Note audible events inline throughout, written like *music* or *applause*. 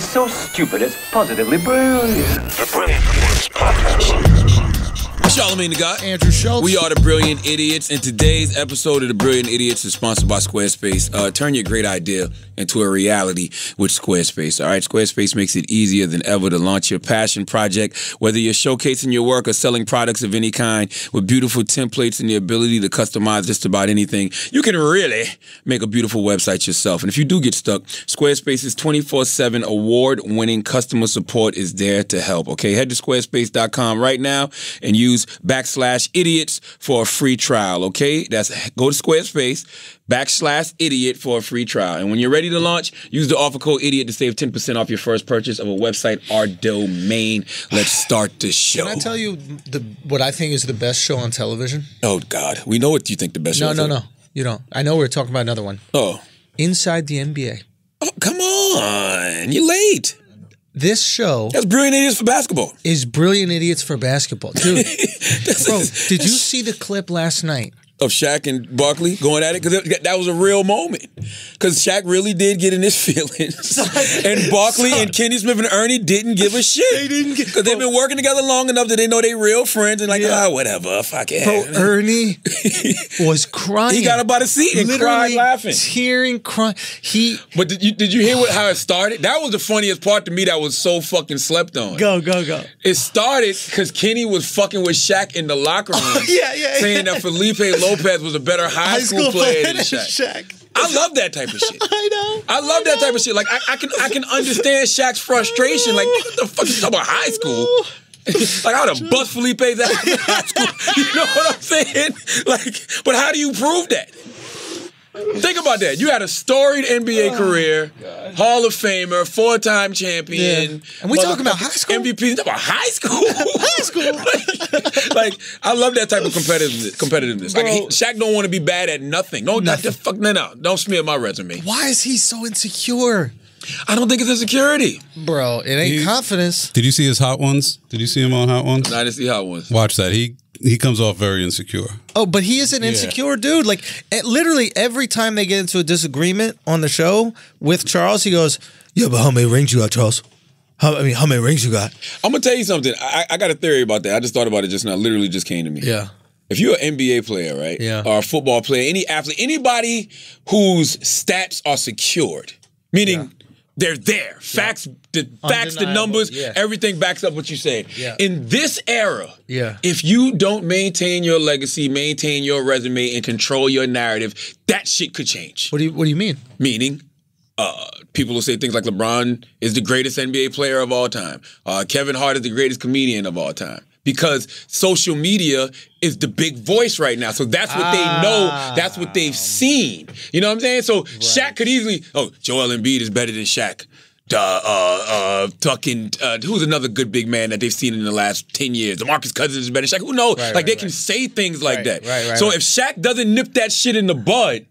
It's so stupid, it's positively brilliant. The Brilliant Podcast. Charlamagne tha God. Andrew Schulz. We are the Brilliant Idiots, and today's episode of the Brilliant Idiots is sponsored by Squarespace. Uh, turn your great idea into a reality with Squarespace. All right, Squarespace makes it easier than ever to launch your passion project, whether you're showcasing your work or selling products of any kind. With beautiful templates and the ability to customize just about anything, you can really make a beautiful website yourself. And if you do get stuck, Squarespace's 24/7 award-winning customer support is there to help. Okay, head to squarespace.com right now and use backslash idiots for a free trial. Okay, that's go to Squarespace backslash idiot for a free trial. And when you're ready to launch, use the offer code idiot to save 10% off your first purchase of a website or domain. Let's start the show. *sighs* Can I tell you the what I think is the best show on television? oh God, we know what you think the best. No, show is. no, no. You don't. I know we're talking about another one. Oh, Inside the NBA. oh, come on, you're late. This show That's brilliant idiots for basketball. is brilliant idiots for basketball. Dude, *laughs* bro, did you see the clip last night? Of Shaq and Barkley going at it because that was a real moment. Because Shaq really did get in his *laughs* feelings, *laughs* and Barkley and Kenny Smith and Ernie didn't give a shit. They didn't because they've been working together long enough that they know they real friends and like ah whatever, fuck it. Bro, Ernie *laughs* was crying. he got up by the seat and cried Literally laughing. tearing, crying. He But did you did you hear what, how it started? That was the funniest part to me. That was so fucking slept on. go go go. It started because Kenny was fucking with Shaq in the locker room. yeah, yeah, Saying yeah. that Felipe Lopez was a better high, school, player than Shaq. I love that type of shit. *laughs* I know. I love that type of shit. Like I, I can I can understand Shaq's frustration. Like what the fuck you talking about high school? *laughs* like I would have bust Felipe's *laughs* ass in high school. You know what I'm saying? Like, but how do you prove that? Think about that. You had a storied NBA oh, career, Hall of Famer, four-time champion. Yeah. And we talking about high school? MVP. We talking about high school. *laughs* high school. *laughs* like, I love that type of competitiveness. competitiveness. Like he, Bro. Shaq don't want to be bad at nothing. No, not the fuck. No, no. Don't smear my resume. Why is he so insecure? I don't think it's insecurity. Bro, it ain't He- confidence. Did you see his hot ones? Did you see him on hot ones? I didn't see hot ones. Watch that. He he comes off very insecure. Oh, but he is an insecure dude. Like literally every time they get into a disagreement on the show with Charles, he goes, "Yeah, but how many rings you got, Charles? How, I mean, how many rings you got?" I'm gonna tell you something. I, I got a theory about that. I just thought about it just now. Literally just came to me. Yeah. If you're an NBA player, right? Yeah. Or a football player, any athlete, anybody whose stats are secured, meaning they're there. Facts, the facts, the numbers, yeah. everything backs up what you say. Yeah. In this era, Yeah. if you don't maintain your legacy, maintain your resume, and control your narrative, that shit could change. What do you What do you mean? Meaning, uh, people will say things like LeBron is the greatest NBA player of all time. Uh, Kevin Hart is the greatest comedian of all time. Because social media is the big voice right now. So that's what they know. That's what they've seen. You know what I'm saying? So Shaq could easily, oh, Joel Embiid is better than Shaq. Uh, uh, uh, fucking, uh, who's another good big man that they've seen in the last 10 years? DeMarcus Cousins is better than Shaq. Who knows? Right, like, they right, can right. say things like Right, that. right, right, so right. if Shaq doesn't nip that shit in the bud,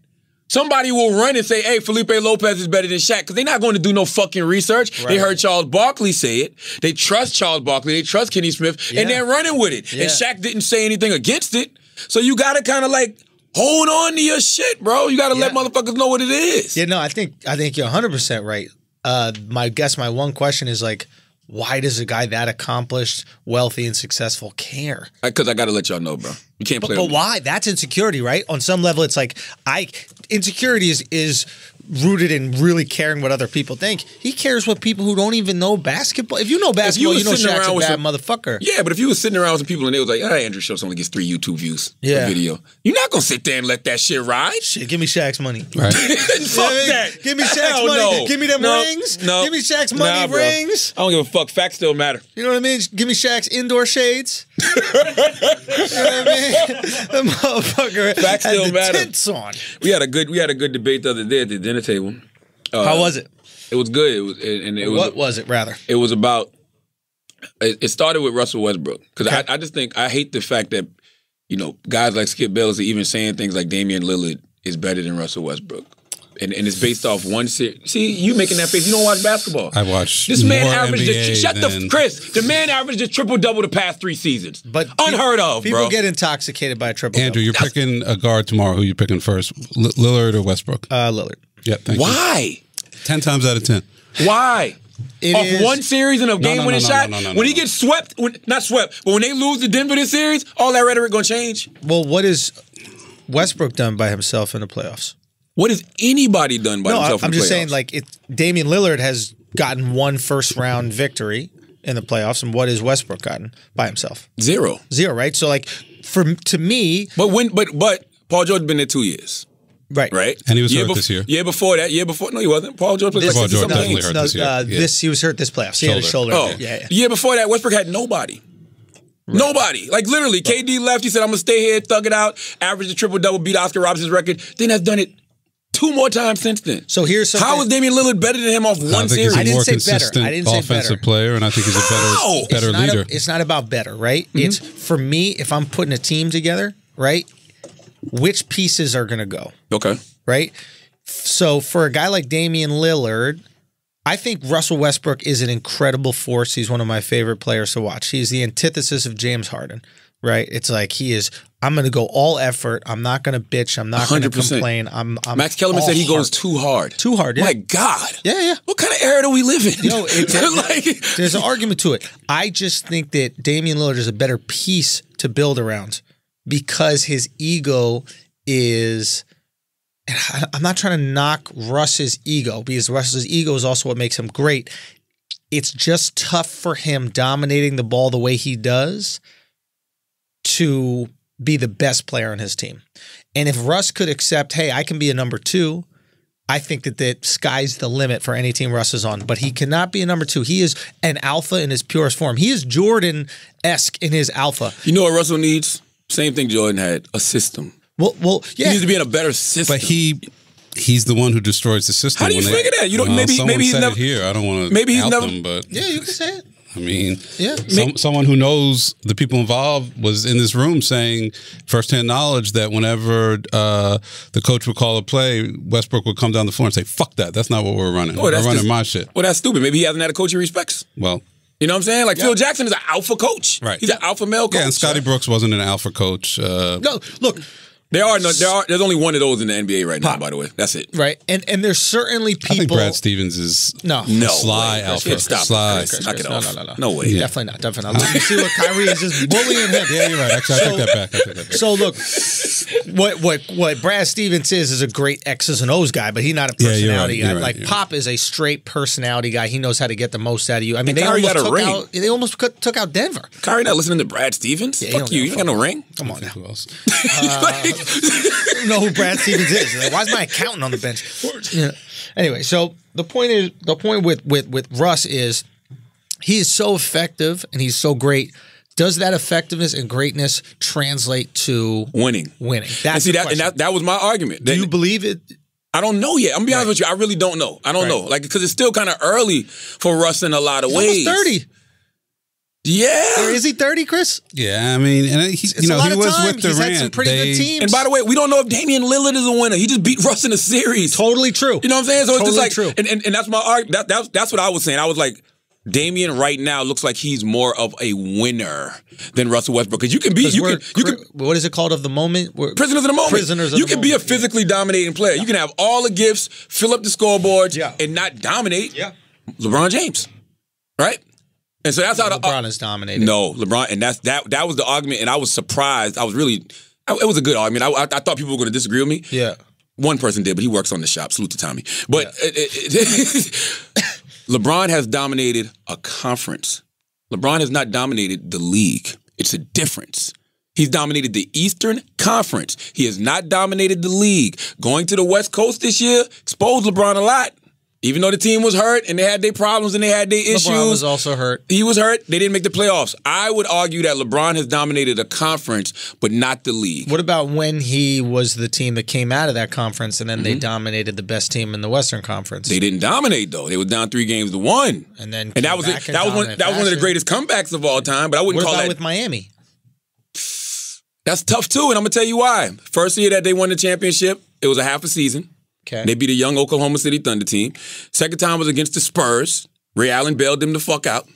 Somebody will run and say, hey, Felipe Lopez is better than Shaq, because they're not going to do no fucking research. They Right. heard Charles Barkley say it. They trust Charles Barkley. They trust Kenny Smith, Yeah. and they're running with it. Yeah. And Shaq didn't say anything against it. So you got to kind of like hold on to your shit, bro. You got to let motherfuckers know what it is. Yeah, no, I think I think you're 100 percent right. Uh, my guess, my one question is like, why does a guy that accomplished, wealthy, and successful care? Because I, got to let y'all know, bro. You can't play But with me. why? That's insecurity, right? On some level, it's like I insecurity is is rooted in really caring what other people think. He cares what people who don't even know basketball. If you know basketball, was you, know sitting Shaq's a bad some- motherfucker. Yeah, but if you was sitting around with some people and they was like, "Ah, Andrew Schulz only gets three YouTube views Yeah. per video," you're not gonna sit there and let that shit ride. Shit, give me Shaq's money. Right. *laughs* Fuck Yeah, that. give me Shaq's Hell money. no. Give me them No, rings. No. Give me Shaq's money, Nah, rings. I don't give a fuck. Facts still matter. You know what I mean? Give me Shaq's indoor shades. You know what I mean? *laughs* The motherfucker Facts had still the matter. tints on. We had a good we had a good debate the other day at the dinner table. Uh, How was it? It was good. It was and it was What was it, rather? it was about it, it started with Russell Westbrook because Okay. I, I just think I hate the fact that you know guys like Skip Bayless are even saying things like Damian Lillard is better than Russell Westbrook. And, and it's based off one series. See, you making that face. You don't watch basketball. I watch This man more averaged. NBA A, shut the than- Chris. The man averaged a triple double the past three seasons. But unheard of, People bro. get intoxicated by a triple. Andrew, you're picking a guard tomorrow. Who you picking first? L- Lillard or Westbrook? uh, Lillard. yeah, thank you. Why? Ten times out of ten. Why? It off is- one series in a no, game no, winning no, shot. no, no, no, when he no. gets swept, when, not swept, but when they lose to Denver this series, all that rhetoric gonna change. Well, what is Westbrook done by himself in the playoffs? What has anybody done by no, I, himself? in I'm the just saying, like, it, Damian Lillard has gotten one first round victory in the playoffs, and what has Westbrook gotten by himself? zero. Zero, right? So, like, for to me, But when, but but Paul George been there two years, right, right? And he was hurt this year. Year before that, year before, no, he wasn't. Paul George played This, like Paul George 60 definitely games. hurt no, this year. uh, Yeah. this he was hurt this playoffs. He had a shoulder. Shoulder. Oh, yeah, yeah. year before that, Westbrook had nobody. Nobody. Like literally, KD left. He said, "I'm gonna stay here, thug it out, average the triple double, beat Oscar Robinson's record." Then has done it two more times since then. So here's something. How is Damian Lillard better than him off I one think series? he's I a didn't more say better. I didn't say offensive better. player, and I think he's a How? better better it's leader. A, it's not about better, right? Mm-hmm. It's for me. If I'm putting a team together, right? Which pieces are going to go, okay. right? So for a guy like Damian Lillard, I think Russell Westbrook is an incredible force. He's one of my favorite players to watch. He's the antithesis of James Harden, right? It's like he is. I'm going to go all effort. I'm not going to bitch. I'm not going to complain. I'm. I'm Max Kellerman said he heart. goes too hard. Too hard, yeah. My God. Yeah, yeah. What kind of era do we live in? Yo, *laughs* it- like, There's an argument to it. I just think that Damian Lillard is a better piece to build around because his ego is. I- I'm not trying to knock Russ's ego because Russ's ego is also what makes him great. It's just tough for him dominating the ball the way he does to be the best player on his team. And if Russ could accept, hey, I can be a number two, I think that the sky's the limit for any team Russ is on. But he cannot be a number two. He is an alpha in his purest form. He is Jordan esque in his alpha. you know what Russell needs? Same thing Jordan had. A system. Well, well, yeah. He needs to be in a better system. But he he's the one who destroys the system. How do you when they- figure that? You don't- Well, maybe- maybe he's never- here. I don't want to maybe he's out never- them, but yeah, you can say it. I mean, Yeah. some, someone who knows the people involved was in this room saying firsthand knowledge that whenever uh, the coach would call a play, Westbrook would come down the floor and say, "Fuck that! That's not what we're running. We're running just- my shit." well, that's stupid. Maybe he hasn't had a coach he respects. Well, You know what I'm saying? Like Phil Jackson is an alpha coach. Right. He's an alpha male coach. yeah, and Scotty Brooks wasn't an alpha coach. Uh, No, look, There are no, there are there's only one of those in the NBA right now. By the way, that's it. right, and and there's certainly people. I think Brad Stevens is No. No sly way, alpha. Yeah, stop sly. Chris. Knock it no, off. no, no, no. No way. Definitely not. Definitely not. You see what *laughs* Kyrie is just bullying him. Yeah, you're right. Actually, I take that back. I take that back. So look, what what what Brad Stevens is is a great X's and O's guy, but he's not a Yeah, you're personality right, guy. you're right, like you're Pop is a straight personality guy. He knows how to get the most out of you. I mean, And they Kyrie almost got a took ring. out they almost cut, took out Denver. Kyrie not listening to Brad Stevens. he Fuck you. You got no ring. Come on now. Who else? *laughs* Uh, Like- don't know who Brad Stevens is. Like, why is my accountant on the bench? Yeah. Anyway, so the point is the point with with with Russ is he is so effective and he's so great. Does that effectiveness and greatness translate to winning. winning? That's and see the that, and question. that that was my argument. Do That- you believe it? I don't know yet. I'm gonna be honest with you. I really don't know. I don't Right. know. Like because it's still kind of early for Russ in a lot of He's ways. almost thirty. Yeah. Or is he thirty, Chris? Yeah, I mean, and he, It's you know, a lot he of was time. with He's Durant. had some pretty They- good teams. And by the way, we don't know if Damian Lillard is a winner. He just beat Russ in a series. totally true. You know what I'm saying? So it's just like, true. And, and and that's my argument. That, that's that's what I was saying. I was like, Damian right now looks like he's more of a winner than Russell Westbrook because you can be you can you can what is it called of the moment? We're prisoners of the moment. Prisoners of you the can be a moment, yeah. physically dominating player. You can have all the gifts, fill up the scoreboards, Yeah. and not dominate. Yeah. LeBron James, right? And so that's how the LeBron is dominated. no, LeBron, and that's that. That was the argument, and I was surprised. I was really, I- it was a good argument. I, I, I thought people were going to disagree with me. Yeah. One person did, but he works on the shop. Salute to Tommy. But it- it- it- *laughs* LeBron has dominated a conference. LeBron has not dominated the league. It's a difference. He's dominated the Eastern Conference. He has not dominated the league. Going to the West Coast this year exposed LeBron a lot. Even though the team was hurt and they had their problems and they had their issues. LeBron was also hurt. He was hurt. They didn't make the playoffs. I would argue that LeBron has dominated a conference, but not the league. What about when he was the team that came out of that conference and then they dominated the best team in the Western Conference? Mm-hmm. They didn't dominate though. They were down three games to one. And then and that was it. That was one. That was one of the greatest comebacks of all time. But I wouldn't what call that. with Miami? that's tough too. And I'm gonna tell you why. First year that they won the championship, it was a half a season. Okay. They beat a young Oklahoma City Thunder team. Second time was against the Spurs. Ray Allen bailed them the fuck out.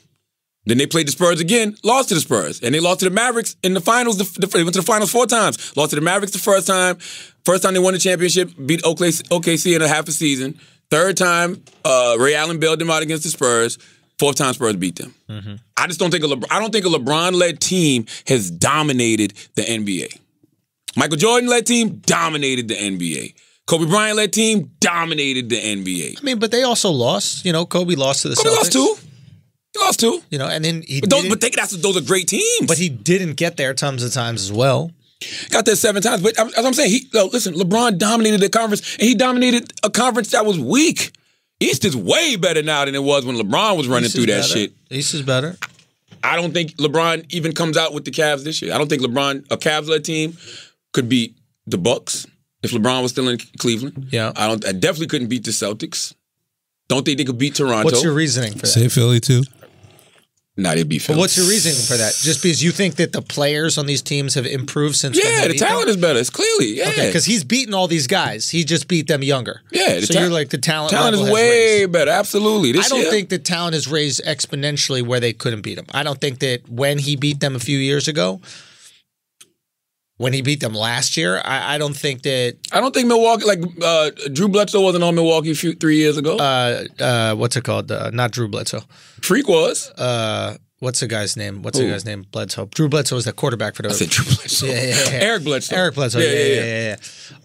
Then they played the Spurs again, lost to the Spurs, and they lost to the Mavericks in the finals. The, the- they went to the finals four times. Lost to the Mavericks the first time. First time they won the championship, beat OKC, OKC in a half a season. Third time, uh, Ray Allen bailed them out against the Spurs. Fourth time Spurs beat them. Mm-hmm. I just don't think a LeBron, I don't think a LeBron-led team has dominated the NBA. Michael Jordan-led team dominated the NBA. Kobe Bryant-led team dominated the NBA. I mean, but they also lost. You know, Kobe lost to the Kobe Celtics. lost two. He lost two. You know, and then he But those, but think that's those are great teams. but he didn't get there tons of times as well. got there seven times. But as I'm saying, he listen. LeBron dominated the conference, and he dominated a conference that was weak. East is way better now than it was when LeBron was running East through that better. shit. East is better. I don't think LeBron even comes out with the Cavs this year. I don't think LeBron, a Cavs-led team, could beat the Bucks if LeBron was still in Cleveland. Yeah. I don't. I definitely couldn't beat the Celtics. Don't think they could beat Toronto. What's your reasoning for that? Say Philly too. Nah, they beat But Philly. what's your reasoning for that? Just because you think that the players on these teams have improved since? Yeah, the beat them? talent is better. It's clearly yeah. Okay, because he's beaten all these guys. He just beat them younger. Yeah, the so ta- you're like the talent. talent is has way raised. better. Absolutely. This I don't year- think the talent is raised exponentially where they couldn't beat him. I don't think that when he beat them a few years ago, when he beat them last year, I, I don't think that I don't think Milwaukee like uh, Drew Bledsoe wasn't on Milwaukee three years ago. uh, uh, what's it called? Uh, not Drew Bledsoe. Freak was. Uh, what's the guy's name? What's the guy's name? Bledsoe. Drew Bledsoe is the quarterback for the. I said Drew Bledsoe. *laughs* Yeah, yeah, yeah. Eric Bledsoe. Eric Bledsoe. Yeah, yeah, yeah.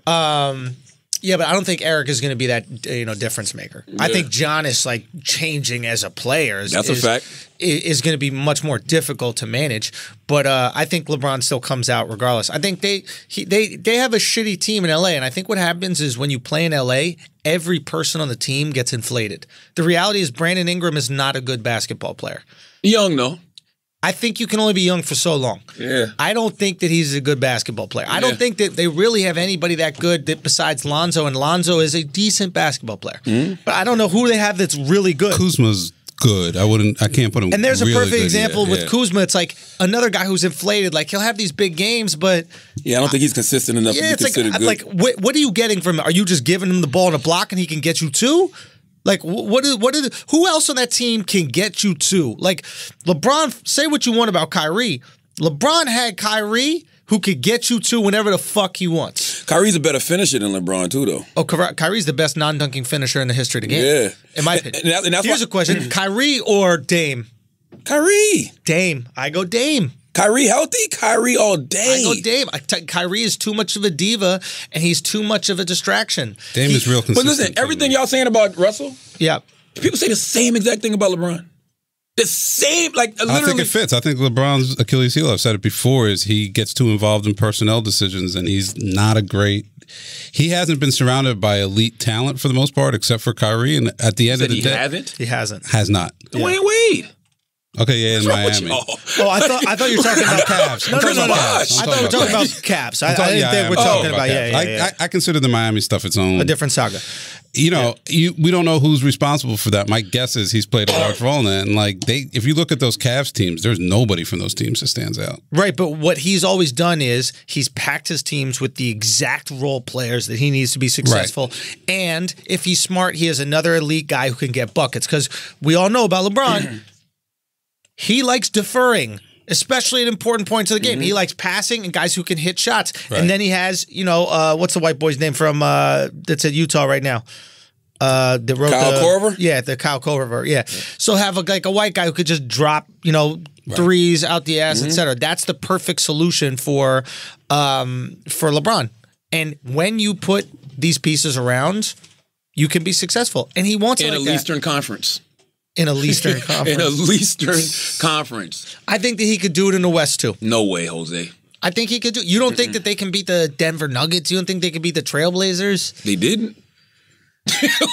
yeah, Um, yeah, but I don't think Eric is going to be that you know difference maker. I think John is like changing as a player. Is, That's a is- fact. Is going to be much more difficult to manage, but uh, I think LeBron still comes out regardless. I think they he, they they have a shitty team in LA, and I think what happens is when you play in LA, every person on the team gets inflated. The reality is Brandon Ingram is not a good basketball player. Young though. I think you can only be young for so long. Yeah. I don't think that he's a good basketball player. I don't think that they really have anybody that good that besides Lonzo, and Lonzo is a decent basketball player. Hmm? But I don't know who they have that's really good. Kuzma's good. I wouldn't. I can't put him. and there's a perfect good example yet. with Yeah. Kuzma. It's like another guy who's inflated. Like he'll have these big games, but Yeah, I don't think he's consistent enough yeah, to be it's like considered I'm good. like what, what are you getting from? him? Are you just giving him the ball in a block and he can get you two? Like wh- what is what is who else on that team can get you two? Like LeBron, say what you want about Kyrie. LeBron had Kyrie who could get you two whenever the fuck he wants. Kyrie's a better finisher than LeBron too, though. Oh, Ky- Kyrie's the best non-dunking finisher in the history of the game. Yeah. in my opinion. *laughs* and that- and that's Here's why- a question: *clears throat* Kyrie or Dame? Kyrie, Dame. I go Dame. Kyrie healthy. Kyrie all day. I go Dame. I t- Kyrie is too much of a diva, and he's too much of a distraction. Dame is real consistent. But listen, everything y'all saying about Russell, Yeah. people say the same exact thing about LeBron. The same, like I think it fits. I think LeBron's Achilles heel. I've said it before. Is he gets too involved in personnel decisions, and he's not a great. He hasn't been surrounded by elite talent for the most part, except for Kyrie. And at the end of the he day, hasn't. He hasn't. has not. Dwyane Wade. Okay, yeah, in What's Miami. Oh, I thought I thought you were talking about *laughs* Cavs. No, no, Chris no, no. I thought we were talking talking about about Cavs. I, I'm I talking- didn't yeah, think we're talking talking about. Cavs. Yeah, yeah, I, yeah. I, I consider the Miami stuff its own. A different saga. you know, you we don't know who's responsible for that. My guess is he's played a large *coughs* role in that. And like they, if you look at those Cavs teams, there's nobody from those teams that stands out. Right, but what he's always done is he's packed his teams with the exact role players that he needs to be successful. And if he's smart, he has another elite guy who can get buckets. Because we all know about LeBron, he likes deferring, especially at important points of the game. He likes passing and guys who can hit shots. Right. And then he has, you know, uh, what's the white boy's name from uh, that's at Utah right now? Uh, that wrote Kyle the, Korver? Yeah, the Kyle Korver. Yeah. So have a, like a white guy who could just drop, you know, threes out the ass, et cetera. That's the perfect solution for um, for LeBron. And when you put these pieces around, you can be successful. And he wants it In like a that. Eastern Conference. In a Eastern *laughs* In conference. a Eastern Conference. I think that he could do it in the West too. No way, Jose. I think he could do. You don't think that they can beat the Denver Nuggets? You don't think they can beat the Trailblazers? They didn't.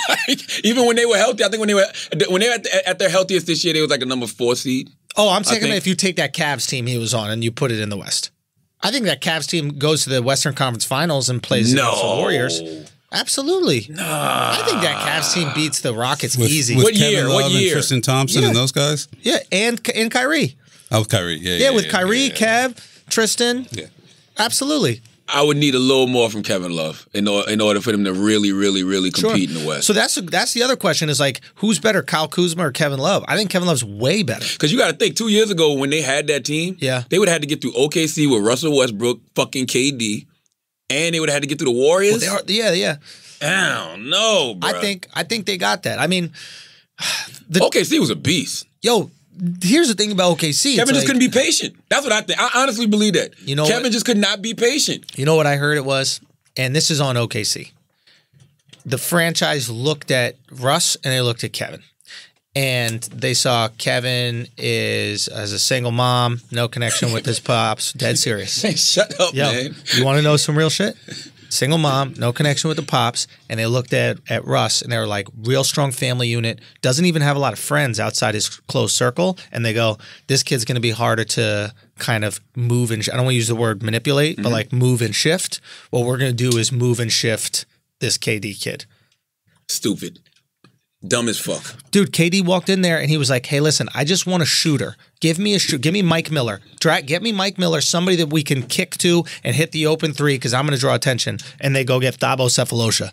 like, *laughs* even when they were healthy, I think when they were when they were at, at their healthiest this year, they was like a number four seed. Oh, I'm saying if you take that Cavs team he was on and you put it in the West, I think that Cavs team goes to the Western Conference Finals and plays against the Warriors. Absolutely. No. I think that Cavs team beats the Rockets With, easy. with What Kevin year? What Love year? and Tristan Thompson Yeah. and those guys. yeah, and and Kyrie. Oh, Kyrie. Yeah, Yeah, with Kyrie, yeah. Kev, Tristan. Yeah. Absolutely. I would need a little more from Kevin Love in order, in order for them to really, really, really Sure. compete in the West. So that's that's the other question is like who's better, Kyle Kuzma or Kevin Love? I think Kevin Love's way better. Because you got to think, two years ago when they had that team, Yeah. they would have had to get through OKC with Russell Westbrook, fucking KD, and they would have had to get through the Warriors. They are, yeah, yeah. I don't know, bro. I think I think they got that. I mean, *sighs* OKC was a beast. Yo, here's the thing about OKC. Kevin just like- couldn't be patient. That's what I think. I honestly believe that. You know Kevin what? just could not be patient. You know what I heard it was? And this is on OKC. The franchise looked at Russ and they looked at Kevin. And they saw Kevin is as a single mom, no connection with his *laughs* pops, dead serious. Hey, shut up, Yo, man. you want to know some real shit? Single mom, no connection with the pops, and they looked at at Russ and they were like, real strong family unit, doesn't even have a lot of friends outside his close circle, and they go, this kid's going to be harder to kind of move and I don't want to use the word manipulate, but mm-hmm. like move and shift. What we're going to do is move and shift this KD kid. Stupid. Dumb as fuck. Dude, KD walked in there and he was like, "Hey, listen, I just want a shooter. Give me a shoot. Give me Mike Miller. Dra- get me Mike Miller, somebody that we can kick to and hit the open three because I'm going to draw attention." And they go get Thabo Sefolosha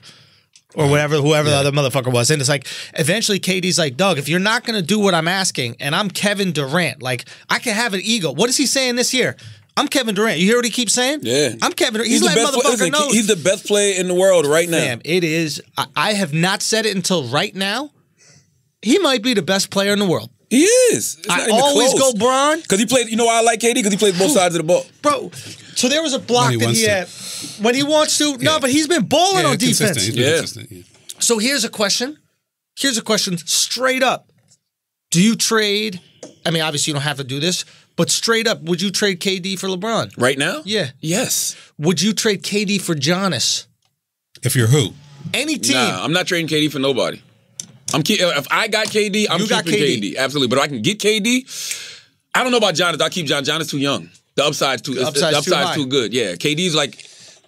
or whatever, whoever the other motherfucker was. And it's like, eventually, KD's like, "Doug, if you're not going to do what I'm asking, and I'm Kevin Durant, like I can have an ego. What is he saying this year?" I'm Kevin Durant. You hear what he keeps saying? Yeah. I'm Kevin. Durant. He's, the letting best. motherfucker listen, know. He's the best player in the world right now. Fam, it is. I, I have not said it until right now. He might be the best player in the world. He is. It's I not even always close. go Bron. Because he played, you know why I like KD? Because he plays both sides of the ball. Bro, so there was a block he that wants he to. had when he wants to. No, but he's been balling Yeah, on consistent. defense. He's been Yeah. consistent, yeah. So here's a question. Here's a question straight up. Do you trade? I mean, obviously you don't have to do this, but straight up, would you trade KD for LeBron? Right now? Yeah. Yes. Would you trade KD for Giannis? If you're who? Any team. Nah, I'm not trading KD for nobody. I'm keep, if I got KD, I'm You got keeping KD. KD. Absolutely. But if I can get KD, I don't know about Giannis. I keep John. Giannis too young. The upside's too. The upside's upside's, too high. too, good. Yeah, KD's like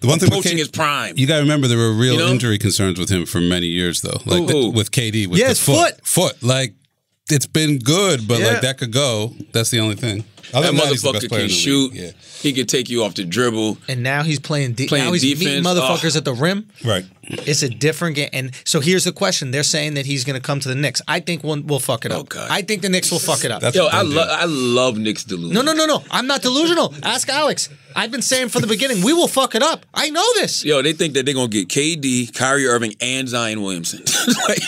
The one thing with approaching K- his prime. You got to remember there were real You know? injury concerns with him for many years, though. Like Who, the- with KD, with Yeah, the his foot, foot. Like it's been good, but Yeah. like that could go. That's the only thing. Other that than that, he's the best motherfucker can shoot. Yeah. He could take you off the dribble. And now he's playing. De- Playing now he's meeting defense. motherfuckers Oh. at the rim. Right. It's a different game. And so here's the question: They're saying that he's going to come to the Knicks. I think we'll, we'll fuck it oh, up. Oh, God. I think the Knicks will fuck it up. That's Yo, I they love I love Knicks' delusion. no, no, no, no. I'm not delusional. Ask Alex. I've been saying from the beginning, we will fuck it up. I know this. Yo, they think that they're gonna get KD, Kyrie Irving, and Zion Williamson. *laughs* like,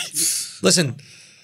Listen,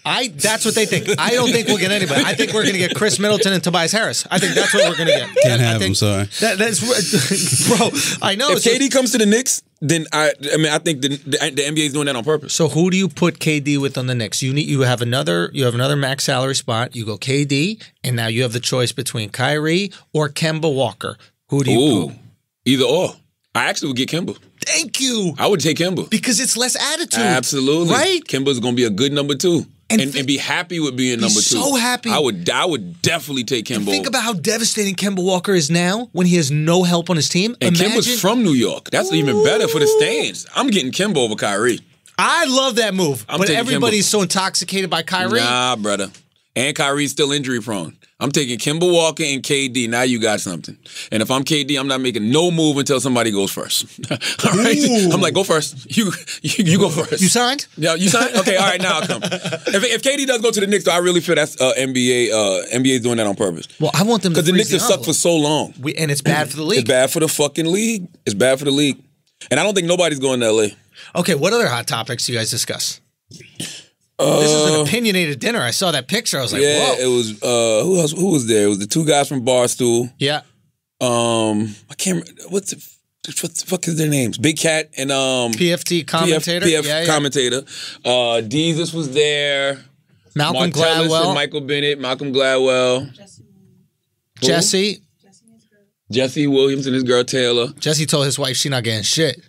I that's what they think. I don't think we'll get anybody. I think we're going to get Khris Middleton and Tobias Harris. I think that's what we're going to get. Can't I have think him. Sorry. That, that's *laughs* bro. I know. if So, KD comes to the Knicks, then I I mean I think the, the, the NBA is doing that on purpose. so who do you put KD with on the Knicks? You need you have another you have another max salary spot. You go KD, and now you have the choice between Kyrie or Kemba Walker. Who do you Ooh, put? either or. I actually would get Kemba. Thank you. I would take Kemba. Because it's less attitude. Absolutely, Right? Kemba's gonna be a good number two, And and, and, be happy with being number two. so happy. I would. I would definitely take Kemba. Think about how devastating Kemba Walker is now when he has no help on his team. and Imagine, Kemba's from New York. That's even better for the stands. I'm getting Kemba over Kyrie. I love that move, I'm but everybody's Kemba. so intoxicated by Kyrie. Nah, brother. And Kyrie's still injury prone. I'm taking Kemba Walker and KD. Now you got something. And if I'm KD, I'm not making no move until somebody goes first. *laughs* all right? I'm like, go first. You you, you go first. You signed? Yeah, you signed? *laughs* Okay, all right, now I'll come. If, if KD does go to the Knicks, though, I really feel that's uh, NBA. Uh, NBA doing that on purpose. Well, I want them Because the Knicks have sucked for so long. We, and it's bad for the league. It's bad for the fucking league. It's bad for the league. And I don't think nobody's going to LA. Okay, what other hot topics do you guys discuss? This is an opinionated dinner. I saw that picture. I was like, Uh, yeah, whoa. it was uh who else who was there? It was the two guys from Barstool. yeah. Um I can't remember what's the what the fuck is their names? Big Cat and um PFT commentator. PF, PF yeah, yeah. commentator. Uh Jesus was there. Malcolm Martellus Gladwell. and Michael Bennett, Malcolm Gladwell, Who? Jesse. Jesse Williams and his girl Taylor. Jesse told his wife she not getting shit.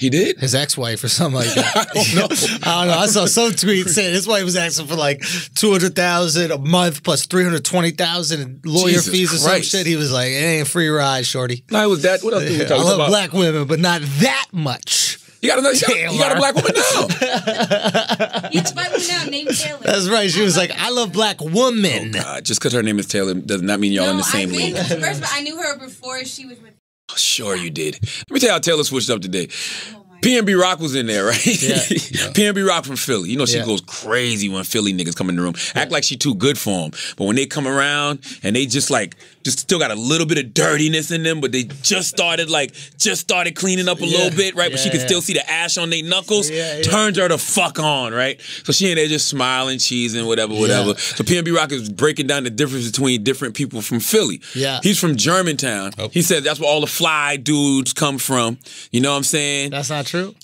He did? His ex-wife or something like that. *laughs* I don't *laughs* know. I don't know. I saw some tweet saying his wife was asking for like two hundred thousand a month plus three hundred twenty thousand in lawyer Jesus fees or some shit. He was like, "It ain't a free ride, shorty." No, it was that. What else did we talking *laughs* about? I love about? black women, but not that much. You got, another, you, got, you got a black woman now. Yes, black woman now named Taylor. That's right. She was like, "I love black women." Uh, just because her name is Taylor does not mean y'all no, in the same I've league. First of all, I knew her before she was with. Oh, sure, you did. Let me tell you how Taylor switched up today. PNB Rock was in there, right? Yeah. *laughs* PNB Rock from Philly. You know she Yeah. goes crazy when Philly niggas come in the room. Act like she too good for them. But when they come around and they just like just still got a little bit of dirtiness in them, but they just started like just started cleaning up a little bit, right? But she Yeah, could yeah. still see the ash on their knuckles. Yeah, yeah. Turns her the fuck on, right? So she and they just smiling, cheesing, whatever, whatever. So PNB Rock is breaking down the difference between different people from Philly. Yeah. He's from Germantown. Oh. He said that's where all the fly dudes come from. You know what I'm saying? That's not true.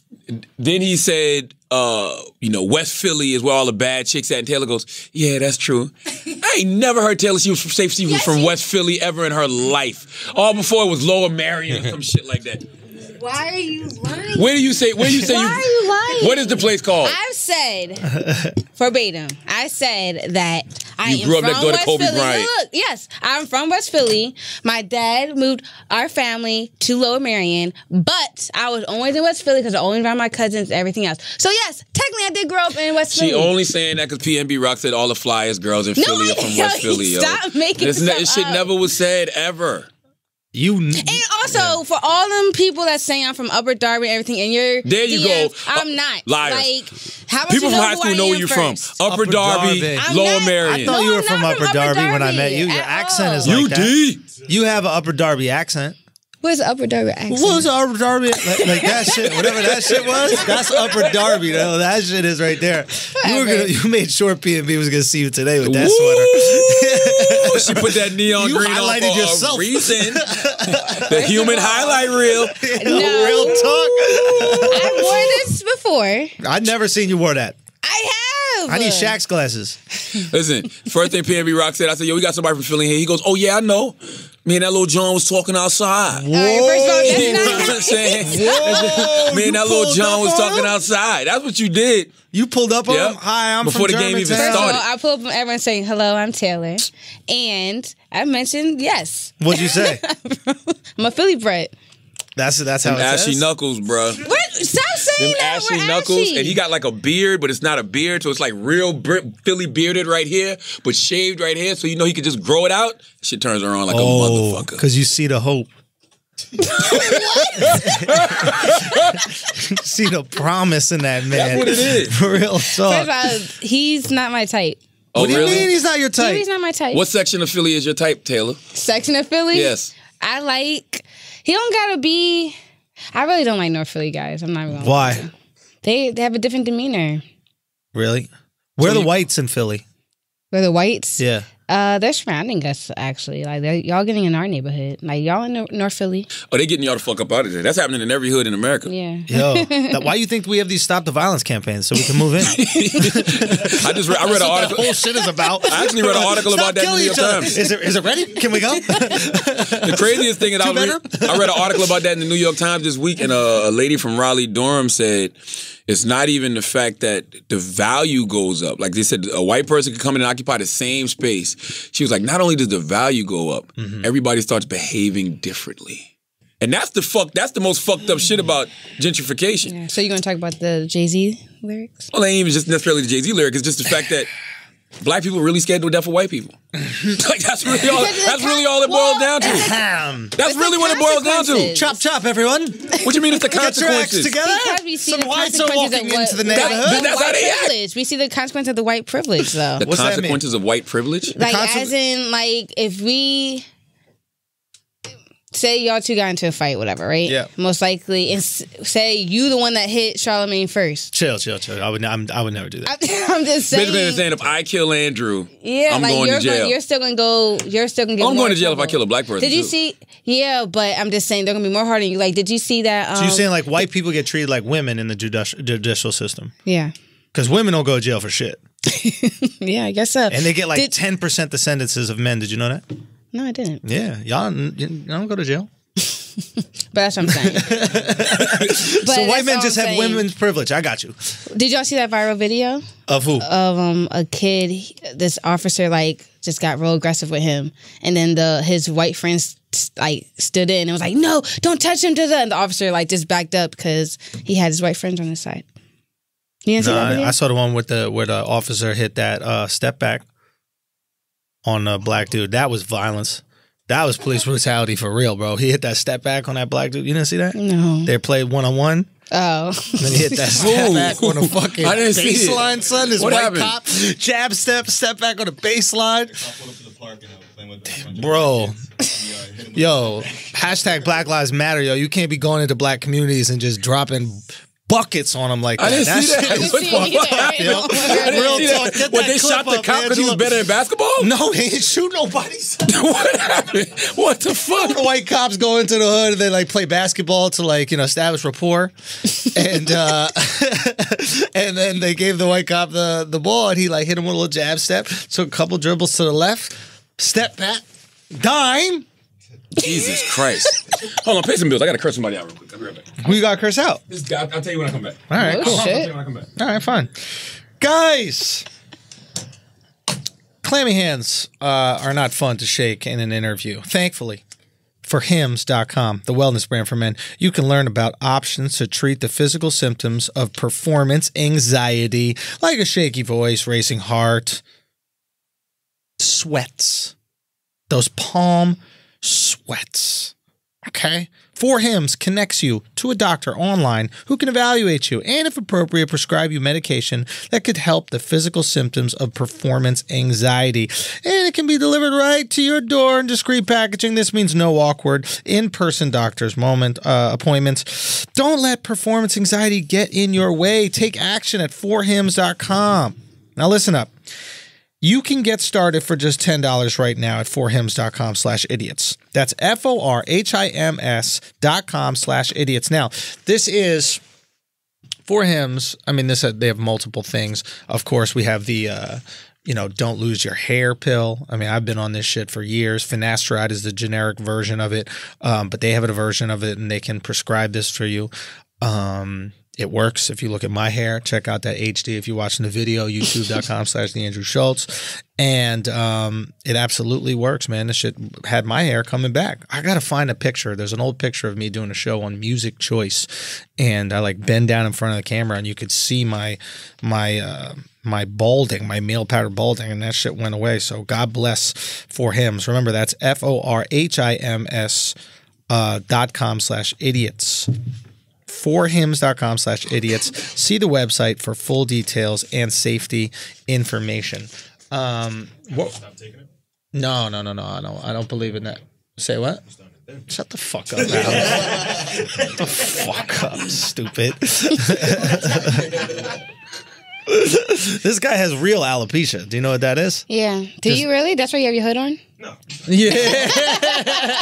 Then he said, uh, you know, West Philly is where all the bad chicks at. And Taylor goes, yeah, that's true. *laughs* I ain't never heard Taylor she was from safe she was Yes, from West Philly ever in her life. All before it was Lower Merion or *laughs* some shit like that. Why are you lying? Where do you say? Where do you say? Why you, are you lying? What is the place called? I've said verbatim. I said that I You am grew up from next door to West Kobe Philly. Bryant. Look, yes, I'm from West Philly. My dad moved our family to Lower Merion, but I was always in West Philly because I only around my cousins and everything else. So yes, technically I did grow up in West She Philly. She only saying that because PNB Rock said all the flyest girls in No, Philly are from *laughs* yo, West Philly. Yo. stop making This, stuff shit up. never was said ever. You And also for all them people that say I'm from Upper Darby and everything, and you're There you go. I'm uh, not. Liars. Like how about People from high school know where you're from. Upper, Upper Darby, Darby. I'm Lower not- Merion. I thought No, you were from Upper from Upper Darby when I met you. Your accent is all. you like that. You have an Upper Darby accent. What's Upper Darby accent? What was Upper Darby? Like, like that shit, whatever that shit was, that's Upper Darby. though. that shit is right there. You were gonna, you made sure PNB was gonna see you today with that sweater. *laughs* She put that neon You green on for yourself. a reason. *laughs* the human highlight reel. *laughs* No. Real talk. I wore this before. I've never seen you wear that. I have. I need Shaq's glasses. *laughs* Listen, first thing PNB Rock said, I said, yo, we got somebody from Philly here. He goes, oh, yeah, I know. Me and that little jawn was talking outside. All right, first of all, *laughs* You know that's what I'm saying? *laughs* Whoa, Me and that little pulled jawn was talking him? outside. That's what you did. You pulled up on Yep. him. Hi, I'm Before from the game even Germantown. First of all, started. I pulled up on everyone saying hello. I'm Taylor, and I mentioned yes, What'd you say? I'm a Philly bred. That's that's how Them it ashy says. knuckles, bruh. What? Stop saying Them that. ashy We're knuckles, ashy. and he got like a beard, but it's not a beard, so it's like real Brit- Philly bearded right here, but shaved right here, so you know he could just grow it out. Shit turns her on like a Oh, motherfucker. because you see the hope. *laughs* see the promise in that man. That's what it is. *laughs* Real First talk. all, he's not my type. Oh, what do you really? mean he's not your type? He's not my type. What section of Philly is your type, Taylor? section of Philly? Yes. I like. He don't gotta be. I really don't like North Philly guys. I'm not even. Gonna Why? They they have a different demeanor. Really? Where are the whites in Philly? We're the whites. Yeah. Uh, they're surrounding us actually. Like they're, y'all getting in our neighborhood. Like y'all in North Philly. Oh, they getting y'all the fuck up out of there. That's happening in every hood in America. Yeah. Yo, *laughs* that, why you think we have these stop the violence campaigns so we can move in? *laughs* I just read, I read an That's what that article. whole shit is about. I actually read an article Stop about that in the New York. Times. Is it is it ready? Can we go? *laughs* The craziest thing that I, Two read, I read an article about that in the New York Times this week, and a, a lady from Raleigh Durham said it's not even the fact that the value goes up. Like they said, a white person could come in and occupy the same space. She was like, not only does the value go up, Mm-hmm. everybody starts behaving differently. And that's the fuck. That's the most fucked up shit about gentrification. Yeah. So you're gonna talk about the Jay Z lyrics? Well, it ain't even just necessarily the Jay Z lyric. It's just the fact that black people are really scared to death of white people. *laughs* like that's really all. Because That's really all it boils down to. Damn. That's really what it boils down to. Chop chop, everyone. What do you mean it's the *laughs* Get your consequences? together. Because we see Some the whites are consequences walking of what, into the neighborhood. of That's how white they act. privilege. We see the consequence of the white privilege, though. The What's that mean? consequences of white privilege. like conse- as in like if we say y'all two got into a fight whatever right Yeah. most likely and say you the one that hit charlemagne first Chill, chill, chill. I would, I'm, I would never do that. *laughs* i'm just saying Basically, saying if I kill Andrew, yeah I'm like going you're to jail. Gonna, you're still gonna go you're still gonna get I'm going to jail if I kill a black person. did you too. see yeah but i'm just saying they're gonna be more hard on you like did you see that um, So you're saying like white people get treated like women in the judicial, judicial system? yeah Because women don't go to jail for shit, *laughs* yeah i guess so and they get like ten percent the sentences of men. Did you know that? No i didn't Yeah, y'all, you don't go to jail. *laughs* but that's what i'm saying *laughs* *laughs* so white men just have women's privilege. I got you. did y'all see that viral video Of who? of um a kid this officer like just got real aggressive with him and then the his white friends like stood in and was like no don't touch him to the and the officer like just backed up because he had his white friends on his side you didn't see that video? I saw the one with the where the officer hit that uh, step back on a black dude. That was violence. That was police brutality for real, bro. He hit that step back on that black dude. You didn't see that? no They played one on one. oh Then he hit that *laughs* step back on the fucking I didn't see it. baseline, son. This What white happened? cop jab step, step back on the baseline. Bro, yo, hashtag Black Lives Matter, yo. You can't be going into black communities and just dropping buckets on him like that. I didn't see that. shit *laughs* is What the fucked fuck? up, yo. *laughs* Real talk. that. Get What, they shot the cop because he was better in basketball? *laughs* No, he didn't shoot nobody. what happened? What the fuck? the white cops go into the hood and they like play basketball to like you know establish rapport, and uh, and then they gave the white cop the the ball and he like hit him with a little jab step, took a couple dribbles to the left, step back, dime. Jesus Christ. Hold on, pay some bills. I got to curse somebody out real quick. I'll be right back. Who you got to curse out? This guy, I'll tell you when I come back. All right, Oh, cool. I'll tell you when I come back. All right, fine. Guys, clammy hands uh, are not fun to shake in an interview. Thankfully, for hims.com, the wellness brand for men, you can learn about options to treat the physical symptoms of performance anxiety, like a shaky voice, racing heart, sweats, those palm sweats. Okay. For Hims connects you to a doctor online who can evaluate you and, if appropriate, prescribe you medication that could help the physical symptoms of performance anxiety. And it can be delivered right to your door in discreet packaging. This means no awkward in-person doctor's moment uh, appointments. Don't let performance anxiety get in your way. Take action at forhims.com. Now listen up. You can get started for just $10 right now at forhims.com slash idiots. That's F-O-R-H-I-M-S dot com slash idiots. Now, this is for Hims. I mean, this they have multiple things. Of course, we have the uh, you know, don't lose your hair pill. I mean, I've been on this shit for years. Finasteride is the generic version of it, um, but they have a version of it, and they can prescribe this for you. Um, it works. If you look at my hair, check out that HD. If you're watching the video, *laughs* youtube.com slash the Andrew Schulz. And um, it absolutely works, man. This shit had my hair coming back. I got to find a picture. There's an old picture of me doing a show on music choice. And I like bend down in front of the camera and you could see my, my, uh, my balding, my male pattern balding, and that shit went away. So God bless for Hims. Remember, that's F O R H I M S uh, dot com slash idiots forhims.com slash idiots. See the website for full details and safety information. Um, what? No, no, no, no. I don't. I don't believe in that. Say what? Shut the fuck up. Adam. Shut the fuck up, stupid. *laughs* this guy has real alopecia. Do you know what that is? Yeah. Do you really? That's why you have your hood on? Yeah. *laughs*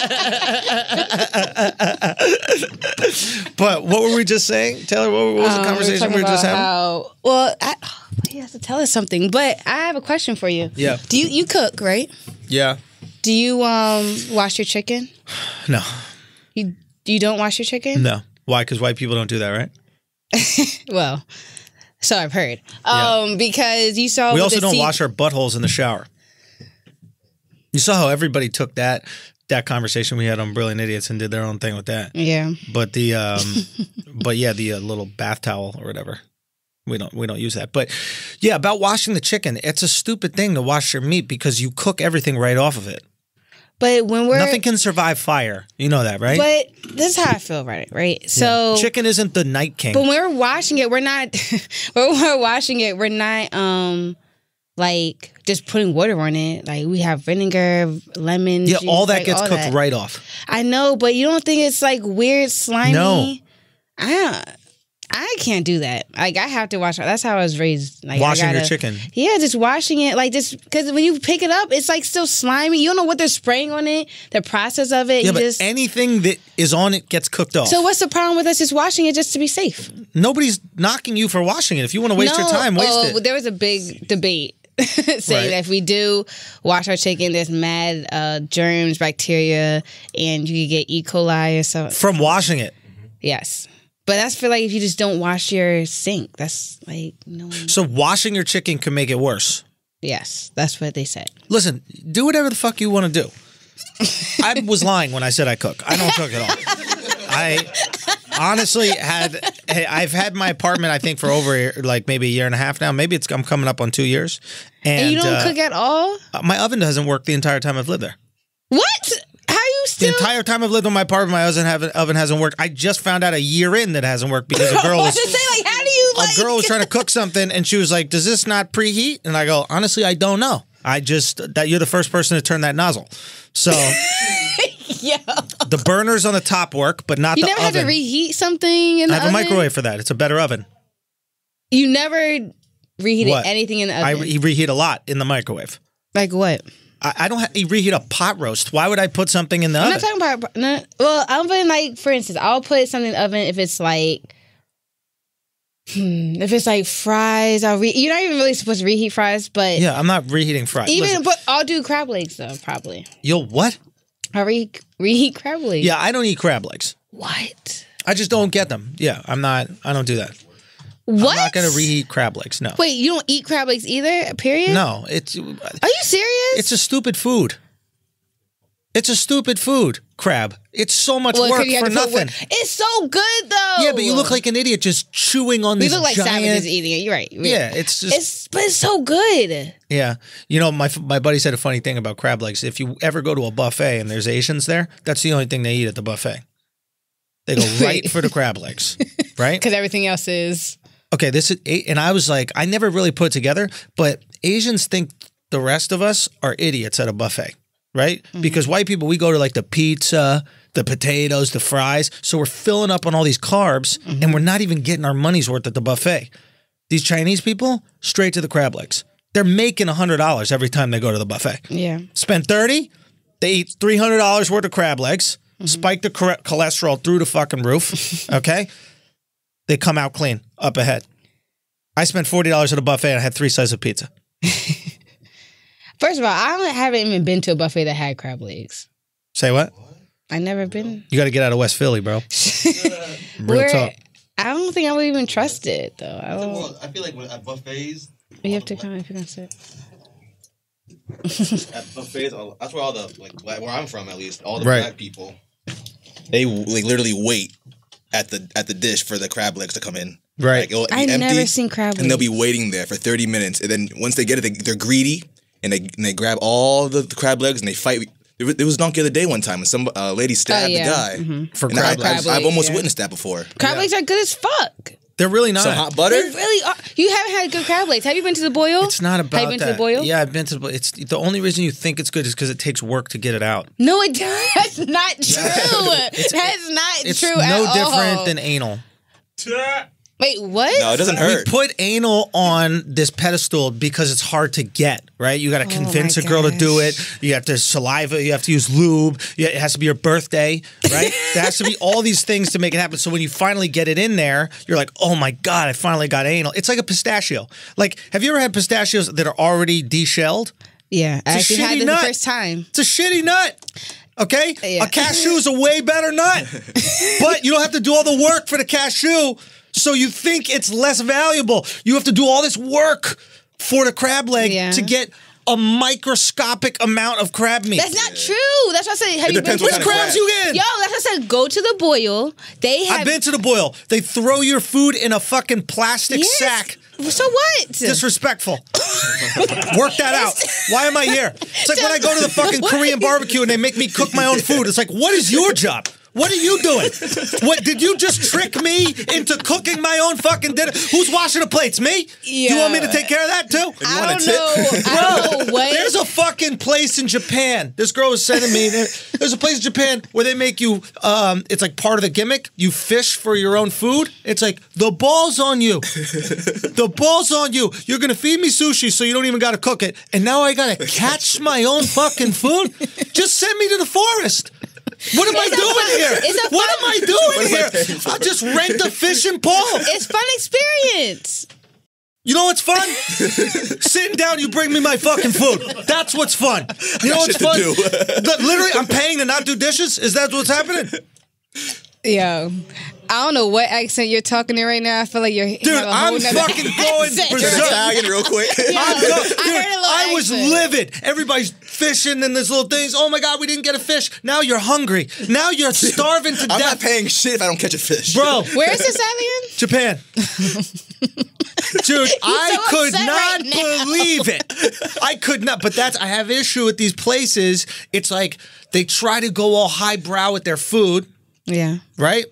but what were we just saying, Taylor? What was the Um, conversation talking we were just having? How, well, I, oh, he has to tell us something. But I have a question for you. Yeah. Do you you cook right? Yeah. Do you um wash your chicken? *sighs* No. You you don't wash your chicken? No. Why? Because white people don't do that, right? *laughs* Well, so I've heard. Um, because you saw we also don't C- wash our buttholes in the shower. You saw how everybody took that that conversation we had on Brilliant Idiots and did their own thing with that. Yeah. But the um, *laughs* but yeah, the uh, little bath towel or whatever. We don't we don't use that. But yeah, about washing the chicken, it's a stupid thing to wash your meat because you cook everything right off of it. But when we're Nothing can survive fire. You know that, right? But this is how I feel about it, right? So chicken isn't the night king. But when we're washing it, we're not. *laughs* when we're washing it, we're not um like just putting water on it. Like we have vinegar, lemon. yeah, juice, all that like, gets all cooked that. right off. I know, but you don't think it's like weird, slimy? No. I I can't do that. Like I have to wash. That's how I was raised. Like Washing your gotta- chicken. Yeah, just washing it. Like just because when you pick it up, it's like still slimy. You don't know what they're spraying on it. The process of it. Yeah, but just. anything that is on it gets cooked off. so what's the problem with us just washing it just to be safe? Nobody's knocking you for washing it. If you want to waste your time, waste oh, it. There was a big debate *laughs* saying Right. that if we do wash our chicken, there's mad uh, germs, bacteria, and you get E. coli or something. From washing it. Yes. But that's for like if you just don't wash your sink. That's like no. So washing your chicken can make it worse. yes, that's what they said. Listen, do whatever the fuck you want to do. *laughs* I was lying when I said I cook. I don't cook at all. *laughs* I honestly had hey, I've had my apartment I think for over like maybe a year and a half now. Maybe it's I'm coming up on 2 years. And, And, you don't uh, cook at all? my oven doesn't work the entire time I've lived there. What? How you still? The entire time I've lived in my apartment, my oven, have, oven hasn't worked. I just found out a year in that it hasn't worked because a *laughs* girl was was say like, how do you like? a girl was trying to *laughs* cook something and she was like, "Does this not preheat?" And I go, "Honestly, I don't know. I just that you're the first person to turn that nozzle. So *laughs* Yeah. the burners on the top work, but not You the oven. You never have to reheat something in the I have a microwave for that. It's a better oven. You never reheated What? anything in the I oven. re- reheat a lot in the microwave. like what? I, I don't ha- reheat a pot roast. Why would I put something in the I'm oven? not talking about. No, well, I'm putting like, for instance, I'll put something in the oven if it's like, hmm, if it's like fries. I'll re. You're not even really supposed to reheat fries, but yeah, I'm not reheating fries. even Listen, but I'll do crab legs though. Probably you'll what? I'll re- reheat crab legs. Yeah, I don't eat crab legs. What? I just don't get them. Yeah, I'm not. I don't do that. What? I'm not gonna reheat crab legs. No. Wait, you don't eat crab legs either? Period. No, it's Are you serious? it's a stupid food. It's a stupid food. Crab. It's so much Well, work you for nothing. work- It's so good though. Yeah, but you look like an idiot just chewing on we this look like giant. savages eating it. You're right. You're Yeah, right. it's just It's but it's so good. yeah. You know, my my buddy said a funny thing about crab legs. If you ever go to a buffet and there's Asians there, that's the only thing they eat at the buffet. They go *laughs* right for the crab legs, *laughs* right? Because everything else is. okay, this is, and I was like, I never really put together, but Asians think the rest of us are idiots at a buffet, right? Mm-hmm. Because white people, we go to like the pizza, the potatoes, the fries. So we're filling up on all these carbs mm-hmm. and we're not even getting our money's worth at the buffet. These Chinese people, straight to the crab legs. They're making $100 every time they go to the buffet. Yeah. Spend 30 they eat $300 worth of crab legs, mm-hmm. spike the cholesterol through the fucking roof, *laughs* okay? They come out clean, up ahead. I spent $40 at a buffet and I had three slices of pizza. *laughs* First of all, I haven't even been to a buffet that had crab legs. Say what? I never been. You got to get out of West Philly, bro. *laughs* Real talk. I don't think I would even trust it though. I don't. Well, I feel like when, at buffets, You have to come if you're gonna sit. at buffets, all- that's where all the like like, where I'm from at least, all the Right. black people, they like literally wait at the at the dish for the crab legs to come in. Right. Like, I've empty, never seen crab legs. and they'll be waiting there for 30 minutes, and then once they get it, they, they're greedy, and they and they grab all the, the crab legs and they fight. There was, there donkey the other day one time, and some uh, lady stabbed yeah. the guy. For And I, crab I've, legs. I've almost Mm-hmm. yeah. witnessed that before. Crab legs are good as fuck. They're really not. Some hot butter. They really are. You haven't had good crab legs. Have you been to the boil? It's not about Have you been that. to the boil? Yeah, I've been to the boil. It's the only reason you think it's good is because it takes work to get it out. No, it does *laughs* that's not true. that's not true. It's true no at different all. than anal. Wait, what? No, it doesn't hurt. We hurt. put anal on this pedestal because it's hard to get, right? You got to oh convince a girl to do it. You have to saliva, you have to use lube. It has to be your birthday, right? *laughs* there has to be all these things to make it happen. So when you finally get it in there, you're like, oh my God, I finally got anal. It's like a pistachio. Like, have you ever had pistachios that are already deshelled? Yeah, I a actually had shitty this nut. the first time. It's a shitty nut. Okay? Yeah. A cashew is a *laughs* way better nut. *laughs* but you don't have to do all the work for the cashew. So you think it's less valuable. You have to do all this work for the crab leg Yeah. to get a microscopic amount of crab meat. That's not true. That's what I said. Have It you depends been what to kind the of crabs crab. you get? Yo, that's what I said. Go to the boil. They have I've been to the boil. They throw your food in a fucking plastic Yes. sack. So what? Disrespectful. *laughs* Work that out. Why am I here? It's like when I go to the fucking *laughs* Korean barbecue and they make me cook my own food. It's like, what is your job? What are you doing? What did you just trick me into cooking my own fucking dinner? Who's washing the plates? Me? You want me to take care of that too? I want don't tip? know. I don't know what. There's a fucking place in Japan. This girl was sending me. There's a place in Japan where they make you. Um, it's like part of the gimmick. You fish for your own food. It's like the ball's on you. the ball's on you. You're gonna feed me sushi, so you don't even gotta cook it. And now I gotta catch my own fucking food. Just send me to the forest. What am I It's a doing fun- here? what fun- am I doing here? I'll just rent a fishing pole. it's fun experience. You know what's fun? Sitting down, you bring me my fucking food. That's what's fun. You know what's fun? *laughs* literally, I'm paying to not do dishes. Is that what's happening? Yo, I don't know what accent you're talking in right now. I feel like you're Dude, I'm fucking *laughs* going berserk. Italian real quick. I'm go- dude, I heard a I was livid. Everybody's fishing and there's little things. Oh my god, we didn't get a fish. Now you're hungry. Now you're starving to death. I'm death, not paying shit if I don't catch a fish. bro. Where is this alien? Japan. Dude, *laughs* I so could upset not right now. believe it. I could not. But that's I have issue with these places. It's like they try to go all highbrow with their food, Yeah. right?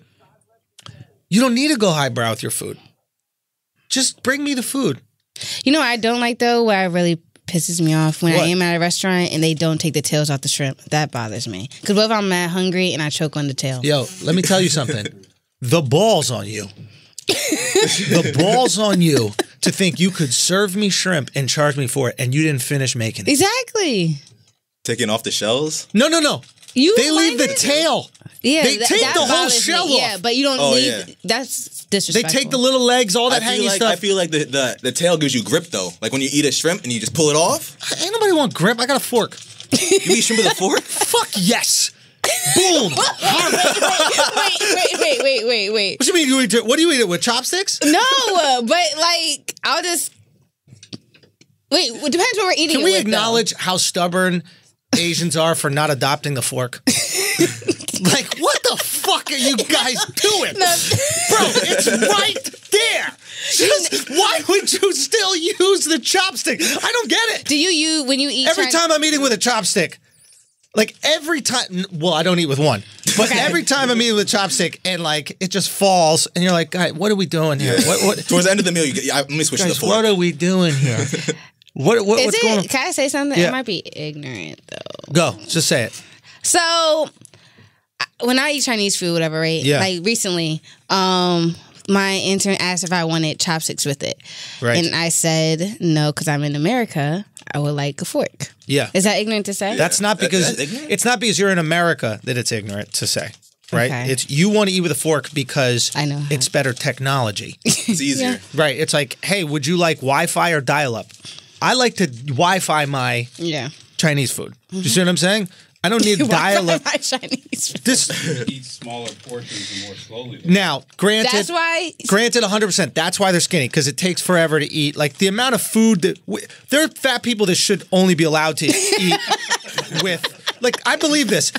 You don't need to go highbrow with your food. Just bring me the food. You know what I don't like though? where I really pisses me off when What? I am at a restaurant and they don't take the tails off the shrimp. That bothers me. Because what if I'm mad hungry and I choke on the tail? Yo, let me tell you something. The balls on you. the balls on you to think you could serve me shrimp and charge me for it and you didn't finish making it. Exactly. Taking off the shells. No, no, no. You They leave the it? tail. Yeah, They that- take that the whole bothers me. shell off. Yeah, but you don't Oh, leave. yeah. That's disrespectful. They take the little legs, all that I hanging feel like stuff. I feel like the, the the tail gives you grip though. Like when you eat a shrimp and you just pull it off. Ain't nobody want grip. I got a fork. You eat shrimp with a fork. *laughs* Fuck yes. Boom. *laughs* wait, wait, wait, wait, wait, wait. What do you mean you eat? What do you eat it with chopsticks? No, but like I'll just wait. It depends what we're eating. Can it we with, though. acknowledge how stubborn Asians are for not adopting the fork? *laughs* *laughs* like, what the fuck are you guys doing? Bro, it's right there. Just, why would you still use the chopstick? I don't get it. Do you you when you eat Every Chinese- time I'm eating with a chopstick, like every time, well, I don't eat with one, but Okay. every time I'm eating with a chopstick and like it just falls, and you're like, guy, what are we doing here? What, what, Towards the end of the meal, you get. Yeah, let me switch to the fork. what are we doing here? *laughs* What, what Is what's it? going on? Can I say something? Yeah. It might be ignorant though. Go, just say it. So I- when I eat Chinese food, whatever, right? Yeah. Like recently, um, my intern asked if I wanted chopsticks with it, Right. and I said no because I'm in America. I would like a fork. Yeah. Is that ignorant to say? That's not because that's it's not because you're in America that it's ignorant to say, right? Okay. It's you want to eat with a fork because I know it's better technology, *laughs* It's easier. right? It's like, hey, would you like Wi-Fi or dial-up? I like to Wi-Fi my yeah. Chinese food. Do you see what I'm saying? I don't *laughs* need dial-up. my Chinese. This *laughs* Eat smaller portions and more slowly. now, granted, That's why. Granted, 100%. That's why they're skinny because it takes forever to eat. Like the amount of food that w- there are fat people that should only be allowed to eat *laughs* with. Like I believe this.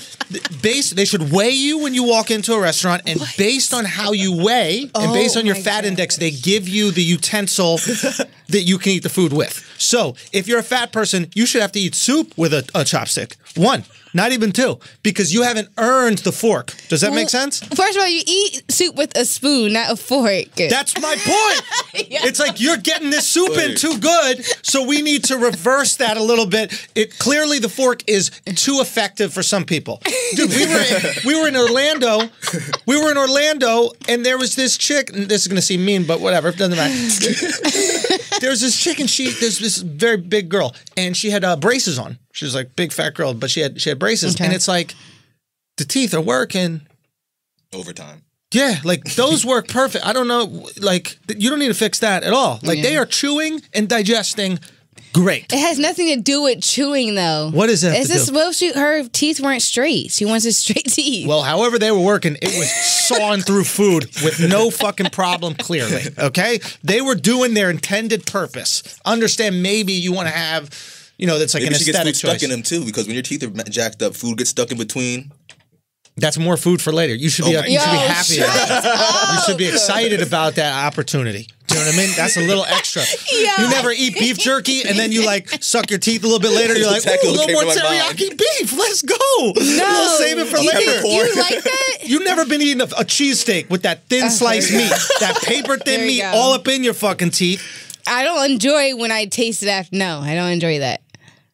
Base they should weigh you when you walk into a restaurant, and based on how you weigh and based Oh on your fat God. index, they give you the utensil that you can eat the food with. So if you're a fat person, you should have to eat soup with a, a chopstick. One, not even two, because you haven't earned the fork. Does that make sense? First of all, you eat soup with a spoon, not a fork. That's my point. *laughs* It's like you're getting this soup in too good, so we need to reverse that a little bit. It clearly the fork is too effective for some people. Dude, we were in, we were in Orlando. We were in Orlando, and there was this chick. And this is gonna seem mean, but whatever. It doesn't matter. *laughs* there was this chick, and she there's this very big girl, and she had uh, braces on. She was like big fat girl, but she had she had braces, Okay. and it's like the teeth are working. Overtime. Yeah, like those work perfect. I don't know, like you don't need to fix that at all. Like they are chewing and digesting great. It has nothing to do with chewing, though. What does that have It's to just do? well, she her teeth weren't straight. She wants a straight *laughs* teeth. Well, however they were working, it was sawing through food with no fucking problem. Clearly, okay, they were doing their intended purpose. Understand? Maybe you want to have, you know, that's like Maybe an she gets aesthetic food stuck in them too, because when your teeth are jacked up, food gets stuck in between. That's more food for later. You should be Oh my you should be happy. shut about that. *laughs* You should be excited about that opportunity. Do you know what I mean? That's a little extra. Yeah. You never eat beef jerky and then you like suck your teeth a little bit later. You're like, ooh, a little more came to my mind. teriyaki beef. Let's go. We'll save it for you, later. You like that? You've never been eating a, a cheesesteak with that thin uh-huh. sliced meat, *laughs* that paper thin meat go. all up in your fucking teeth. I don't enjoy when I taste it after. No, I don't enjoy that.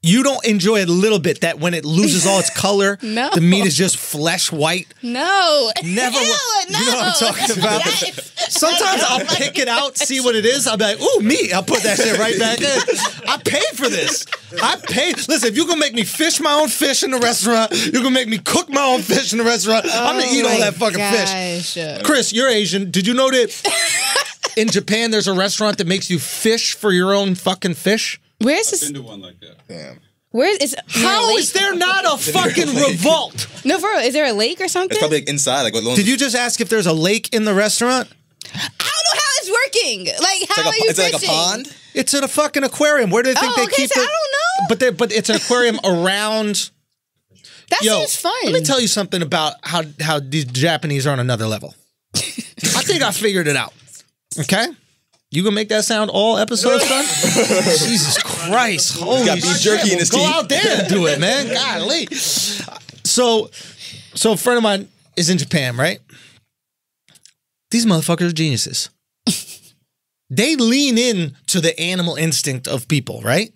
You don't enjoy a little bit that when it loses all its *laughs* color, No. the meat is just flesh white. No, Never. Ew, no. You know what I'm talking about? Yes. Sometimes I'll *laughs* pick it out, see what it is. I'll be like, ooh, meat. I'll put that shit right back in. I paid for this. I paid. Listen, if you're going to make me fish my own fish in the restaurant, you're going to make me cook my own fish in the restaurant, I'm going to Oh eat all that fucking fish. Chris, you're Asian. Did you know that *laughs* in Japan there's a restaurant that makes you fish for your own fucking fish? Where's this? Into one like that. Damn. Where is? How there is lake? there not a *laughs* fucking revolt? No, for real. Is there a lake or something? It's probably like inside. Like, what- Did you just ask if there's a lake in the restaurant? I don't know how it's working. Like, how It's like, are a, you it's like a pond. It's in a fucking aquarium. Where do they think Oh, they okay, keep so it? I don't know. But they but it's an aquarium *laughs* around. That Yo, seems fun. let me tell you something about how how these Japanese are on another level. I think I figured it out. Okay, you gonna make that sound all episodes, son? *laughs* Jesus Christ! Holy got beef shit. jerky in his Go teeth. out there and do it, man. *laughs* Golly. So, so a friend of mine is in Japan, right? These motherfuckers are geniuses. *laughs* they lean in to the animal instinct of people, right?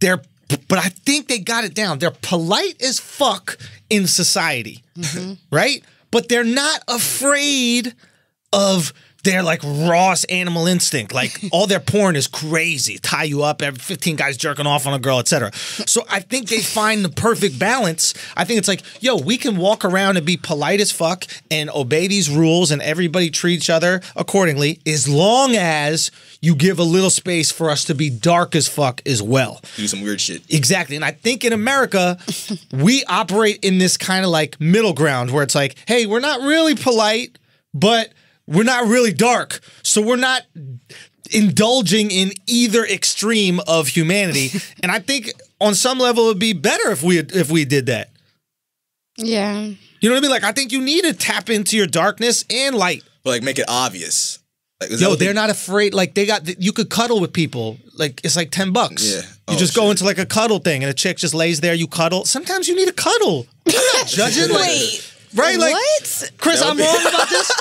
they're but I think they got it down. They're polite as fuck in society, mm-hmm. right? But they're not afraid of their like rawest animal instinct. Like *laughs* all their porn is crazy, tie you up, every 15 guys jerking off on a girl, etc. So I think they find the perfect balance. I think it's like, yo, we can walk around and be polite as fuck and obey these rules and everybody treat each other accordingly as long as you give a little space for us to be dark as fuck as well. Do some weird shit. Exactly. And I think in America, *laughs* we operate in this kind of like middle ground where it's like, hey, we're not really polite, but we're not really dark. So we're not indulging in either extreme of humanity. *laughs* and I think on some level it'd be better if we if we did that. Yeah. You know what I mean? Like I think you need to tap into your darkness and light. But like make it obvious. Like, Yo, they're they- not afraid. Like they got, you could cuddle with people. Like it's like ten bucks. Yeah. You Oh, just go into like a cuddle thing, and a chick just lays there. You cuddle. Sometimes you need a cuddle. I'm not *laughs* judging. like- Wait. Right? Like, What? Chris, I'm be- wrong about this.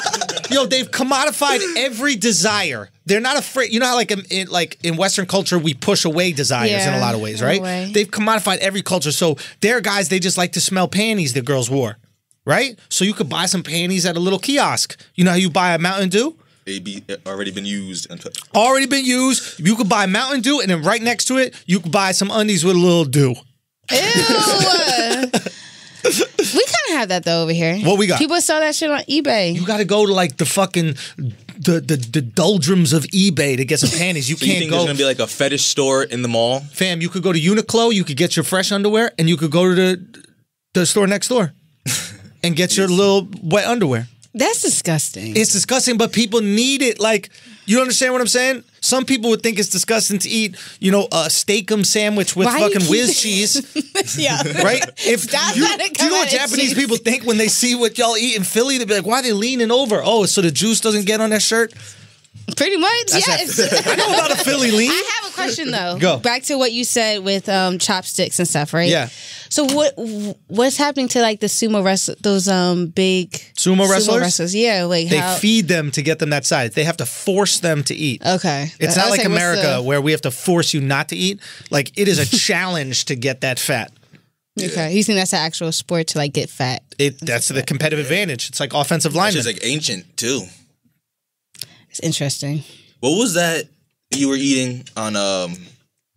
Yo, they've commodified every desire. They're not afraid. You know how like in, in like in Western culture we push away desires in a lot of ways, in a right? way. They've commodified every culture. So they're guys they just like to smell panties that girls wore, right? So you could buy some panties at a little kiosk. You know how you buy a Mountain Dew? they be already been used. Already been used. You could buy Mountain Dew, and then right next to it, you could buy some undies with a little dew. Ew. *laughs* we kind of have that though over here. What we got? People sell that shit on eBay. You got to go to like the fucking the the, the doldrums of eBay to get some panties. You So can't think go. there's gonna be like a fetish store in the mall? Fam, you could go to Uniqlo. You could get your fresh underwear, and you could go to the the store next door *laughs* and get your little wet underwear. That's disgusting. It's disgusting, but people need it. Like, you understand what I'm saying? Some people would think it's disgusting to eat, you know, a Steak-umm sandwich with Why fucking whiz cheese. *laughs* yeah. right? If Stop you, do you know what Japanese cheese. people think when they see what y'all eat in Philly? They'd be like, "Why are they leaning over? Oh, so the juice doesn't get on their shirt." Pretty much. That's yes. I know about a Philly lean. I have a question though. Go. back to what you said with um, chopsticks and stuff, right? Yeah. So what what's happening to like the sumo wrestlers, those um big Sumo wrestlers? Yeah, like They how? feed them to get them that size. They have to force them to eat. okay, It's I not was like saying, America the- where we have to force you not to eat. Like it is a *laughs* challenge to get that fat. okay, you think that's an actual sport to like get fat? It that's the competitive advantage. It's like offensive It's linemen. just like ancient too. It's interesting. What was that you were eating on? Um,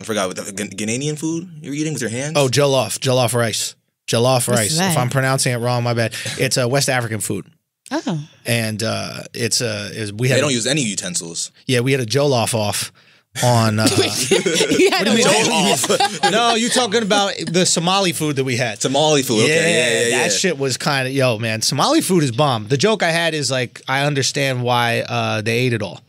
I forgot what the Ghanaian food you were eating with your hands. oh, jollof, jollof rice, jollof rice. that? If I'm pronouncing it wrong, my bad. It's a West African food. Oh, and uh, it's uh, is we had they don't use any utensils. yeah we had a jollof off on. *laughs* Uh, *laughs* you had to wait. *laughs* no, you talking about the Somali food that we had. Somali food. Okay, yeah, yeah, yeah. that shit was kind of yo man. Somali food is bomb. The joke I had is like I understand why uh, they ate it all.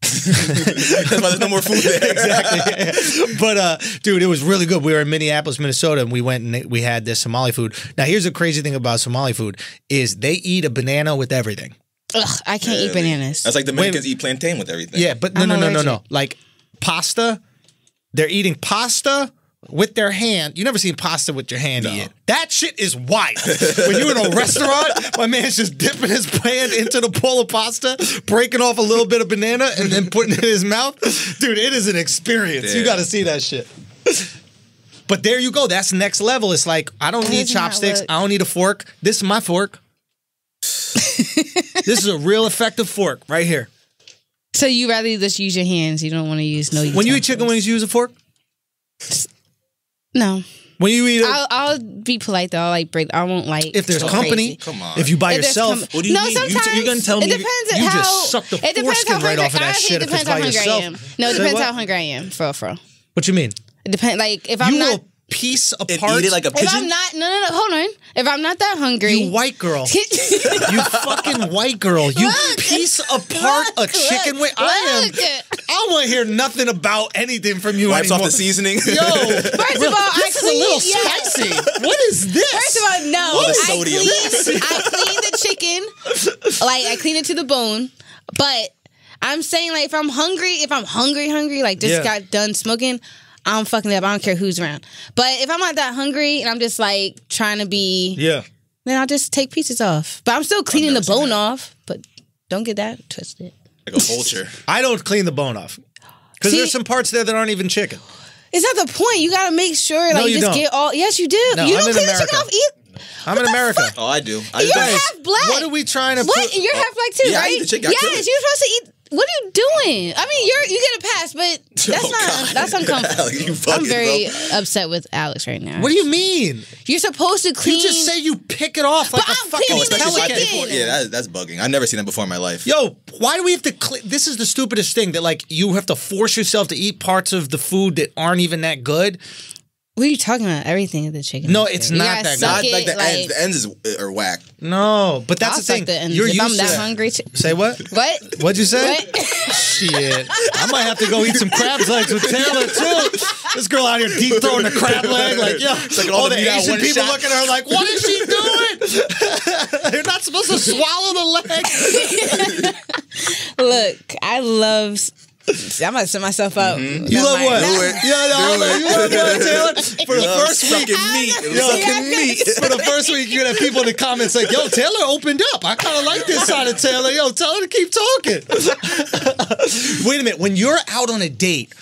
That's why there's no more food there. exactly. but uh, dude, it was really good. We were in Minneapolis, Minnesota, and we went and we had this Somali food. Now, here's the crazy thing about Somali food is they eat a banana with everything. Ugh, I can't eat bananas. That's like the Dominicans eat plantain with everything. Yeah, but no, I'm no, no, no, no. Like pasta, they're eating pasta with their hand. You never seen pasta with your hand eat it. That shit is wild. *laughs* when you're in a restaurant, my man's just dipping his hand into the bowl of pasta, breaking off a little bit of banana, and then putting it in his mouth. Dude, it is an experience. You got to see that shit. But there you go. That's next level. It's like I don't That need is how it chopsticks. I don't need a fork. This is my fork. *laughs* this is a real effective fork right here. So you rather just use your hands? You don't want to use no. When you eat chicken wings, you use a fork. no. When you eat, a, I'll, I'll be polite though. I'll like break. I won't like. if there's company, crazy. Come on. if you by If there's yourself, com- What do you no, mean? You- sometimes you're gonna tell me it depends. you how, just suck the it depends foreskin how right hungry, off of that honestly, shit It if it's depends how by hungry yourself. I am. No, it Say depends what? how hungry I am. For real, for real. what you mean? It depends. Like if I'm you not. will piece And apart eat it like a If I'm pigeon. not, no, no, no, hold on. If I'm not that hungry, you white girl. *laughs* you fucking white girl. You Look. piece apart a Look, chicken look, wing. I am. I want to hear nothing about anything from you Wipes off anymore. the seasoning. Yo, First of all, I this is a little clean- yeah. spicy. What is this? First of all, no. All the I sodium. clean, I clean the chicken. Like I clean it to the bone. But I'm saying like if I'm hungry, if I'm hungry, hungry, like just Yeah. got done smoking, I'm fucking it up. I don't care who's around. But if I'm not that hungry and I'm just like trying to be, yeah. then I'll just take pieces off. But I'm still cleaning the bone off. But don't get that twisted. like a vulture. *laughs* I don't clean the bone off because there's some parts there that aren't even chicken. It's not the point. You gotta make sure like you just don't. get all. Yes, you do. No, you don't in clean the chicken off. Eat. I'm in America. Oh, I do. I You're just- half black. What are we trying to What? put- You're oh. half black too, Yeah, I eat the chicken. Yes, you're supposed to eat. What are you doing? I mean, you're you get a pass, but *laughs* oh, that's Oh, not God. that's *laughs* uncomfortable. Alex, you I'm very bro. upset with Alex right now. What do you mean? You're supposed to clean. You just say you pick it off like But a I'm fucking cleaning the Especially if chicken. it. Yeah, that, that's bugging. I've never seen that before in my life. Yo, why do we have to? Cl- this is the stupidest thing that like you have to force yourself to eat parts of the food that aren't even that good. What are you talking about? Everything of the chicken. No, it's good. Not gotta that suck Not like it, the ends. The ends is uh, are whack. No, but that's I'll the thing. the ends You're if used I'm to that that. hungry. T- Say what? *laughs* what? What'd you say? What? Shit, I might have to go eat some crab legs with Taylor too. This girl out here deep throwing the crab leg, like yo, Sucking all all the the Asian people shot. looking at her like, what is she doing? *laughs* You're not supposed to swallow the leg. *laughs* Look, I love. I'm gonna set myself up. Mm-hmm. You love what? Do it. Yeah, no, Do it. you love what, Taylor? For the Love first week, sucking meat. Yo, Sucking meat. *laughs* for the first week, you're gonna have people in the comments like, "Yo, Taylor opened up. I kind of like this side of Taylor. Yo, tell her to keep talking." *laughs* Wait a minute. When you're out on a date,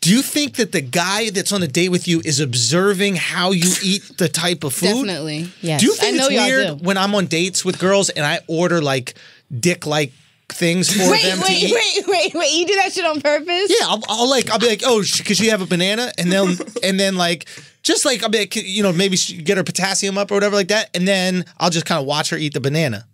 do you think that the guy that's on a date with you is observing how you eat the type of food? Definitely. Yes. Do you think I know it's y'all weird do. when I'm on dates with girls and I order like dick-like things for Wait, them to wait, eat? wait, *laughs* wait, wait! You do that shit on purpose? Yeah, I'll, I'll like I'll be like, oh, because you have a banana, and then *laughs* and then like just like I'll be like, you know, maybe she- get her potassium up or whatever like that, and then I'll just kind of watch her eat the banana.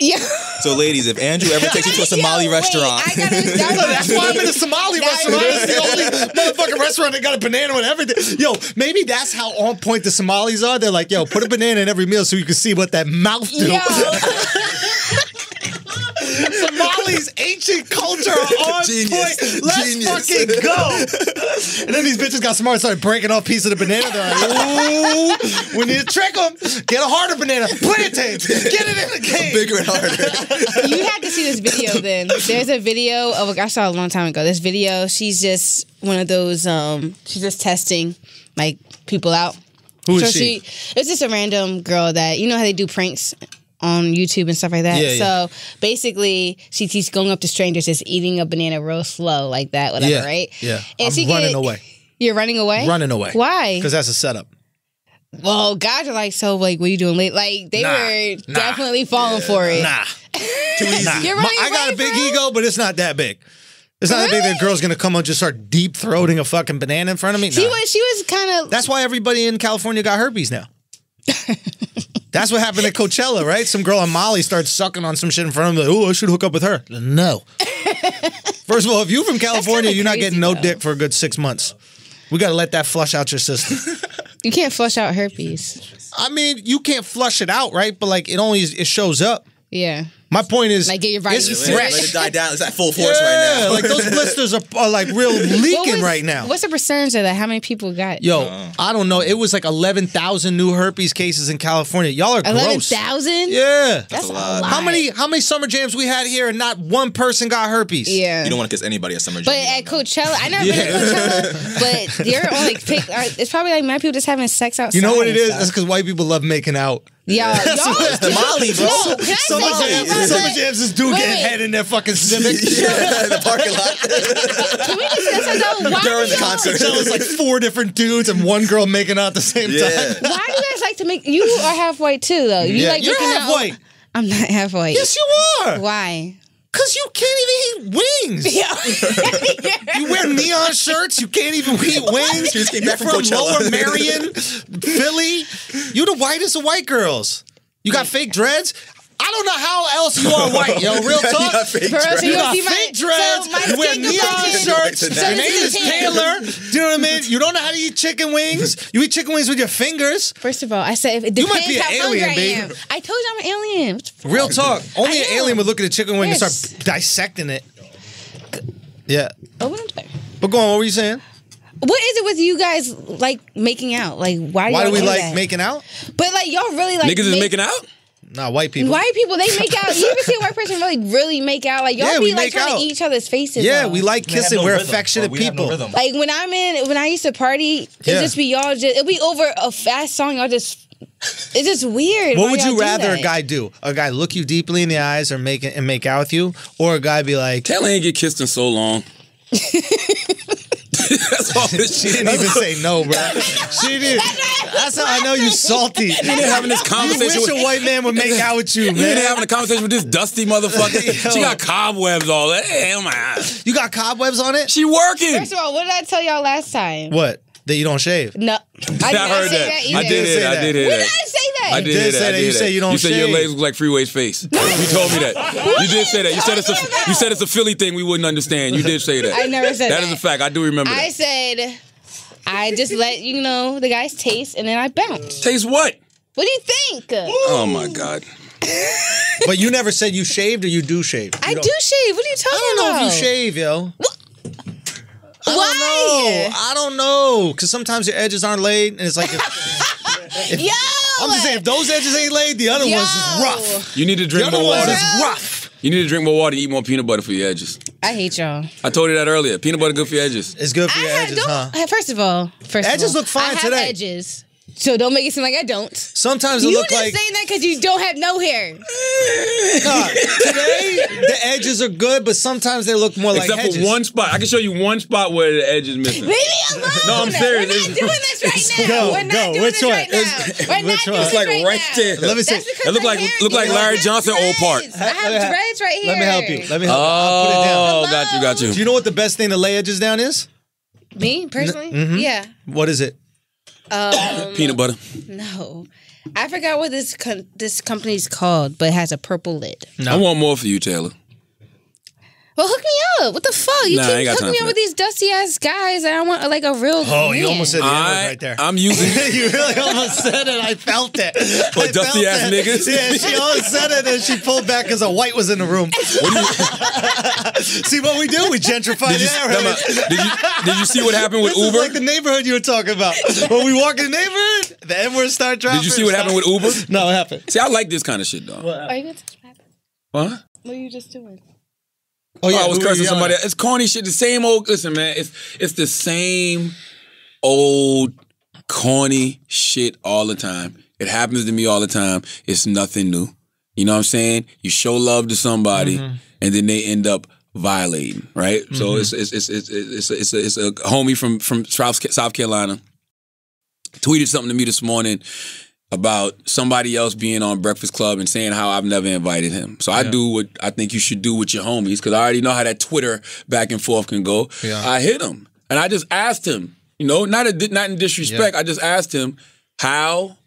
Yeah. So, ladies, if Andrew ever takes you to a *laughs* Somali Yo, wait, restaurant, I gotta, that That's why I'm in a Somali That restaurant. is- It's the only motherfucking restaurant that got a banana with everything. Yo, maybe that's how on point the Somalis are. They're like, yo, put a banana in every meal so you can see what that mouth do. Yo, Somalis ancient culture are on *laughs* Genius. point. Let's Genius. fucking go. *laughs* And then these bitches got smart and started breaking off pieces of the banana. They're like, ooh, we need to trick them. Get a harder banana. Plantains. Get it in the game. bigger and harder. *laughs* you had to see this video. Then there's a video of a I saw a long time ago. This video, she's just one of those. Um, she's just testing like people out. Who is so she? It's just a random girl that you know how they do pranks on YouTube and stuff like that. Yeah, yeah. so basically, she keeps going up to strangers, just eating a banana real slow like that, whatever, Yeah, right? yeah. And I'm she running get- away. You're running away. Running away. Why? Because that's a setup. Well, guys are like, so like, what are you doing late? Like, they Nah, were nah. definitely falling for it. Nah. *laughs* Too easy. You're My- running I got a big from- ego, but it's not that big. It's not that big that girl's gonna come and just start deep throating a fucking banana in front of me. She Nah. was, she was kind of. That's why everybody in California got herpes now. *laughs* That's what happened at Coachella, right? Some girl on Molly starts sucking on some shit in front of me. Like, oh, I should hook up with her. No. *laughs* First of all, if you're from California, you're not getting no though. dick for a good six months. We got to let that flush out your system. You can't flush out herpes. I mean, you can't flush it out, right? But like, it only it shows up. Yeah. My point is, Like, get your body it's used Let, to it- it. let it die down. It's at full force yeah, right now. like those *laughs* blisters are, are like real leaking was- right now. What's the percentage of that? How many people got? Yo, uh-uh. I don't know. It was like eleven thousand new herpes cases in California. Y'all are eleven gross. thousand. Yeah. that's a a lot. lot. How many how many summer jams we had here and not one person got herpes? Yeah. you don't want to kiss anybody at summer jam. But jam. at Coachella, I never been to Coachella, *laughs* but they're on like pic, it's probably like mad people just having sex outside. You know what it is? and stuff. That's because white people love making out. *laughs* Y'all, y'all, Molly, bro. Yo, can I say Summer something jams, about that? summer jams is dude Wait, getting head in their fucking Civic. *laughs* yeah, in the parking lot. Can we discuss that though? Why During the concert. So it's like four different dudes and one girl making out at the same Yeah. time. Why do you guys like to make? You are half white too, though. You Yeah. like You're half out- white. I'm not half white. Yes, you are. Why? Because you can't even eat wings. *laughs* You wear neon shirts. You can't even eat *laughs* wings. She just came You're back from from. Lower Merion, Philly. You're the whitest of white girls. You got fake dreads. I don't know how else you are white, yo. *laughs* Real You talk. got fake dreads. you You got see my- fake dreads. so you wear skin neon complexion- shirts. So Your name is is a tan. Taylor. Do you know what I mean? You don't know how to eat chicken wings. You eat chicken wings with your fingers. First of all, I said if it You might be an how hungry alien, I am. I told you I'm an alien. What the fuck? Real talk. Only an alien would look at a chicken wing and start dissecting it. Yeah. Oh, what am But go on. What were you saying? What is it with you guys like making out? Like why? Do Why y'all do we like that? making out? But like y'all really like Niggas is making out? Nah, white people. White people they make out. You ever see a white person really really make out? Like y'all Yeah, be we like make trying out. to eat each other's faces. Yeah, off. we like kissing. no We're rhythm, affectionate we have no people. Like when I'm in, when I used to party, it Yeah. just be y'all just it'll be over a fast song. Y'all just it's just weird. What why would y'all you do rather a guy do? A guy look you deeply in the eyes or make and make out with you, or a guy be like, Taylor ain't get kissed in so long. *laughs* That's all this *laughs* She didn't even say no, bro. She didn't. That's how I know you salty. You been having this conversation. You conversation wish with- a white man would make out with you, *laughs* man. You man. been having a conversation with this dusty motherfucker. *laughs* she got cobwebs all that. Hey, oh my. You got cobwebs on it? She working. First of all, what did I tell y'all last time? What? That you don't shave? No, I, *laughs* I did not heard say that. that. I did hear say. I did it. When did that. I say that? I did, did say that. I that. did You hear said that. you don't shave. You said your legs look like Freeway's face. *laughs* You told me that. You did say that. You said it's a you said it's a Philly thing we wouldn't understand. You did say that. *laughs* I never said That that. is a fact. I do remember I that. said I just let you know the guys taste, and then I bounce. Taste what? What do you think? Oh my god. But you never said you shaved or you do shave. I You do don't- shave. What are you talking about? I don't know about? if you shave, yo. I don't know. I don't know. Because sometimes your edges aren't laid, and it's like, *laughs* if, Yo, I'm just saying, if those edges ain't laid, the other Yo. ones is rough. You need to drink more ones water. is rough. You need to drink more water and eat more peanut butter for your edges. I hate y'all. I told you that earlier. Peanut butter good for your edges. It's good for I your have- edges, huh? First of all, first Edges of all, look fine I have today. edges, so don't make it seem like I don't. Sometimes it You look just like saying that because you don't have no hair. *laughs* Nah, today the edges are good, but sometimes they look more like Except hedges. for one spot. I can show you one spot where the edge is missing. Leave me alone. *laughs* No, I'm serious. We're not doing this right now. *laughs* Go, We're not go. doing Which this one? right now. It's- We're not which doing one? this It's like right, right now. there. Let me see. It look like- hair look like Larry I have Johnson old part. I have dreads right here. Let me help you. Let me help you. I'll put it down. Oh, got you, got you. Do you. you know what the best thing to lay edges down is? Me personally, Mm-hmm. yeah. What is it? Um, *coughs* Peanut butter. no, I forgot what this con- this company's called, but it has a purple lid. I want more for you, Taylor. Well, hook me up. What the fuck? You Nah, I ain't keep got hooking time me for up with that. these dusty ass guys, and I want like a real. Oh, you man. almost said the N-word I, right there. I'm using. *laughs* you really almost said it. I felt it. *laughs* What, I dusty felt ass it. niggas? Yeah, she almost said it and she pulled back because a white was in the room. *laughs* see what we do? We gentrify Did you, the no, no, neighborhood. did you did you see what happened with This is Uber? like the neighborhood you were talking about. When we walk in the neighborhood, the N-word start dropping. Did you see what happened with Uber? No, it happened. See, I like this kind of shit, though. Are you gonna touch my What? What are you just doing? Oh Oh, I was cursing somebody. It's corny shit. The same old. Listen, man. It's it's the same old corny shit all the time. It happens to me all the time. It's nothing new. You know what I'm saying? You show love to somebody, Mm-hmm. and then they end up violating. Right. So it's it's it's it's it's a, it's, a, it's a homie from from South Carolina tweeted something to me this morning about somebody else being on Breakfast Club and saying how I've never invited him. So I do what I think you should do with your homies because I already know how that Twitter back and forth can go. Yeah. I hit him and I just asked him, you know, not a, not in disrespect. I just asked him how,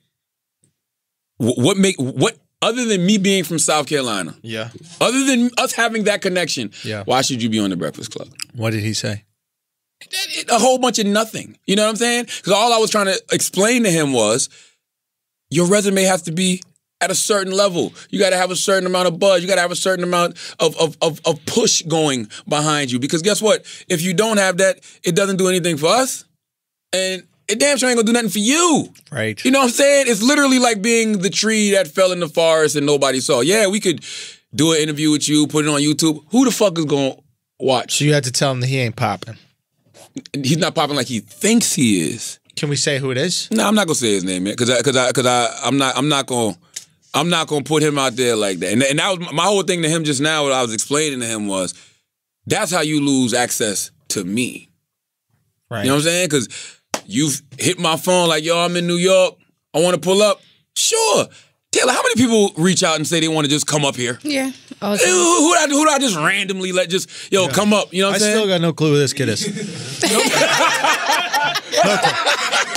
what make what other than me being from South Carolina, Yeah. other than us having that connection, Yeah. why should you be on the Breakfast Club? What did he say? a whole bunch of nothing. You know what I'm saying? Because all I was trying to explain to him was your resume has to be at a certain level. You got to have a certain amount of buzz. You got to have a certain amount of, of, of, of push going behind you. Because guess what? If you don't have that, it doesn't do anything for us. And it damn sure ain't gonna do nothing for you. Right. You know what I'm saying? It's literally like being the tree that fell in the forest and nobody saw. Yeah, we could do an interview with you, put it on YouTube. Who the fuck is gonna watch? So you had to tell him that he ain't popping. He's not popping like he thinks he is. Can we say who it is? No, I'm not gonna say his name, man, because I, because I, because I, I'm not, I'm not gonna, I'm not gonna put him out there like that. And, and that was my whole thing to him just now. What I was explaining to him was, that's how you lose access to me. Right. You know what I'm saying? Because you've hit my phone like, yo, I'm in New York. I want to pull up. Sure, Taylor. How many people reach out and say they want to just come up here? Yeah. Oh, Who, who, who, do I, who do I just randomly let just yo come up? You know what I I'm saying? still got no clue who this kid is. *laughs* *laughs*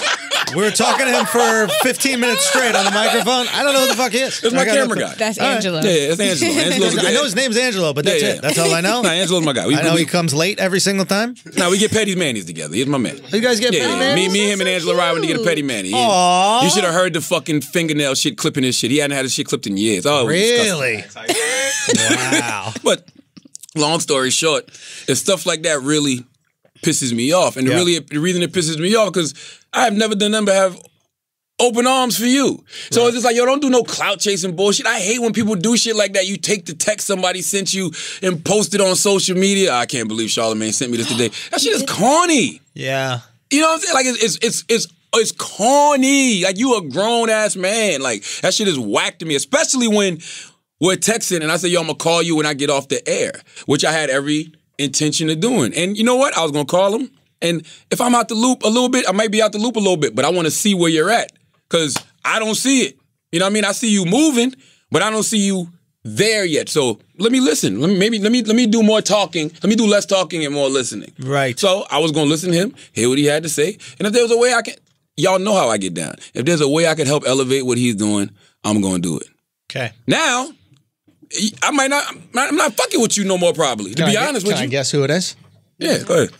we were talking to him for 15 minutes straight on the microphone. I don't know who the fuck he is. It's my I got no camera clue. guy. That's All right. Angela. yeah, yeah, that's Angelo. *laughs* Angelo's I know his name's Angelo, but that's Yeah, yeah. it. That's all I know. *laughs* Nah, Angelo's my guy. We, I know we, he comes late every single time. Now we get petty manis together. He's my man. You guys get Yeah, petty yeah. manis? Me, me, him, and so Angela ride when to get a cute. petty mani. He- You should have heard the fucking fingernail shit clipping his shit. He hadn't had his shit clipped in years. Oh, it was disgusting. Really? wow. *laughs* But long story short, it's stuff like that really pisses me off. And Yeah. really the reason it pisses me off because I have never done nothing but have open arms for you. So it's just like, yo, don't do no clout chasing bullshit. I hate when people do shit like that. You take the text somebody sent you and post it on social media. I can't believe Charlamagne sent me this today. *gasps* That shit is corny. Yeah. You know what I'm saying? Like it's it's it's it's, it's corny. Like you a grown ass man. Like that shit is whack to me, especially when we're texting and I say, yo, I'm gonna call you when I get off the air, which I had every intention of doing. And you know what? I was gonna call him. And if I'm out the loop a little bit, I might be out the loop a little bit, but I want to see where you're at because I don't see it. You know what I mean? I see you moving, but I don't see you there yet. So let me listen. Let me maybe let me let me do more talking. Let me do less talking and more listening. Right. So I was gonna listen to him, hear what he had to say, and if there was a way I can, y'all know how I get down. If there's a way I can help elevate what he's doing, I'm gonna do it. Okay. Now, I might not. I'm not fucking with you no more. Probably to Can be I honest can with I you. guess who it is? Yeah, go ahead.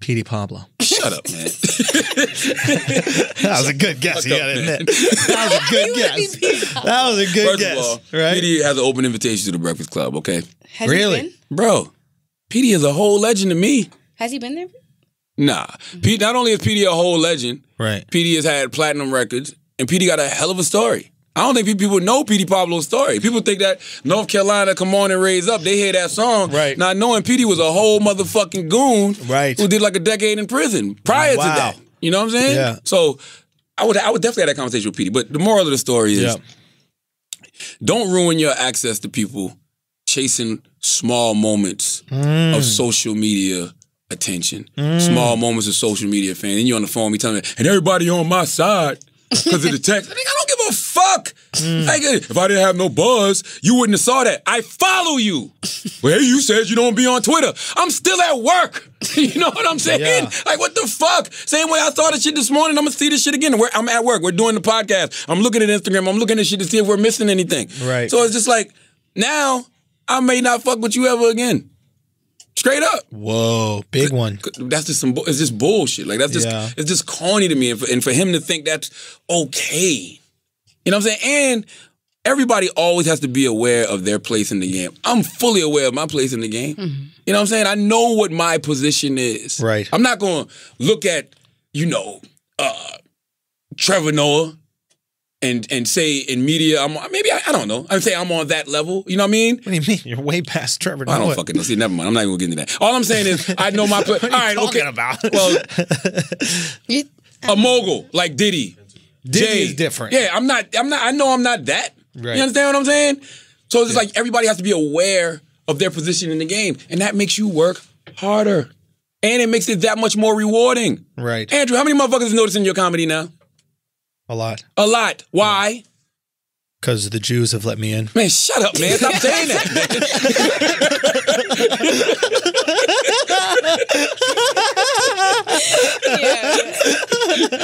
Petey Pablo. Shut up, man. *laughs* That was a good guess. You gotta up, admit. That was a good *laughs* guess. That was a good First guess. of all, right? Petey has an open invitation to the Breakfast Club. Okay, Has Really? He been? bro. Petey is a whole legend to me. Has he been there? Nah, Pete. Not only is Petey a whole legend, Right. Petey has had platinum records, and Petey got a hell of a story. I don't think people know Petey Pablo's story. People think that North Carolina, come on and raise up. They hear that song, Right. Not knowing Petey was a whole motherfucking goon, Right. Who did like a decade in prison prior Wow. to that. You know what I'm saying? Yeah. So I would, I would definitely have that conversation with Petey. But the moral of the story is, Yeah. don't ruin your access to people chasing small moments Mm. of social media attention. Small moments of social media fan. And you on the phone, me telling me, and everybody on my side because of the *laughs* text. I don't give a fuck. Mm. Like, if I didn't have no buzz, you wouldn't have saw that. I follow you. well, you said you don't be on Twitter. I'm still at work. *laughs* you know what I'm saying? Yeah. Like, what the fuck? Same way I saw this shit this morning, I'm gonna see this shit again. We're, I'm at work. We're doing the podcast. I'm looking at Instagram. I'm looking at shit to see if we're missing anything. Right. So it's just like, now I may not fuck with you ever again. Straight up. Whoa, big one. That's just some. bu- It's just bullshit. Like that's just. Yeah. It's just corny to me, and for, and for him to think that's okay. You know what I'm saying? And everybody always has to be aware of their place in the game. I'm fully aware of my place in the game. You know what I'm saying? I know what my position is. Right. I'm not going to look at you know uh, Trevor Noah. And, and say in media, I'm maybe I, I don't know. I'm saying I'm on that level. You know what I mean? What do you mean? You're way past Trevor I don't fucking know. See, never mind. I'm not even gonna into that. All I'm saying is I know my. Pla- *laughs* All right, talking okay. about? Well, *laughs* a um, mogul like Diddy. Diddy Jay. is different. Yeah, I'm not. I'm not. I know I'm not that. Right. You understand what I'm saying? So it's like everybody has to be aware of their position in the game, and that makes you work harder, and it makes it that much more rewarding. Right. Andrew, how many motherfuckers is noticing your comedy now? A lot. A lot. Why? Because the Jews have let me in. Man, shut up, man. Stop saying that.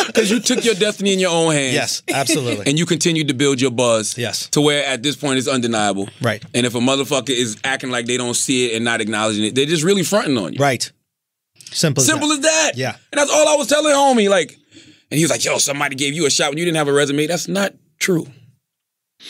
Because you took your destiny in your own hands. Yes, absolutely. And you continued to build your buzz. Yes. To where at this point it's undeniable. Right. And if a motherfucker is acting like they don't see it and not acknowledging it, they're just really fronting on you. right. Simple as Simple that. as that. Yeah. And that's all I was telling homie. Like, and he was like, yo, somebody gave you a shot when you didn't have a resume. That's not true.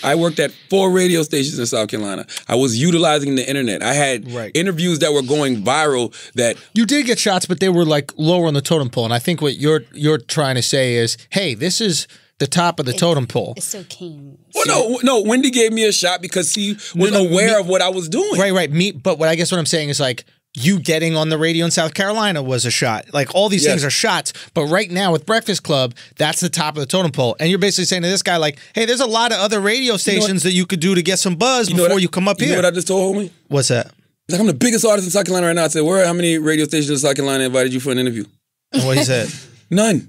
I worked at four radio stations in South Carolina. I was utilizing the internet. I had Right. interviews that were going viral that You did get shots, but they were like lower on the totem pole. And I think what you're you're trying to say is, hey, this is the top of the totem pole. it's so keen. well, no, no. Wendy gave me a shot because he was No, no, aware me- of what I was doing. Right, right. Me, but what I guess what I'm saying is like you getting on the radio in South Carolina was a shot. Like all these Yes. things are shots. But right now with Breakfast Club, that's the top of the totem pole. And you're basically saying to this guy, like, hey, there's a lot of other radio stations that you could do to get some buzz know before I- you come up you here. know what I just told homie? What's that? Like I'm the biggest artist in South Carolina right now. I said, where? How many radio stations in South Carolina invited you for an interview? And what he said. *laughs* None.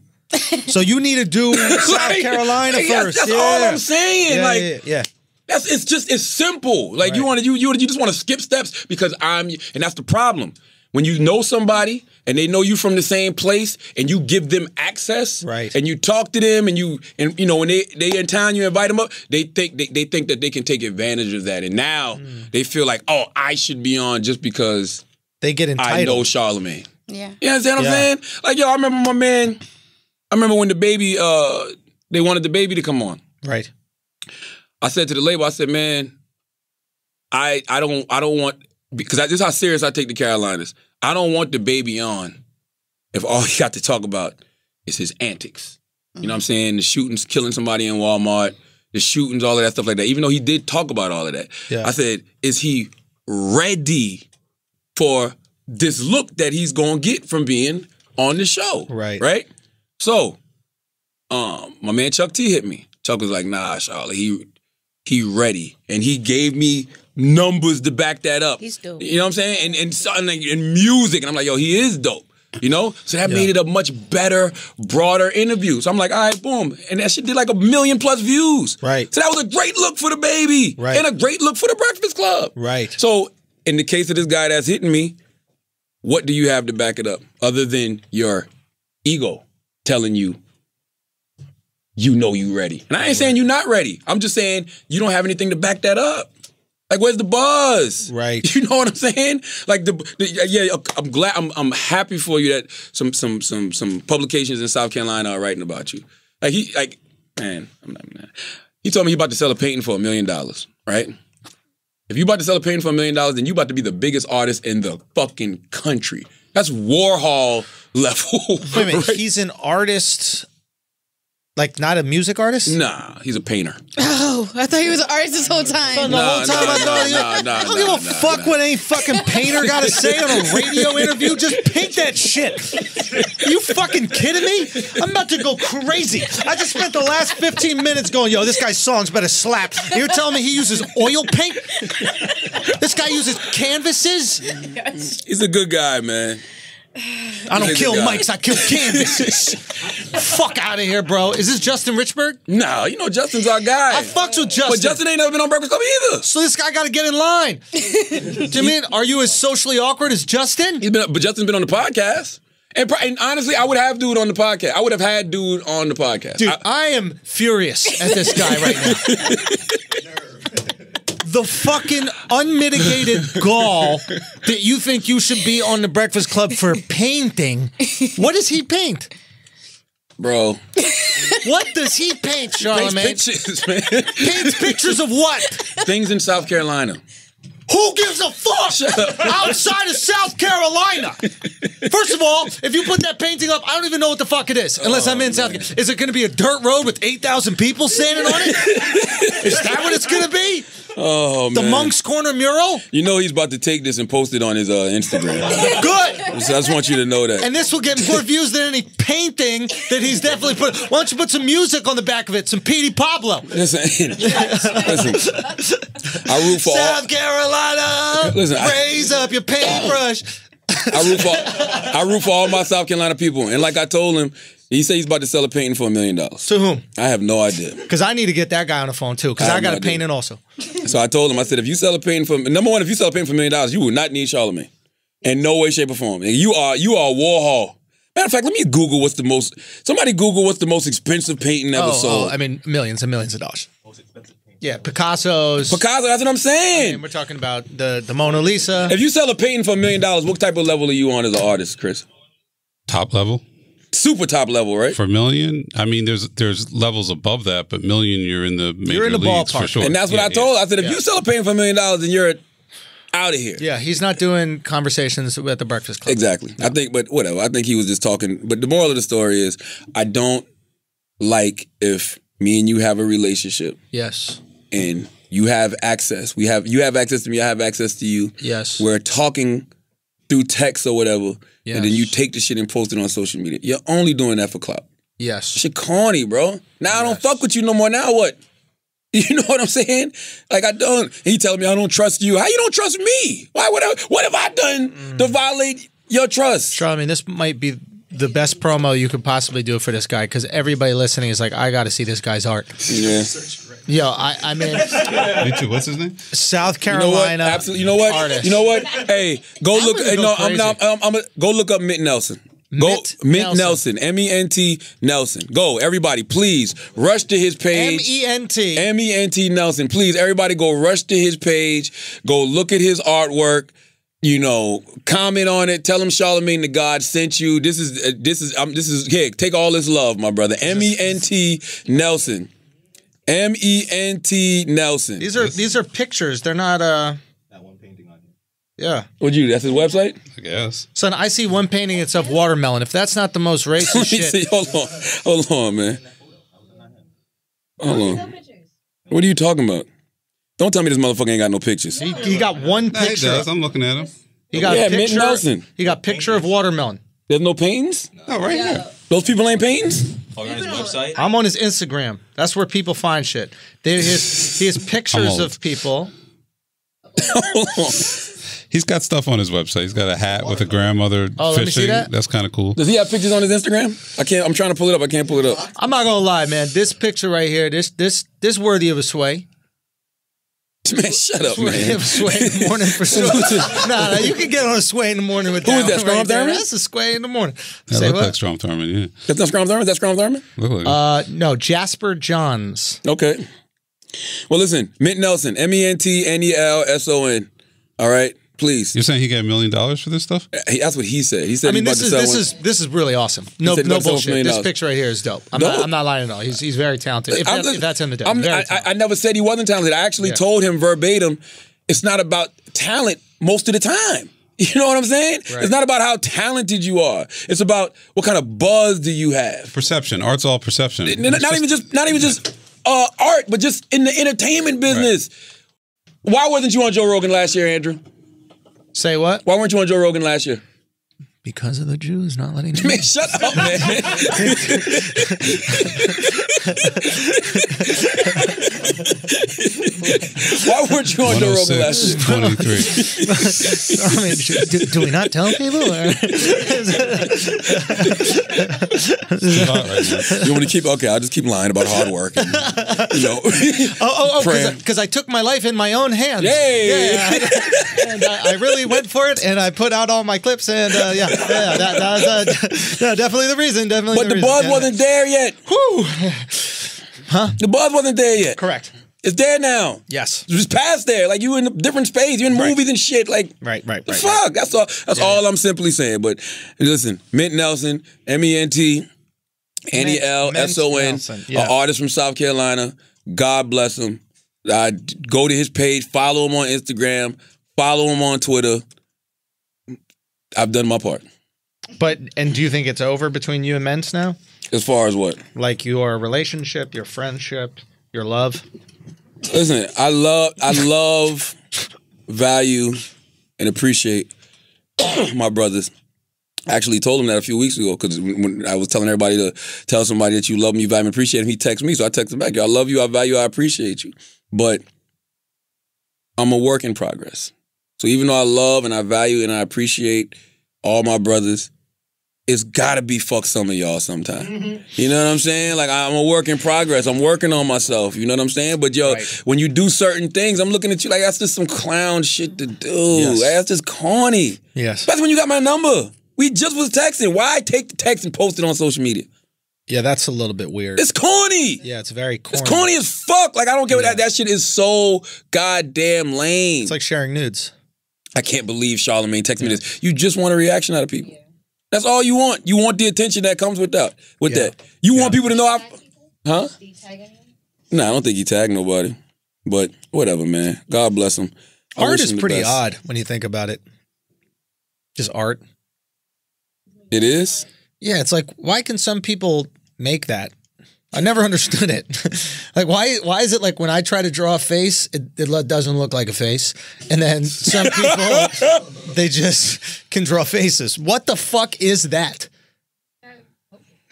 so you need to do *laughs* South Like, Carolina like, that's- first. That's yeah. all I'm saying. Yeah, like yeah, yeah. That's it's just it's simple. Like you want to you you you just want to skip steps because I'm and that's the problem. When you know somebody and they know you from the same place and you give them access, Right. And you talk to them and you and you know when they they in town, you invite them up. They think they, they think that they can take advantage of that, and now Hmm. they feel like, oh, I should be on just because They get entitled. I know Charlamagne. Yeah. You understand what I'm Yeah. saying? Like, yo, I remember my man. I remember when DaBaby, uh, they wanted DaBaby to come on. Right. I said to the label, I said, man, I I don't I don't want because I, this is how serious I take the Carolinas. I don't want DaBaby on if all *laughs* he got to talk about is his antics. You know what I'm saying? The shootings, killing somebody in Walmart, the shootings, all of that stuff like that. Even though he did talk about all of that, Yeah. I said, is he ready for this look that he's gonna get from being on the show? Right. Right. So, um, my man Chuck T hit me. Chuck was like, "Nah, Charlotte, he he ready," and he gave me numbers to back that up. He's dope. You know what I'm saying? And and something like, and music, and I'm like, "Yo, he is dope." You know, so that made it a much better, broader interview. So I'm like, all right, boom, and that shit did like a million plus views. Right. So that was a great look for DaBaby, Right. and a great look for the Breakfast Club. Right. So in the case of this guy that's hitting me, what do you have to back it up other than your ego telling you you know you ready? And I ain't saying you're not ready. I'm just saying you don't have anything to back that up. Like, where's the buzz? Right. *laughs* You know what I'm saying? Like the, the yeah, I'm glad I'm I'm happy for you that some some some some publications in South Carolina are writing about you. Like he like man, I'm not, man. He told me he about to sell a painting for a million dollars, right? If you about to sell a painting for a million dollars, then you about to be the biggest artist in the fucking country. That's Warhol level. *laughs* Wait a minute, right? he's an artist, like not a music artist. Nah, he's a painter. Oh, I thought he was an artist this whole time. The whole Nah, time I nah, thought he- was, nah, nah, I don't give a nah, fuck nah. what any fucking painter got to say on a radio *laughs* interview. Just paint that shit. Are you fucking kidding me? I'm about to go crazy. I just spent the last 15 minutes going, yo, this guy's songs better slap. You're telling me he uses oil paint? This guy uses canvases? He's a good guy, man. *sighs* I don't kill mics, I kill *laughs* canvases. Fuck out of here, bro. Is this Justin Richburg? Nah, you know Justin's our guy. I fucked with Justin. But Justin ain't never been on Breakfast Club either. So this guy got to get in line. *laughs* Jimmy, are you as socially awkward as Justin? He's been, but Justin's been on the podcast. And, and honestly, I would have dude on the podcast. I would have had dude on the podcast. Dude, I- I, am furious at this guy right now. *laughs* the fucking unmitigated *laughs* gall that you think you should be on the Breakfast Club for painting. What does he paint? bro, What does he paint, paints Charlamagne? pictures, man. Paints pictures of what? Things in South Carolina. Who gives a fuck outside of South Carolina? First of all, if you put that painting up, I don't even know what the fuck it is, unless I'm in oh, South Carolina. Is it going to be a dirt road with 8,000 people standing on it? is that what it's going to be? Oh The man, Moncks Corner mural? You know he's about to take this and post it on his uh, Instagram. *laughs* Good. so I just want you to know that. And this will get more views than any painting that he's definitely put. Why don't you put some music on the back of it? Some Petey Pablo. listen, *laughs* listen. I root for all. South Carolina, Listen, I- raise up your paintbrush. I root for I root for all my South Carolina people. And like I told him, he said he's about to sell a painting for a million dollars. To whom? I have no idea. Because I need to get that guy on the phone too. Because I I, got no a idea. painting also. So I told him, I said, if you sell a painting for number one, if you sell a painting for a million dollars, you will not need Charlamagne. In no way, shape, or form. And You are you are Warhol. Matter of fact, let me Google what's the most. Somebody Google what's the most expensive painting ever Oh, oh sold. oh, I mean, millions and millions of dollars. Most expensive. Painting. Yeah, Picasso's. Picasso. That's what I'm saying. and we're talking about the the Mona Lisa. If you sell a painting for a million dollars, what type of level are you on as an artist, Chris? Top level Super top level, right? for a million. I mean, there's there's levels above that, but million, you're in the major you're in the leagues for ballpark. sure. and that's what Yeah, I told. I said, if Yeah. you sell a painting for a million dollars, then you're out of here. Yeah, he's not doing conversations at the Breakfast Club. Exactly. I think, but whatever. I think he was just talking. But the moral of the story is, I don't like if me and you have a relationship Yes. and you have access. We have you have access to me. I have access to you. Yes. We're talking through text or whatever, Yes. and then you take the shit and post it on social media. You're only doing that for clout. Yes. Shit corny, bro. Now I don't fuck with you no more. Now what? *laughs* You know what I'm saying? Like I don't. He telling me I don't trust you. How you don't trust me? Why would I? What have I done Mm. to violate your trust? Charlie, I mean, this might be the best promo you could possibly do for this guy because everybody listening is like, I got to see this guy's art. Yeah. Yo, I, I mean, *laughs* Me too. What's his name? South You know what? Carolina. Absolutely. You know what? artist. You know what? Hey, go look. gonna Hey, go no, I'm not. I'm, I'm, go look up Ment Nelson. Go Ment Nelson. M E N T Nelson. Go everybody, please rush to his page. M E N T. M E N T Nelson. Please, everybody, go rush to his page. Go look at his artwork. You know, comment on it. Tell him Charlamagne tha God sent you. This is uh, this is um, this is here. Take all this love, my brother. M E N T Nelson. M E N T Nelson. These are these are pictures. They're not. uh That one painting on here. Yeah, What you? That's his website. I guess. son. I see one painting. It's of watermelon. If that's not the most racist *laughs* Let me shit, see. Hold on. Hold on, man. Hold on. What are you talking about? Don't tell me this motherfucker ain't got no pictures. he, he got one Nah, he picture. does. I'm looking at him. He got Yeah, a Ment picture. Nelson. He got picture of watermelon. There's no paintings? Oh, right here. Those people ain't paintings? On his website. I'm on his Instagram. That's where people find shit. They, his, he has *laughs* pictures of people. *laughs* He's got stuff on his website. He's got a hat with a grandmother Oh, let me fishing. see that. That's kind of cool. Does he have pictures on his Instagram? I can't. I'm trying to pull it up. I can't pull it up. I'm not gonna lie, man. This picture right here, this this this worthy of a sway. *laughs* Man, shut up, Worthy man. *laughs* of sway in the morning for sure. *laughs* nah, nah, you can get on a sway in the morning with Who that. is that, one Strom right there. Thurmond? That's a sway in the morning. That Say look what? like Strom Thurmond. Yeah, That's not Scrum Thurman. That's Scrum Thurman. like. Uh, no, Jasper Johns. Okay. Well, listen, Ment Nelson, M E N T N E L S O N. All right, please. You're saying he got a million dollars for this stuff? He- That's what he said. He said I mean, this is this sell is this is really awesome. No, no about to sell bullshit. This picture right here is dope. I'm, No. not, I'm not lying at all. He's he's very talented. If, I'm that, just- if that's in the dope, I'm- I, I, never said he wasn't talented. I actually Yeah. told him verbatim, it's not about talent most of the time. *laughs* You know what I'm saying? Right. It's not about how talented you are. It's about what kind of buzz do you have. Perception. Art's all perception. N- Not, even just not even just uh, art, but just in the entertainment business. Why wasn't you on Joe Rogan last year, Andrew? Say what? Why weren't you on Joe Rogan last year? Because of the Jews not letting me. Man, *laughs* shut up, man. Why weren't you on Joe Rogan last year? 106, 23. *laughs* I mean, do, do we not tell people? or- It's hot right now. You want to keep? Okay, I'll just keep lying about hard work. And, you know, *laughs* Oh, oh, oh, because I took my life in my own hands. Yay! Yeah, yeah. and I, I really went for it, and I put out all my clips, and uh, yeah, yeah, that, that was uh, *laughs* yeah, definitely the reason. Definitely, but the, the reason. buzz Yeah. wasn't there yet. Whew. Huh? The buzz wasn't there yet. Correct. It's there now. Yes. It was past there. Like you in a different space. You're in movies and shit. Like Right, right, the right, fuck. That's all. That's all I'm simply saying. But listen, Ment Nelson, M E N T, N E L S O N, yeah. an artist from South Carolina. God bless him. Uh, go to his page, follow him on Instagram, follow him on Twitter. I've done my part. But and do you think it's over between you and Ments now? As far as what? Like your relationship, your friendship, your love? Listen, I love, I love, value, and appreciate *clears throat* my brothers. I actually told him that a few weeks ago because when I was telling everybody to tell somebody that you love me, you value me, appreciate him, he texted me, so I texted him back. I love you, I value, I appreciate you, but I'm a work in progress. So even though I love and I value and I appreciate all my brothers, it's gotta be fuck some of y'all sometime. Mm-hmm. You know what I'm saying? Like I'm a work in progress. I'm working on myself. You know what I'm saying? But yo, Right. when you do certain things, I'm looking at you like that's just some clown shit to do. Yes. Like, that's just corny. Yes. Especially when you got my number. We just was texting. Why take the text and post it on social media? Yeah, that's a little bit weird. It's corny. yeah, it's very corny. It's corny as fuck. Like I don't get what that. That shit is so goddamn lame. It's like sharing nudes. I can't believe Charlamagne texted me this. You just want a reaction out of people. That's all you want. You want the attention that comes with that. With Yeah. that, you want people to know. I, huh? No, I don't think he tagged nobody. But whatever, man. God bless him. I Art wish is him pretty best. odd when you think about it. Just art. It is. Yeah, it's like why can some people make that? I never *laughs* understood it. *laughs* like why why is it like when I try to draw a face, it, it doesn't look like a face, and then some people *laughs* they just can draw faces. What the fuck is that?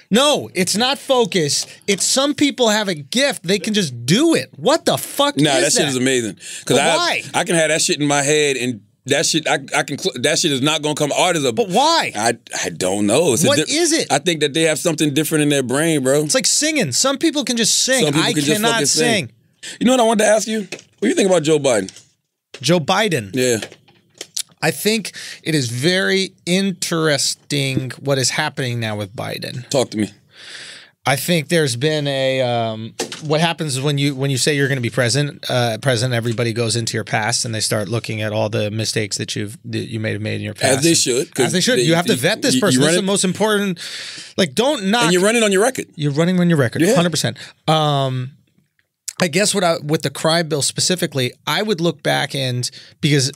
No, it's not focus. It's some people have a gift; they can just do it. What the fuck? Nah, is that shit is amazing. Because I, why? I can have that shit in my head, and that shit, I, I can. That shit is not gonna come. Art is a. But why? I, I don't know. It's What is it? I think that they have something different in their brain, bro. It's like singing. Some people can just sing. Some people I can just cannot fucking sing. sing. You know what I wanted to ask you? What do you think about Joe Biden? Joe Biden. Yeah. I think it is very interesting what is happening now with Biden. Talk to me. I think there's been a um, what happens when you when you say you're going to be present, Uh, president, everybody goes into your past and they start looking at all the mistakes that you've that you may have made in your past. As they should, As they should. they- you have to vet this person. That's the most important. Like, don't knock. And you're running on your record. You're running on your record, Yeah. hundred percent. Um, I guess what I with the crime bill specifically, I would look back and because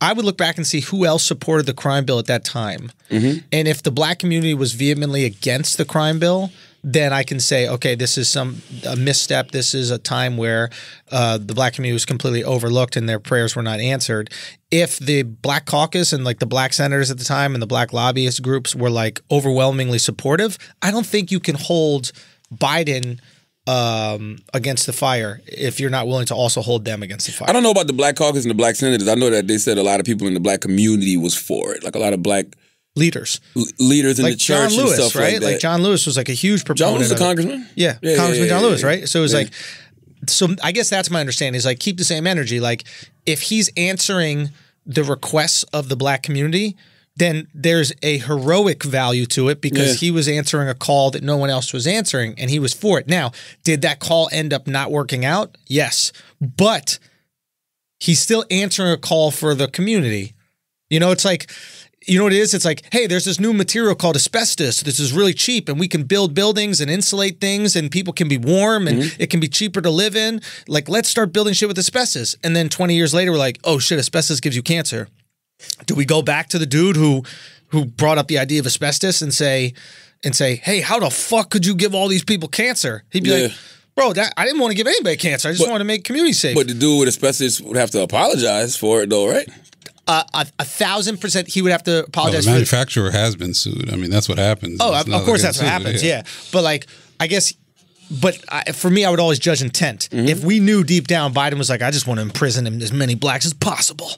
I would look back and see who else supported the crime bill at that time, Mm-hmm. and if the black community was vehemently against the crime bill. Then I can say, okay, this is some a misstep. This is a time where uh, the black community was completely overlooked and their prayers were not answered. If the Black Caucus and like the black senators at the time and the black lobbyist groups were like overwhelmingly supportive, I don't think you can hold Biden um, against the fire if you're not willing to also hold them against the fire. I don't know about the black caucus and the black senators. I know that they said a lot of people in the black community was for it, like a lot of black Leaders l- leaders in like the church John Lewis, and stuff right? like that. John Lewis was like a huge proponent. John Lewis, a congressman. Yeah, Yeah, Congressman yeah, John Lewis, right? So it was Yeah. like, so I guess that's my understanding is like keep the same energy. Like if he's answering the requests of the black community, then there's a heroic value to it because Yeah. he was answering a call that no one else was answering and he was for it. Now, did that call end up not working out? Yes, but he's still answering a call for the community. You know, it's like, you know what it is? It's like, hey, there's this new material called asbestos. This is really cheap, and we can build buildings and insulate things, and people can be warm, and mm-hmm. it can be cheaper to live in. Like, let's start building shit with asbestos. And then 20 years later, we're like, oh shit, asbestos gives you cancer. Do we go back to the dude who who brought up the idea of asbestos and say and say, hey, how the fuck could you give all these people cancer? He'd be like, bro, that, I didn't want to give anybody cancer. I just wanted to make community safe. But the dude with asbestos would have to apologize for it, though, right? Uh, a, a thousand percent, he would have to Well, apologize. the for manufacturer has been sued. I mean, that's what happens. Oh, It's of, course like that's what happens. sued, Yeah. but like, I guess, but I, for me, I would always judge intent. Mm-hmm. If we knew deep down Biden was like, I just want to imprison him as many blacks as possible,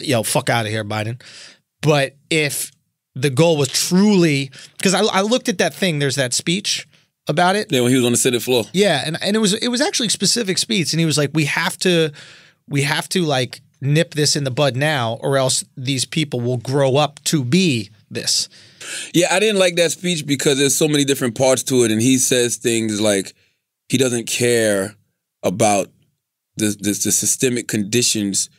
yo, fuck out of here, Biden. But if the goal was truly, because I, I looked at that thing, there's that speech about it. Yeah, when he was on the Senate floor. Yeah, and and it was it was actually specific speech, and he was like, "We have to, we have to like nip this in the bud now, or else these people will grow up to be this." Yeah, I didn't like that speech because there's so many different parts to it, and he says things like he doesn't care about the the, the systemic conditions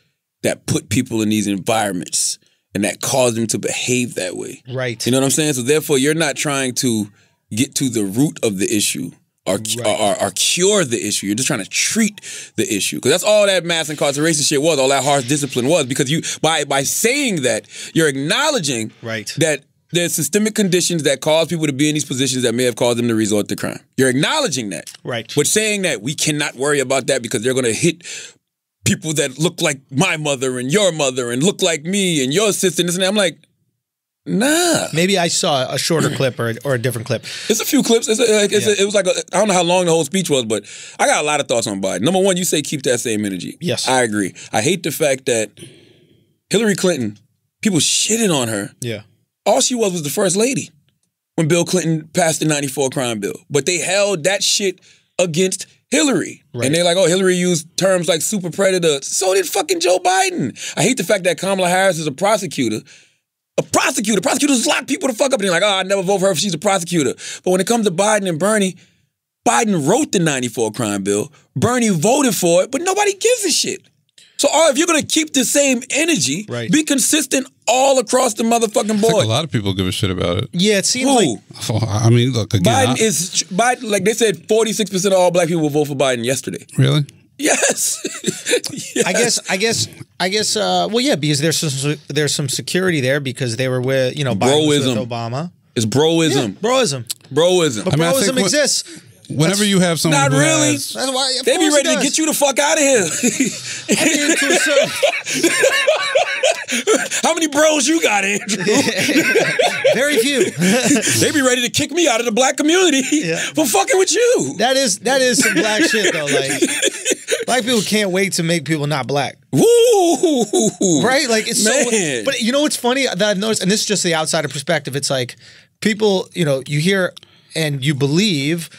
that put people in these environments and that cause them to behave that way. Right. You know what I'm saying? So therefore, you're not trying to get to the root of the issue. Or, or, or, or cure the issue. You're just trying to treat the issue because that's all that mass incarceration shit was. All that harsh discipline was because you by by saying that you're acknowledging Right. that there's systemic conditions that cause people to be in these positions that may have caused them to resort to crime. You're acknowledging that. Right. But saying that we cannot worry about that because they're going to hit people that look like my mother and your mother and look like me and your sister and this and that. I'm like, nah. Maybe I saw a shorter clip or, or a different clip. It's a few clips. It's a, like, it's a, it was like a, I don't know how long the whole speech was, but I got a lot of thoughts on Biden. Number one, you say keep that same energy. Yes. I agree. I hate the fact that Hillary Clinton, people shitted on her. Yeah. All she was was the first lady when Bill Clinton passed the 94 crime bill. But they held that shit against Hillary. Right. And they're like, oh, Hillary used terms like super predator. So did fucking Joe Biden. I hate the fact that Kamala Harris is a prosecutor. A prosecutor. Prosecutors lock people to fuck up and they're like, oh, I never vote for her if she's a prosecutor. But when it comes to Biden and Bernie, Biden wrote the 94 crime bill. Bernie voted for it, but nobody gives a shit. So all, if you're gonna keep the same energy, Right. be consistent all across the motherfucking I think board. a lot of people give a shit about it. Yeah, it seems Who? like I mean, look again. Biden I- is Biden. Like they said, 46 percent of all black people will vote for Biden yesterday. really. Yes. *laughs* I guess I guess I guess uh, well yeah because there's some there's some security there because they were with you know Biden with Obama. it's broism. Broism. Broism. But I mean, I broism think exists. Whenever you have someone Not who really. has- That's why they be ready to get you the fuck out of here. I mean, to a certain- *laughs* *laughs* How many bros you got, Andrew? *laughs* very few. *laughs* they be ready to kick me out of the black community Yeah. for fucking with you. That is that is some black shit though. Like black people can't wait to make people not black. Woo! Right? Like it's Man. so but you know what's funny that I've noticed, and this is just the outsider perspective, it's like people, you know, you hear and you believe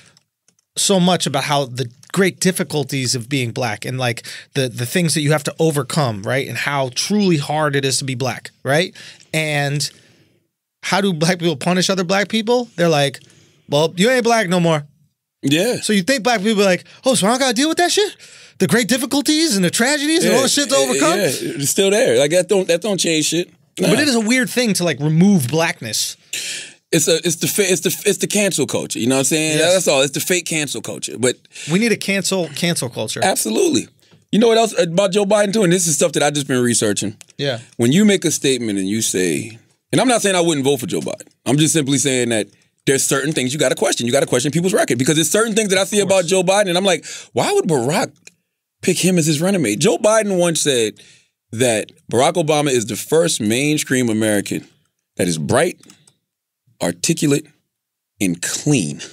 so much about how the great difficulties of being black and like the the things that you have to overcome, right? And how truly hard it is to be black, right? And how do black people punish other black people? They're like, well, you ain't black no more. Yeah. So you think black people are like, oh, so I don't gotta deal with that shit? The great difficulties and the tragedies and all the shit to overcome? Yeah, it's still there. Like that don't that don't change shit. Nah. But it is a weird thing to like remove blackness. It's a it's the it's the it's the cancel culture. You know what I'm saying? Yes. That's all. It's the fake cancel culture. But We need a cancel cancel culture. absolutely. You know what else uh, about Joe Biden too? And this is stuff that I just been researching. Yeah. When you make a statement and you say, and I'm not saying I wouldn't vote for Joe Biden. I'm just simply saying that there's certain things you got to question. You got to question people's record because there's certain things that I see about Joe Biden, and I'm like, why would Barack pick him as his running mate? Joe Biden once said that Barack Obama is the first mainstream American that is bright, articulate, and clean. *laughs*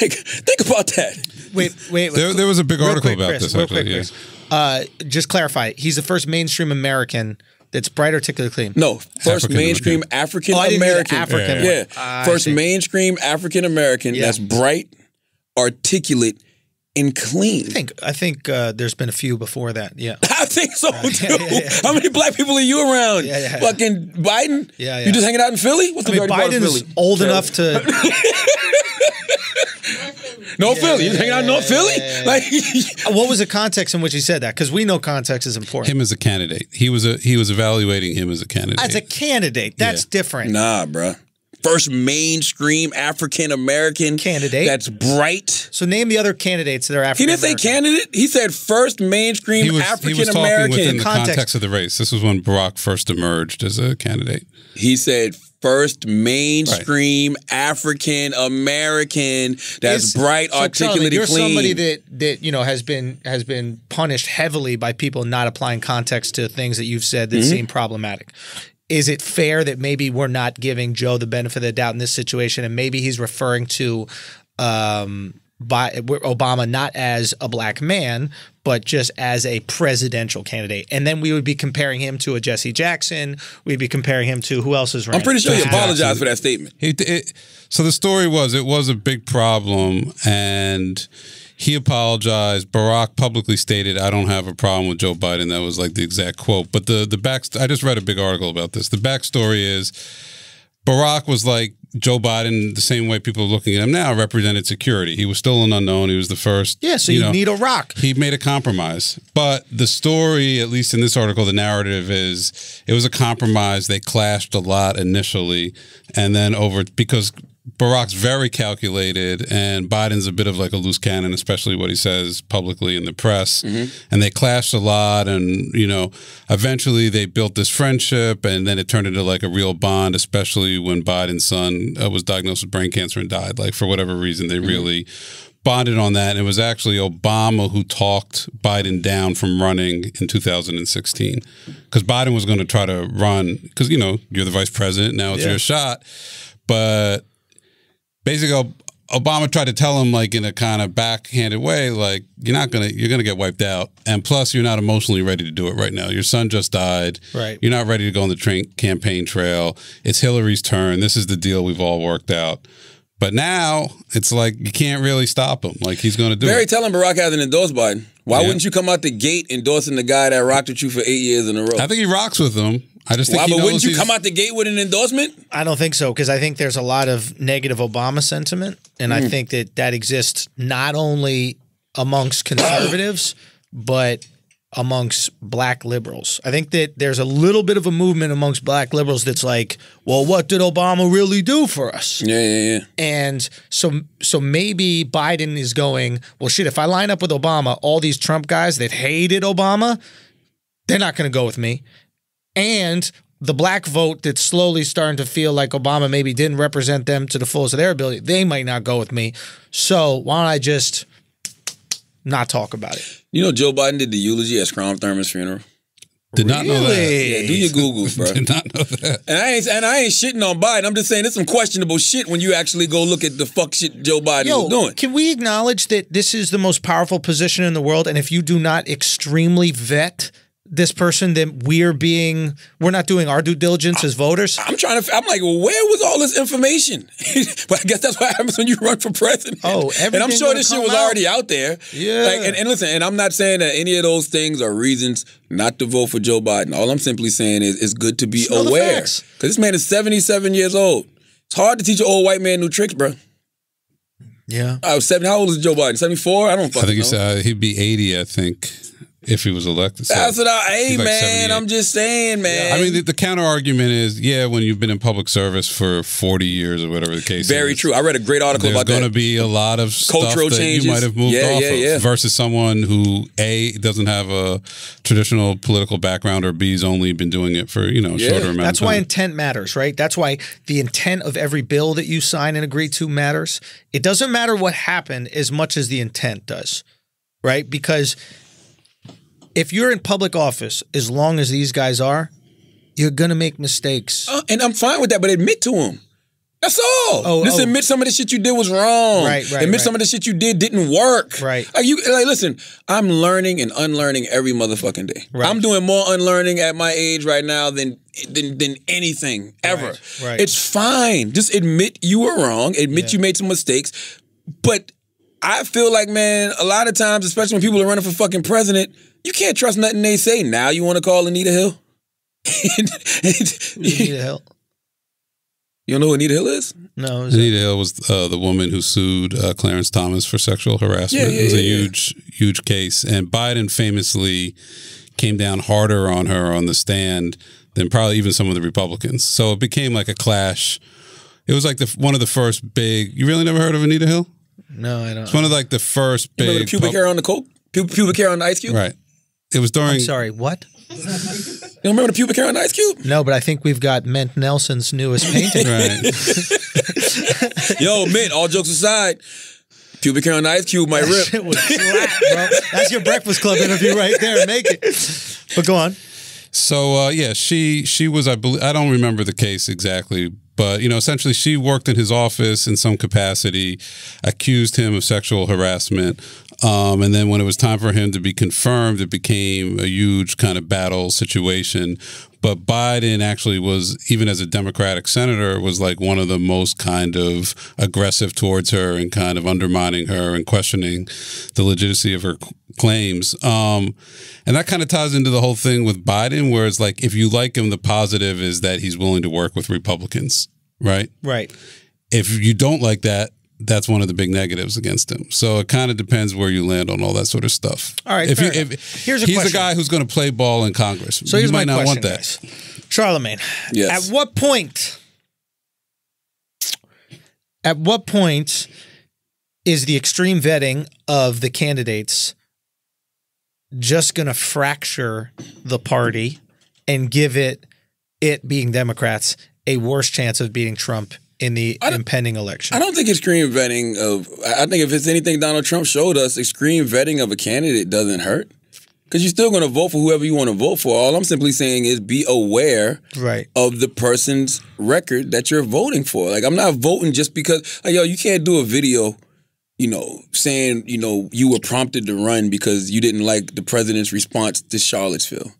Like, think about that. Wait, wait. wait. There, there was a big article quick, about Chris, this actually. quick, yeah. Uh, just clarify. He's the first mainstream American that's bright, articulate, clean. No, first African mainstream African Oh, I didn't hear the American. African Yeah, one. I first mainstream African American Yeah. that's bright, articulate, and clean. I think I think uh, there's been a few before that. Yeah. *laughs* I think so *laughs* too. yeah, yeah. How many black people are you around? Yeah, yeah. Fucking Biden. Yeah, yeah. You just hanging out in Philly? What's I the mean, dirty Biden's Philly? old enough to. *laughs* North Philly. You just hanging out in North Philly? Like, what was the context in which he said that? Because we know context is important. Him as a candidate. He was a he was evaluating him as a candidate. As a candidate, that's Yeah. different. nah, bruh. First mainstream African American Candidate. that's bright. So name the other candidates that are African. He didn't say candidate. He said first mainstream he was, he African was talking within the Context. context. of the race. This was when Barack first emerged as a candidate. He said first mainstream African American that's Is- bright, so, Charlie, articulate, You're clean. somebody that that you know has been has been punished heavily by people not applying context to things that you've said that Mm-hmm. seem problematic. Is it fair that maybe we're not giving Joe the benefit of the doubt in this situation, and maybe he's referring to um, by Obama not as a black man, but just as a presidential candidate, and then we would be comparing him to a Jesse Jackson. We'd be comparing him to who else is running? I'm pretty sure he apologized for that statement. It, it, so the story was it was a big problem, and he apologized. Barack publicly stated, "I don't have a problem with Joe Biden." That was like the exact quote. But the the back, I just read a big article about this. The backstory is Barack was like Joe Biden, the same way people are looking at him now, represented security. He was still an unknown. He was the first. Yeah, so you, know, need a rock. he made a compromise. But the story, at least in this article, the narrative is it was a compromise. They clashed a lot initially, and then over because Barack's very calculated, and Biden's a bit of like a loose cannon, especially what he says publicly in the press. And they clashed a lot, and you know, eventually they built this friendship, and then it turned into like a real bond, especially when Biden's son uh, was diagnosed with brain cancer and died. Like for whatever reason, they really bonded on that. And it was actually Obama who talked Biden down from running in 2016 because Biden was going to try to run because you know you're the vice president now it's Yeah. your shot, but basically Obama tried to tell him like in a kind of backhanded way like you're not gonna you're gonna get wiped out and plus you're not emotionally ready to do it right now your son just died Right. you're not ready to go on the train campaign trail it's Hillary's turn this is the deal we've all worked out but now it's like you can't really stop him like he's gonna do Very it telling Barack hasn't endorsed Biden. Why Yeah. wouldn't you come out the gate endorsing the guy that rocked with you for eight years in a row? I think he rocks with them I just think Why, he but knows wouldn't you come out the gate with an endorsement? I don't think so because I think there's a lot of negative Obama sentiment, and Hmm. I think that that exists not only amongst conservatives *clears throat* but amongst black liberals. I think that there's a little bit of a movement amongst black liberals that's like, well, what did Obama really do for us? Yeah, yeah, yeah. And so so maybe Biden is going, well shit, if I line up with Obama, all these Trump guys that hated Obama, they're not going to go with me. And the black vote that's slowly starting to feel like Obama maybe didn't represent them to the fullest of their ability, they might not go with me. So why don't I just not talk about it? You know Joe Biden did the eulogy at Strom Thurmond's funeral. did not know that Really? Yeah, do your Googles, bro. *laughs* did not know that And I ain't and I ain't shitting on Biden. I'm just saying there's some questionable shit when you actually go look at the fuck shit Joe Biden Yo, was doing. can we acknowledge that this is the most powerful position in the world? And if you do not extremely vet this person, then we're being we're not doing our due diligence as voters. I'm trying to. I'm like, well, where was all this information? *laughs* but I guess that's what happens when you run for president. Oh, and I'm sure this shit was out. already out there. Yeah. Like, and, and listen, and I'm not saying that any of those things are reasons not to vote for Joe Biden. All I'm simply saying is it's good to be Just aware because this man is 77 years old. It's hard to teach an old white man new tricks, bro. Yeah. I was seven. How old is Joe Biden? 74? I don't I think he know. said uh, he'd be 80 I think if he was elected So- That's what I. Hey like man, I'm just saying, man. I mean, the, the counter argument is, yeah, when you've been in public service for 40 years or whatever the case very is. true. I read a great article about There's about going to that. be a lot of Cultural stuff that changes. you might have moved Yeah, off yeah, of yeah. versus someone who A, doesn't have a traditional political background or B's only been doing it for, you know, a Yeah. shorter amount That's of why intent matters, right? That's why the intent of every bill that you sign and agree to matters. It doesn't matter what happened as much as the intent does, right? Because if you're in public office, as long as these guys are, you're going to make mistakes. Uh, and I'm fine with that, but admit to them. That's all. Oh, Just oh. admit some of the shit you did was wrong. Right, right, Admit right. some of the shit you did didn't work. Right. Like you like listen, I'm learning and unlearning every motherfucking day. Right. I'm doing more unlearning at my age right now than than than anything ever. Right, right. It's fine. Just admit you were wrong, admit you made some mistakes. But I feel like, man, a lot of times, especially when people are running for fucking president, you can't trust nothing they say. Now you want to call Anita Hill? You need help. You don't know who Anita Hill is? No, it was- Anita Hill was uh, the woman who sued uh, Clarence Thomas for sexual harassment. Yeah, yeah, it was a yeah, yeah. huge, huge case, and Biden famously came down harder on her on the stand than probably even some of the Republicans. So it became like a clash. It was like the one of the first big. You really never heard of Anita Hill? no, I don't. It's one of like the first big. Remember the pubic pub- hair on the coke? Pubic hair on the ice cube? right. It was during. I'm sorry, what? *laughs* You don't remember the pubic hair on the ice cube? No, but I think we've got Ment Nelson's newest painting. Right. *laughs* Yo, Ment, all jokes aside, pubic hair on the ice cube might rip. Shit was slap, bro. That's your Breakfast Club interview right there. Make it. But go on. So uh, yeah, she she was I believe I don't remember the case exactly, but you know essentially she worked in his office in some capacity, accused him of sexual harassment, um, and then when it was time for him to be confirmed, it became a huge kind of battle situation. But Biden actually was, even as a Democratic senator, was like one of the most kind of aggressive towards her and kind of undermining her and questioning the legitimacy of her claims. Um, and that kind of ties into the whole thing with Biden, where it's like if you like him, the positive is that he's willing to work with Republicans, right? Right. If you don't like that, that's one of the big negatives against him. So it kind of depends where you land on all that sort of stuff. All right, if, fair you, enough. if Here's a he's question. the guy who's going to play ball in Congress, So here's you might my not question, want that. guys. Charlamagne. Yes. At what point? At what point is the extreme vetting of the candidates just going to fracture the party and give it, it being Democrats, a worse chance of beating Trump in the impending election? I don't think extreme vetting of. I I think if it's anything Donald Trump showed us, extreme vetting of a candidate doesn't hurt. Because you're still going to vote for whoever you want to vote for. All I'm simply saying is be aware Right. of the person's record that you're voting for. Like I'm not voting just because. Like yo, you can't do a video, you know, saying you know you were prompted to run because you didn't like the president's response to Charlottesville.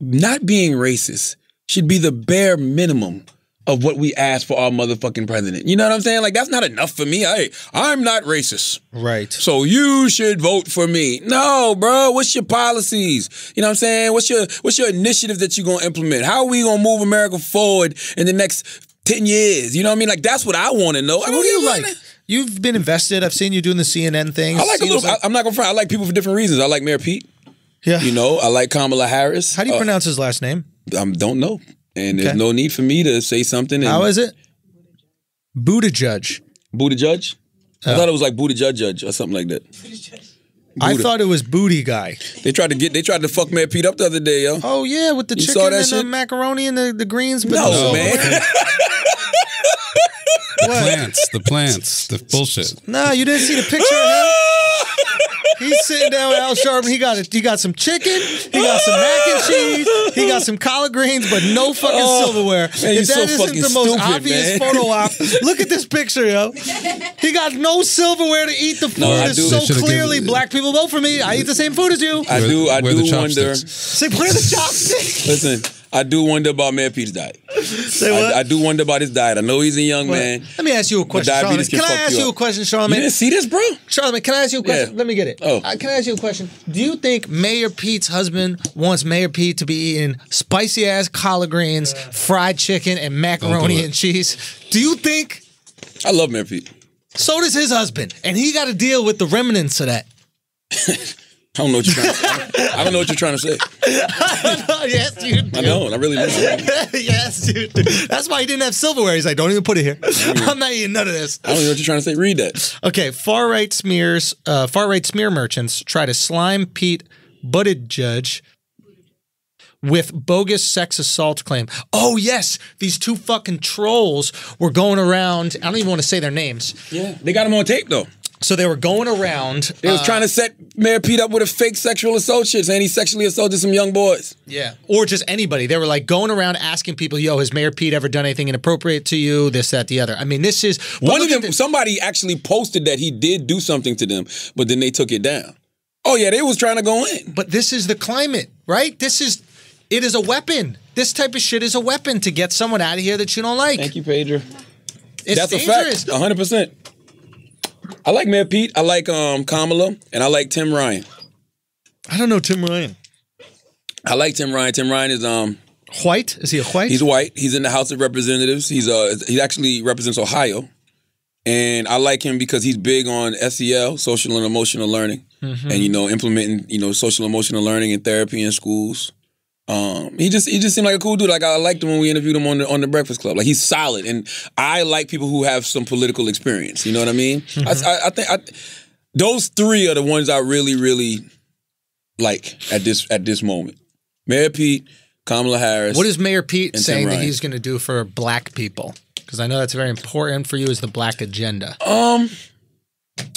Not being racist should be the bare minimum of what we ask for our motherfucking president. You know what I'm saying? Like that's not enough for me. I I'm not racist. Right. So you should vote for me. No, bro. What's your policies? You know what I'm saying? What's your what's your initiative that you're gonna implement? How are we gonna move America forward in the next ten years? You know what I mean? Like that's what I want to know. So what do you like? You've been invested. I've seen you doing the CNN things. I like a little. I, am not gonna front. I like people for different reasons. I like Mayor Pete. yeah. You know, I like Kamala Harris. How do you Uh, pronounce his last name? I don't know, and there's Okay. no need for me to say something. And How is it? Buddha Judge. Buddha Judge? I thought oh. it was like Buddha Judge Judge or something like that. I thought it was Booty Guy. They tried to get. They tried to fuck Mayor Pete up the other day, yo. Oh yeah, with the You chicken saw that and the macaroni and the, the greens. But no, No. man. *laughs* Plants, the plants, the bullshit. No, you didn't see the picture of him. He's sitting down with Al Sharpton. He got a, he got some chicken. He got some mac and cheese. He got some collard greens, but no fucking Oh, silverware. man, you if so that isn't the most stupid, obvious man. photo op, *laughs* look at this picture, yo. He got no silverware to eat the food. No, I it's so clearly black people vote for me. I eat the same food as you. I do. I where the do wonder. chopsticks? Say, where are the *laughs* chopsticks? Listen, I do wonder about Mayor Pete's diet. Say what? I, I do wonder about his diet. I know he's a young man. Let me ask you a question, Charlamagne. diabetes Can can I ask you you a question, You didn't see this, bro? Charlamagne, can I ask you a question? Yeah. Let me get it. Oh. Uh, can I ask you a question? Do you think Mayor Pete's husband wants Mayor Pete to be eating spicy ass collard greens, fried chicken, and macaroni and cheese? Do you think I love Mayor Pete. so does his husband? And he got to deal with the remnants of that. *laughs* I don't know what you're trying. To, say. I don't know what you're trying to say. *laughs* yes, dude. I don't. I really don't. *laughs* yes, dude. That's why he didn't have silverware. He's like, don't even put it here. I'm not eating none of this. I don't know what you're trying to say. Read that. Okay, far right smears, uh, far right smear merchants try to slime Pete Buttigieg with bogus sex assault claim. Oh yes, these two fucking trolls were going around. I don't even want to say their names. Yeah, they got him on tape though. So they were going around. They was uh, trying to set Mayor Pete up with a fake sexual assault shit, saying he sexually assaulted some young boys. Yeah. Or just anybody. They were like going around asking people, yo, has Mayor Pete ever done anything inappropriate to you? This, that, the other. I mean, this is. One of them, the- somebody actually posted that he did do something to them, but then they took it down. Oh yeah, they was trying to go in. but this is the climate, right? This is. It is a weapon. This type of shit is a weapon to get someone out of here that you don't like. Thank you, Pedro. It's That's dangerous. a fact. hundred percent. I like Mayor Pete. I like um Kamala, and I like Tim Ryan. I don't know Tim Ryan. I like Tim Ryan. Tim Ryan is um White? Is he a white? he's white. He's in the House of Representatives. He's uh he actually represents Ohio, and I like him because he's big on SEL, social and emotional learning, Mm-hmm. and you know implementing you know social emotional learning and therapy in schools. Um, he just he just seemed like a cool dude. Like I liked him when we interviewed him on the on the Breakfast Club. Like he's solid, and I like people who have some political experience. You know what I mean? *laughs* I, I, I think I, those three are the ones I really really like at this at this moment. Mayor Pete, Kamala Harris. What is Mayor Pete saying that he's going to do for black people? Because I know that's very important for you is the black agenda. Um,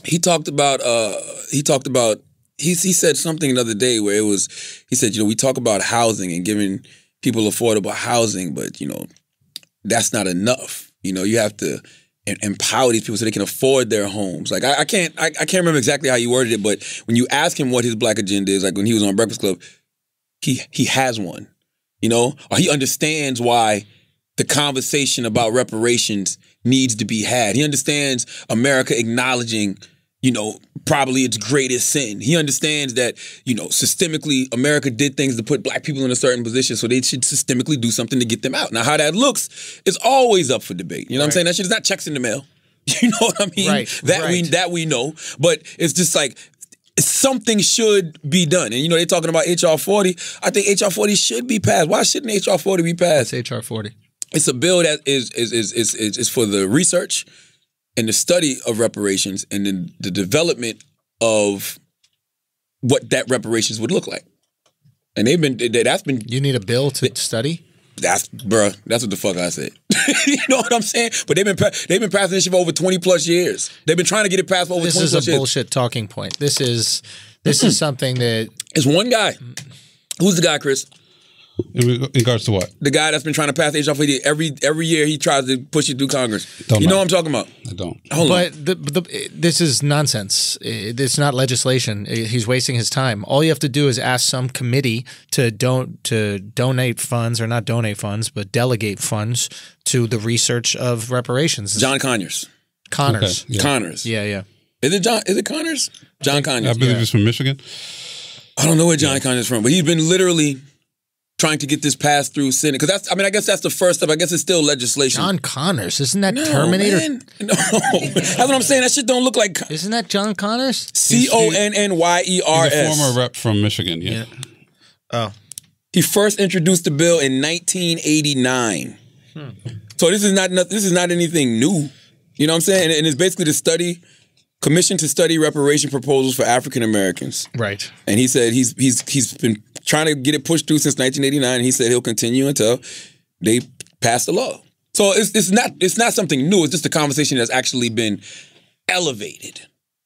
he talked about uh he talked about he he said something the other day where it was he said you know we talk about housing and giving people affordable housing, but you know that's not enough. You know you have to empower these people so they can afford their homes. Like I, I can't I, I can't remember exactly how you worded it, but when you ask him what his black agenda is, like when he was on Breakfast Club, he he has one. You know, or he understands why the conversation about reparations needs to be had. He understands America acknowledging, you know, probably its greatest sin. He understands that, you know, systemically America did things to put black people in a certain position, so they should systemically do something to get them out. Now, how that looks is always up for debate. You know what I'm saying? That shit is not checks in the mail. *laughs* You know what I mean? Right, That we that we know, but it's just like something should be done. And you know, they're talking about HR 40. I think HR 40 should be passed. Why shouldn't HR 40 be passed? It's HR 40. It's a bill that is is is is is, is for the research and the study of reparations and then the development of what that reparations would look like. And they've been that's been You need a bill to study? that's bruh, that's what the fuck I said. *laughs* you know what I'm saying? But they've been they've been passing this shit for over 20 plus years. They've been trying to get it passed for over This 20 is a bullshit talking point. This is this is *clears throat* something that It's one guy. Mm. Who's the guy, Chris? In regards to what? The guy that's been trying to pass HR 40 every every year he tries to push it through Congress. Don't you know know. what I'm talking about? I don't. Hold on. But the, the, this is nonsense. It's not legislation. He's wasting his time. All you have to do is ask some committee to don't to donate funds or not donate funds, but delegate funds to the research of reparations. John Conyers. Connors. Okay, yeah. Connors. Yeah, yeah. Is it John? Is it Connors? John Conyers. I Conyers. believe he's from Michigan. I don't know where John Conyers is from, but he's been literally trying to get this passed through Senate because that's. I mean, I guess that's the first step. I guess it's still legislation. John Connors. Isn't that No, Terminator? man. *laughs* No, that's what I'm saying. That shit don't look like Isn't that John Connors? C O N N Y E R He's a S. former rep from Michigan. Yeah. Oh. He first introduced the bill in 1989. Hmm. So this is not, not this is not anything new. You know what I'm saying? And, and it's basically to study, commission to study reparation proposals for African Americans. Right. And he said he's he's he's been trying to get it pushed through since 1989. And he said he'll continue until they pass the law. So it's it's not it's not something new. It's just a conversation that's actually been elevated.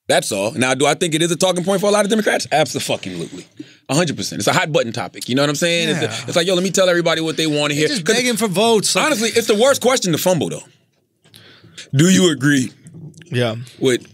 That's all. Now, do I think it is a talking point for a lot of Democrats? Absolutely. 100%. It's a hot button topic. You know what I'm saying? It's, Yeah. it's like, yo, let me tell everybody what they want to hear. Just 'Cause begging for votes. Honestly, it's the worst question to fumble, though. Do you agree yeah. with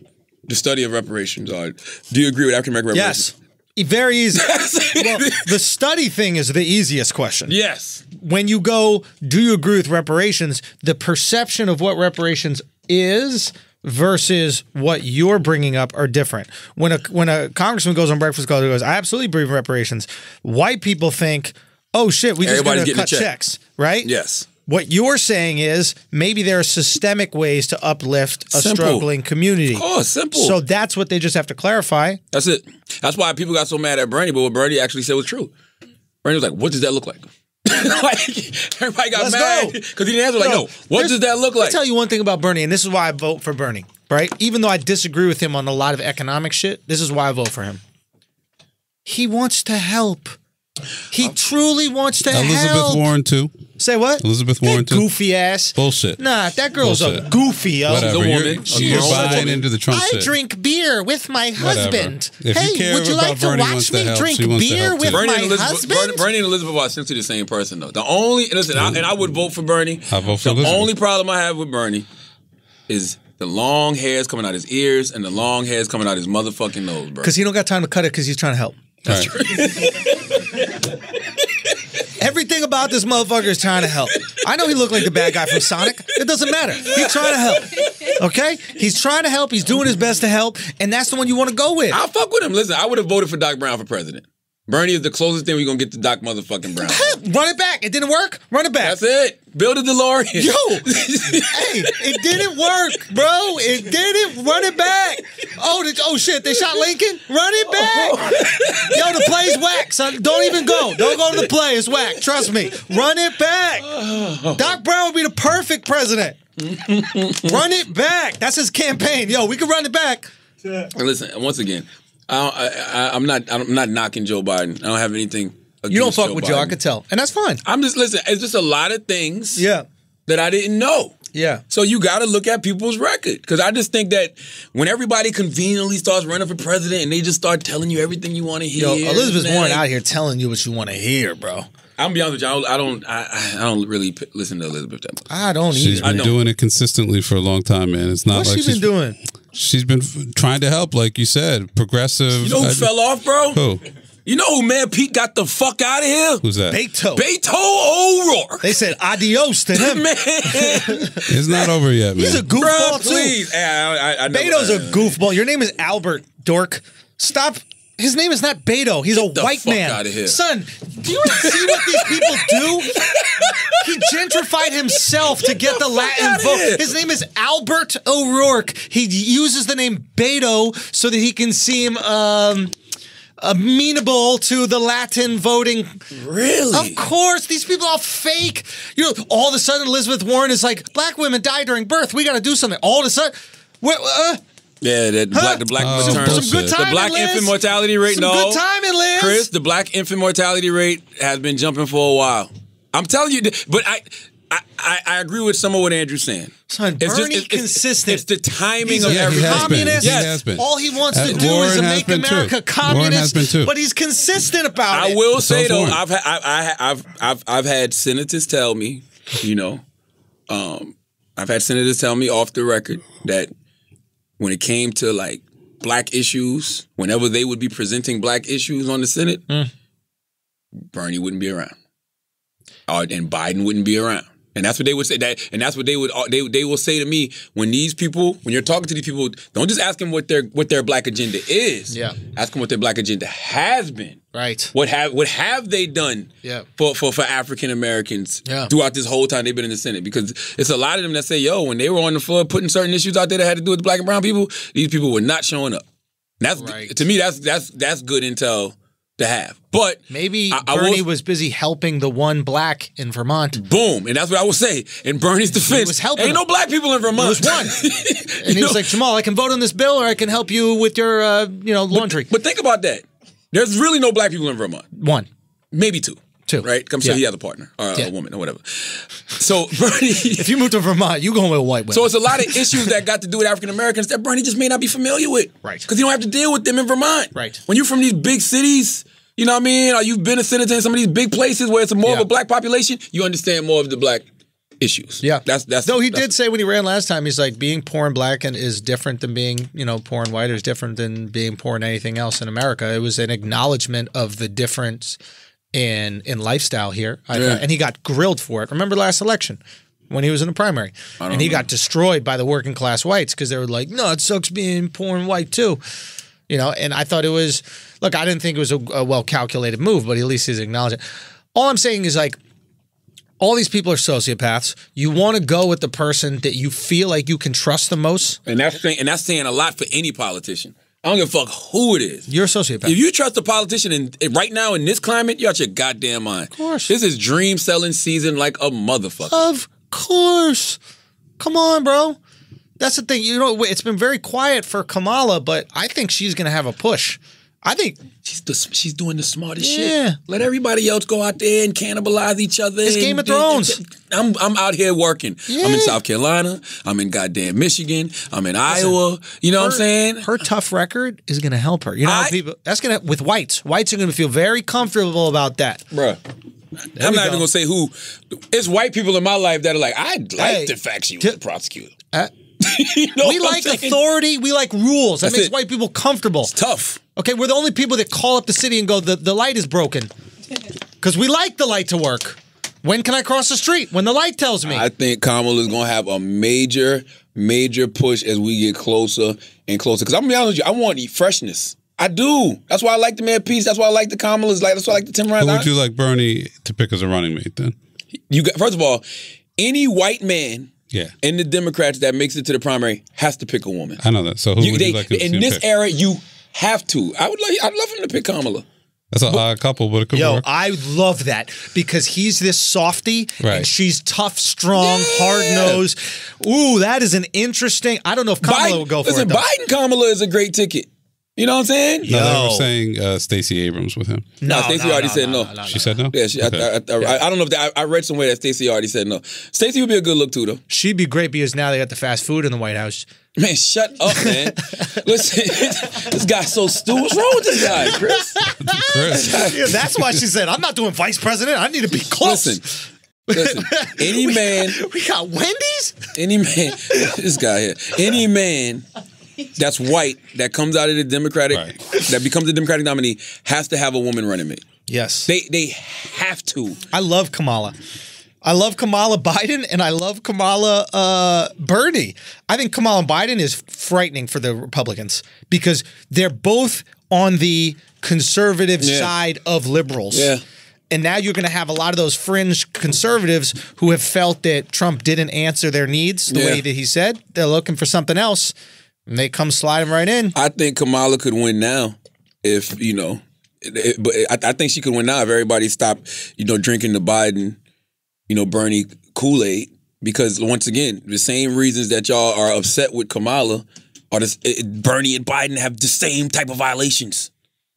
the study of reparations? Do you agree with African American reparations? Yes. Very easy. *laughs* well, the study thing is the easiest question. Yes. when you go, do you agree with reparations? The perception of what reparations is versus what you're bringing up are different. When a when a congressman goes on Breakfast Club and goes, I absolutely believe in reparations. White people think, oh shit, we just Everybody's to cut check. checks, right? Yes. What you're saying is maybe there are systemic ways to uplift a Simple. struggling community. Oh, simple. So that's what they just have to clarify. That's it. That's why people got so mad at Bernie, but what Bernie actually said was true. Bernie was like, what does that look like? *laughs* like everybody got Let's mad go. because he didn't answer like, no, what does that look Let like? me tell you one thing about Bernie, and this is why I vote for Bernie, right? Even though I disagree with him on a lot of economic shit, this is why I vote for him. He wants to help. He uh, truly wants to Elizabeth help. Elizabeth Warren too. Say what? Elizabeth That Warren, too. Goofy ass. Bullshit. Nah, that girl's a goofy. Yo. Whatever. a You're, woman. you're She's a buying woman. into the Trump I shit. drink beer with my husband. Hey, would you like to Bernie wants watch to me help, drink she wants to beer with. Bernie my Elizabeth, husband? Bernie, Bernie and Elizabeth are essentially the same person, though. The only and listen, I, and I would vote for Bernie. I vote for the Elizabeth. only problem I have with Bernie is the long hairs coming out his ears and the long hairs coming out his motherfucking nose, bro. Because he don't got time to cut it because he's trying to help. That's right. *laughs* Everything about this motherfucker is trying to help. I know he looked like the bad guy from Sonic. It doesn't matter. He's trying to help. Okay? He's trying to help. He's doing his best to help. And that's the one you want to go with. I'll fuck with him. Listen, I would have voted for Doc Brown for president. Bernie is the closest thing we're gonna get to Doc motherfucking Brown. *laughs* Run it back. It didn't work. Run it back. That's it. Build a DeLorean. Yo, *laughs* hey, it didn't work, bro. It didn't. Run it back. Oh, the, oh shit! They shot Lincoln. Run it back. Oh. *laughs* Yo, the play's whack, son. Don't even go. Don't go to the play. It's whack. Trust me. Run it back. Oh. Doc Brown would be the perfect president. run it back. That's his campaign. Yo, we can run it back. And listen, once again, I, don't- I, I, I'm not. I'm not knocking Joe Biden. I don't have anything. You don't against fuck with Joe. I could tell, and that's fine. I'm just listen. It's just a lot of things. Yeah, That I didn't know. yeah. So you got to look at people's record because I just think that when everybody conveniently starts running for president and they just start telling you everything you want to hear. Yo, Elizabeth man, Warren like, out here telling you what you want to hear, bro. I'm be honest with you. I don't. I don't. I, I don't really p- listen to Elizabeth that much. I don't She's either. I been know. doing it consistently for a long time, man. It's not What's like she she's been doing? She's been f- trying to help, like you said, progressive. You know who I- fell off, bro? Who? You know who, man? Pete got the fuck out of here. Who's that? Beto. Beto O'Rourke. They said adios to him. *laughs* man, *laughs* It's not over yet, man. He's a goofball Bruh, too. please. Hey, I, I, I know- Beto's a goofball. Your name is Albert Dork. Stop. His name is not Beto. He's a the white fuck man. Son, do you see what these people do? He gentrified himself to get the, Latin vote. His name is Albert O'Rourke. He uses the name Beto so that he can seem um, amenable to the Latin voting Really? of course, these people are fake. You know, all of a sudden Elizabeth Warren is like, black women die during birth. We got to do something. All of a sudden, uh, Yeah, that black, the black Oh, maternal- some good the black Liz. infant mortality rate. Some no, good timing, Liz. Chris, the black infant mortality rate has been jumping for a while. I'm telling you, but I. I, I, I agree with some of what Andrew's saying. Son, Bernie consistent. It's the timing he's of a Yeah, everything. has been. communist. He Yes. has been. All he wants Uh, to do Warren is to make been too. America communist. has been too. But he's consistent about I it. I will So say is though, I've had I, I, I've I've I've had senators tell me, you know, um, I've had senators tell me off the record that when it came to like black issues, whenever they would be presenting black issues on the Senate, hmm. Bernie wouldn't be around, or, and Biden wouldn't be around. And that's what they would say. That, and that's what they would they they will say to me when these people, when you're talking to these people, don't just ask them what their what their black agenda is. Yeah. ask them what their black agenda has been. Right. What have what have they done Yeah. for for, for African Americans Yeah. throughout this whole time they've been in the Senate? Because it's a lot of them that say, yo, when they were on the floor putting certain issues out there that had to do with black and brown people, these people were not showing up. And that's Right. to me, that's that's that's good intel to have. But Maybe I- I Bernie will- was busy helping the one black in Vermont. boom, and that's what I will say. In Bernie's defense, was helping ain't him. no black people in Vermont. There was one. *laughs* And he was like, Jamal, I can vote on this bill or I can help you with your, uh, you know, laundry. but think about that. There's really no black people in Vermont. one. Maybe two. Two. Right? Sure Yeah. he has a partner uh, or Yeah. a woman or whatever. So *laughs* Bernie If you move to Vermont, you going with a white woman. So it's a lot of issues that got to do with African Americans that Bernie just may not be familiar with. Right. Because you don't have to deal with them in Vermont. Right. When you're from these big cities, you know what I mean? Or you've been a senator in some of these big places where it's more of a black population, you understand more of the black issues. Yeah, That's that's Though he that's- did say when he ran last time, he's like being poor and black and is different than being you know poor and white is different than being poor and anything else in America. It was an acknowledgement of the difference in in lifestyle here, I Yeah. thought. and he got grilled for it. Remember last election when he was in the primary, and he got destroyed by the working class whites because they were like, "No, it sucks being poor and white too." You know, and I thought it was look. I didn't think it was a, a well calculated move, but at least he's acknowledging. All I'm saying is like all these people are sociopaths. You want to go with the person that you feel like you can trust the most. and that's saying and that's saying a lot for any politician. I don't give a fuck who it is. You're a sociopath. If you trust a politician and and right now in this climate, you're out your goddamn mind. Of course. This is dream selling season like a motherfucker. of course. Come on, bro. That's the thing. You know, it's been very quiet for Kamala, but I think she's going to have a push. I think She's the, she's doing the smartest Yeah. shit. Let everybody else go out there and cannibalize each other. It's and- Game of Thrones. I'm I'm out here working. I'm in South Carolina. I'm in goddamn Michigan. I'm in Iowa. You know what I'm saying? Her tough record is going to help her. You know, how I- people that's going to with whites. Whites are going to feel very comfortable about that. Bruh. There I'm not go. even gonna say who. It's white people in my life that are like, I like Hey, the fact she was t- a prosecutor. Uh, *laughs* you know we what I'm like saying? authority. We like rules. That That's makes it. white people comfortable. It's tough. Okay, we're the only people that call up the city and go, the, the light is broken. *laughs* Because we like the light to work. When can I cross the street? When the light tells me. I think Kamala is gonna have a major, major push as we get closer and closer. Because I'm gonna be honest with you, I want freshness. I do. That's why I like the Mayor Pete's. That's why I like the Kamala's. Like that's why I like the Tim Ryan. Who would you like Bernie to pick as a running mate then? You got first of all, any white man Yeah. in the Democrats that makes it to the primary has to pick a woman. I know that. So who You- would they- you like to see in this pick? era, you have to. I would like. I'd love him to pick Kamala. That's an odd couple, but it could Yo, work. I love that because he's this softy Right. and she's tough, strong, hard nosed. Ooh, that is an interesting. I don't know if Kamala Biden, would go for listen, it. Though. Biden Kamala is a great ticket. You know what I'm saying? no, they Yo. were saying uh, Stacey Abrams with him. No, Stacey already said no. She said no. Yeah, she, Okay. I, I, I, I don't know if that, I, I read somewhere that Stacey already said no. Stacey would be a good look too, though. She'd be great because now they got the fast food in the White House. Man, shut up, man. *laughs* Listen, *laughs* this guy's so stupid. What's wrong with this guy, Chris? Chris. *laughs* Yeah, that's why she said, I'm not doing vice president. I need to be close. Listen, listen. Any man, We got Wendy's? any man, this guy here, any man that's white that comes out of the Democratic, Right. that becomes a Democratic nominee has to have a woman running mate. Yes. They they have to. I love Kamala. I love Kamala Biden and I love Kamala uh, Bernie. I think Kamala Biden is frightening for the Republicans because they're both on the conservative Yeah. side of liberals. Yeah. And now you're going to have a lot of those fringe conservatives who have felt that Trump didn't answer their needs the Yeah. way that he said. They're looking for something else. And they come sliding right in. I think Kamala could win now if you know, it- but I, I think she could win now if everybody stopped, you know, drinking the Biden, you know, Bernie Kool Aid. Because once again, the same reasons that y'all are upset with Kamala are the, it, Bernie and Biden have the same type of violations.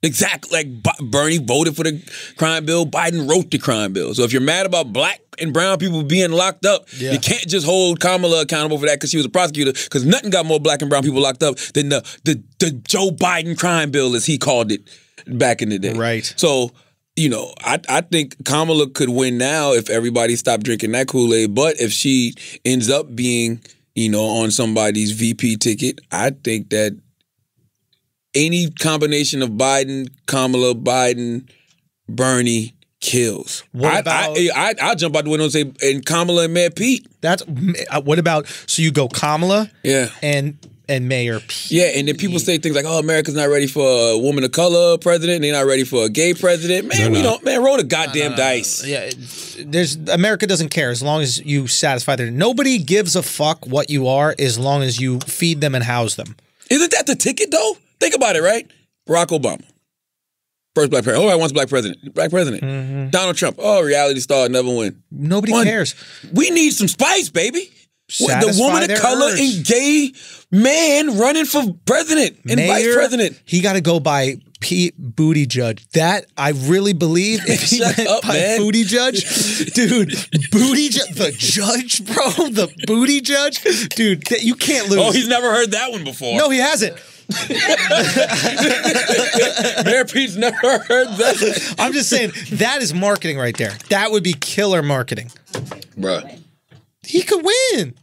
Exactly like B- Bernie voted for the crime bill, Biden wrote the crime bill. So if you're mad about black and brown people being locked up, Yeah. you can't just hold Kamala accountable for that because she was a prosecutor. Because nothing got more black and brown people locked up than the, the the Joe Biden crime bill, as he called it back in the day. Right. So you know, I I think Kamala could win now if everybody stopped drinking that Kool Aid. But if she ends up being you know on somebody's VP ticket, I think that any combination of Biden, Kamala, Biden, Bernie kills. What I, about- I, I, I'll jump out the window and say, and Kamala and Mayor Pete. That's uh, what about so you go Kamala Yeah. and and Mayor Pete. Yeah, and then people say things like, "Oh, America's not ready for a woman of color president. They're not ready for a gay president." Man, They're we not. don't. Man, roll the goddamn dice. Yeah, there's America doesn't care as long as you satisfy their. Nobody gives a fuck what you are as long as you feed them and house them. Isn't that the ticket though? Think about it, right? Barack Obama, first black president. Oh, I wants black president. Black president. Mm-hmm. Donald Trump. Oh, reality star, never win. Nobody One. cares. We need some spice, baby. What, the woman of color urge. and gay man running for president and vice president. He got to go by Pete Booty Judge. That I really believe if he *laughs* Shut went up, by man. Booty Judge, dude, Booty Judge, the judge, bro, the Booty Judge, dude, you can't oh, lose. Oh, he's never heard that one before. no, he hasn't. *laughs* Mayor Pete's never heard that. I'm just saying that is marketing right there. That would be killer marketing. Bruh. He could win.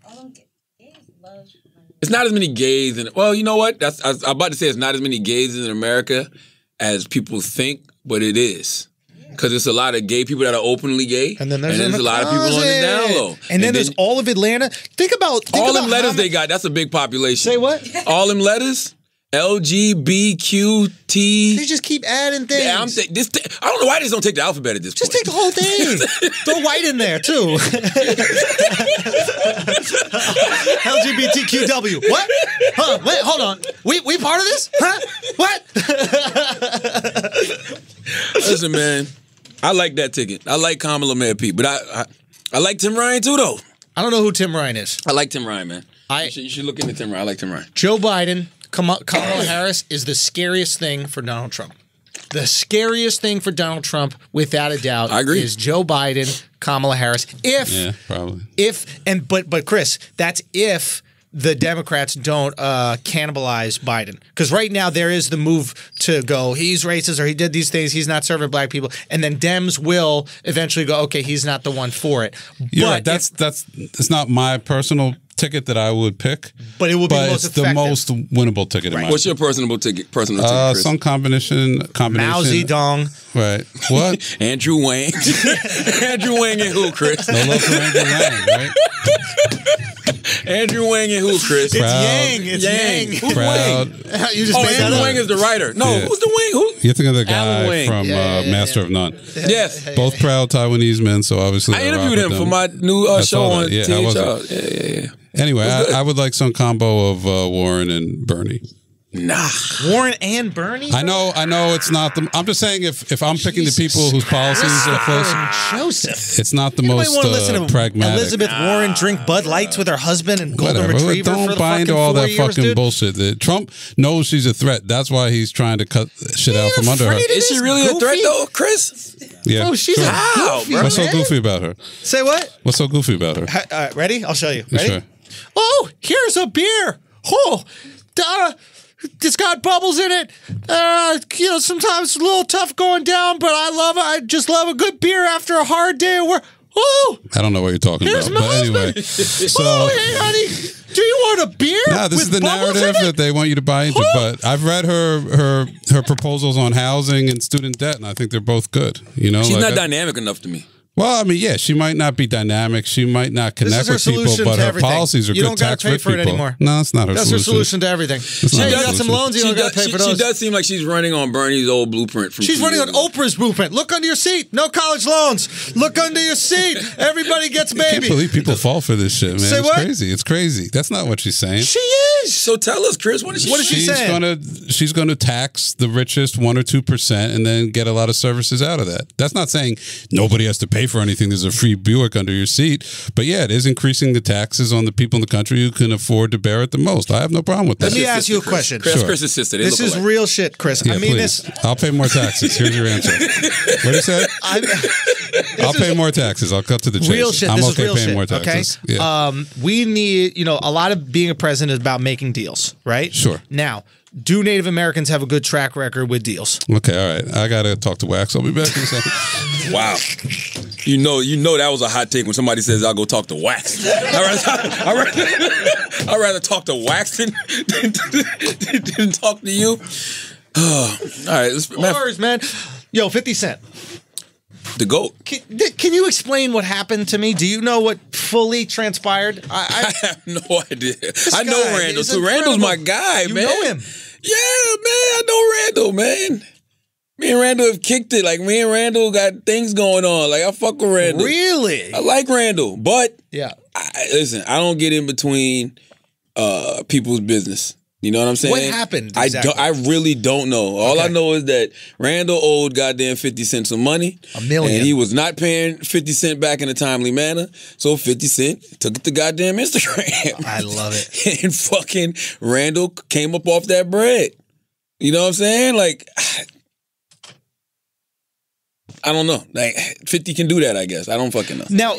It's not as many gays in. Well, you know what? That's I was I'm about to say it's not as many gays in America as people think, but it is. Because it's a lot of gay people that are openly gay, And then there's, in a the lot of people on the closet. down low. And, then, there's all of Atlanta. Think about think all about them letters they got. That's a big population. Say what? All them letters. LGBTQT. They just keep adding things. Yeah, I'm th- this. Th- I don't know why they just don't take the alphabet at this just point. Just take the whole thing. *laughs* Throw white in there too. *laughs* LGBTQW. What? Huh? Wait, hold on. We we part of this? Huh? What? *laughs* Listen, man. I like that ticket. I like Kamala Mayor Pete, but I, I I like Tim Ryan too, though. I don't know who Tim Ryan is. I like Tim Ryan, man. I- you, should, you should look into Tim Ryan. I like Tim Ryan. Joe Biden, Kama- Kamala Harris is the scariest thing for Donald Trump. The scariest thing for Donald Trump, without a doubt, I agree. is Joe Biden, Kamala Harris. If Yeah, probably. if and but but Chris, that's if the Democrats don't uh, cannibalize Biden because right now there is the move to go he's racist or he did these things he's not serving black people and then Dems will eventually go okay he's not the one for it. You're but right. That's that's it's not my personal ticket that I would pick, But it would be the most it's the most winnable ticket. In my What's your personal ticket? Personal ticket, uh, Chris? some combination combination. Mao Zedong. Right. What? *laughs* Andrew Wang. *laughs* Andrew Wang and who, Chris? no love for Andrew Yang, right? *laughs* Andrew Wang and who, Chris? It's Proud. Yang. It's Yang. Yang. Who's Proud. *laughs* you just Oh, made Andrew up. Wang is the writer. No, Yeah. who's the Wang? Who? You're thinking of the guy from Yeah, uh, yeah, yeah, Master yeah. of None. Yes. Both proud Taiwanese men, so obviously I I interviewed him for my new uh, show on that. Yeah, I wasn't- THR. Yeah, yeah, yeah. Anyway, I, I would like some combo of uh, Warren and Bernie. Nah. Warren and Bernie. I know, I know, it's not the. I'm just saying, if if I'm picking the people whose policies are close, Joseph. it's not the Anybody most want to listen uh, to pragmatic. Elizabeth Warren drink Bud Lights with her husband and golden Whatever. retriever for Don't the buy into all that years, fucking dude? bullshit. That Trump knows she's a threat. That's why he's trying to cut shit out from under her. Is she is really a threat though, Chris? Yeah. Oh, she's sure. a How, goofy, bro? What's so goofy about her? Say what? What's so goofy about her? Ha- uh, ready? I'll show you. Ready? Sure. Oh, here's a beer. Oh, uh, it's got bubbles in it. Uh, you know, sometimes it's a little tough going down, but I love it. I just love a good beer after a hard day of work. Oh, I don't know what you're talking here's about. my But husband. anyway, *laughs* so. oh, hey, honey, do you want a beer? Nah, this with is the narrative that they want you to buy into. But I've read her her her proposals on housing and student debt, and I think they're both good. You know, She's like not I- dynamic enough to me. Well, I mean, yeah, she might not be dynamic. She might not This connect is her with people, solution but to her everything. policies are You good don't gotta tax pay rich for it anymore. No, it's not her That's her solution. solution to everything. not Hey, her you got some loans, you She don't got to does, pay she, for she does seem like she's running on Bernie's old blueprint from She's two running on. Oprah's blueprint. Look under your seat. No college loans. Look under your seat. Everybody gets *laughs* baby. I can't believe people fall for this shit, man. Say it's what? crazy. It's crazy. That's not what she's saying. She is. So tell us, Chris, what is she? What is she she's saying? gonna she's gonna tax the richest one or two percent and then get a lot of services out of that. That's not saying nobody has to pay for anything. There's a free Buick under your seat, but yeah, it is increasing the taxes on the people in the country who can afford to bear it the most. I have no problem with that. Let me ask you a question. Chris, Sure. Chris's sister. They This is alike. real shit, Chris. Yeah, I mean please. this. I'll pay more taxes. Here's your answer. *laughs* What do you say? I, *laughs* I'll pay more taxes. I'll cut to the chase. real shit. I'm this okay is real paying shit. more okay. taxes. Yeah. Um, we need. You know, a lot of being a president is about making deals, right? Sure. Now, do Native Americans have a good track record with deals? okay. All right. I gotta talk to Wax. I'll be back in a second. *laughs* Wow. You know, you know that was a hot take when somebody says I'll go talk to Wax. *laughs* I'd rather, I'd rather, *laughs* I'd rather talk to Wax than, than, than, than talk to you. *sighs* all right, let's, Bars, man. Yo, Fifty Cent. The goat. Can, can you explain what happened to me? Do you know what fully transpired? I, I *laughs* have no idea. I know Randall too. Randall's my guy, You man. know him. Yeah, man. I know Randall, man. Me and Randall have kicked it. Like me and Randall got things going on. Like I fuck with Randall. really? I like Randall, but Yeah. I, listen, I don't get in between uh, people's business. You know what I'm saying? What happened I don't. I really don't know. All I know is that Randall owed goddamn fifty cent some money, A million. and he was not paying fifty cent back in a timely manner. So fifty cent took it to goddamn Instagram. I love it. *laughs* and fucking Randall came up off that bread. You know what I'm saying? Like, I don't know. Like, 50 can do that, I guess. I don't fucking know. Now,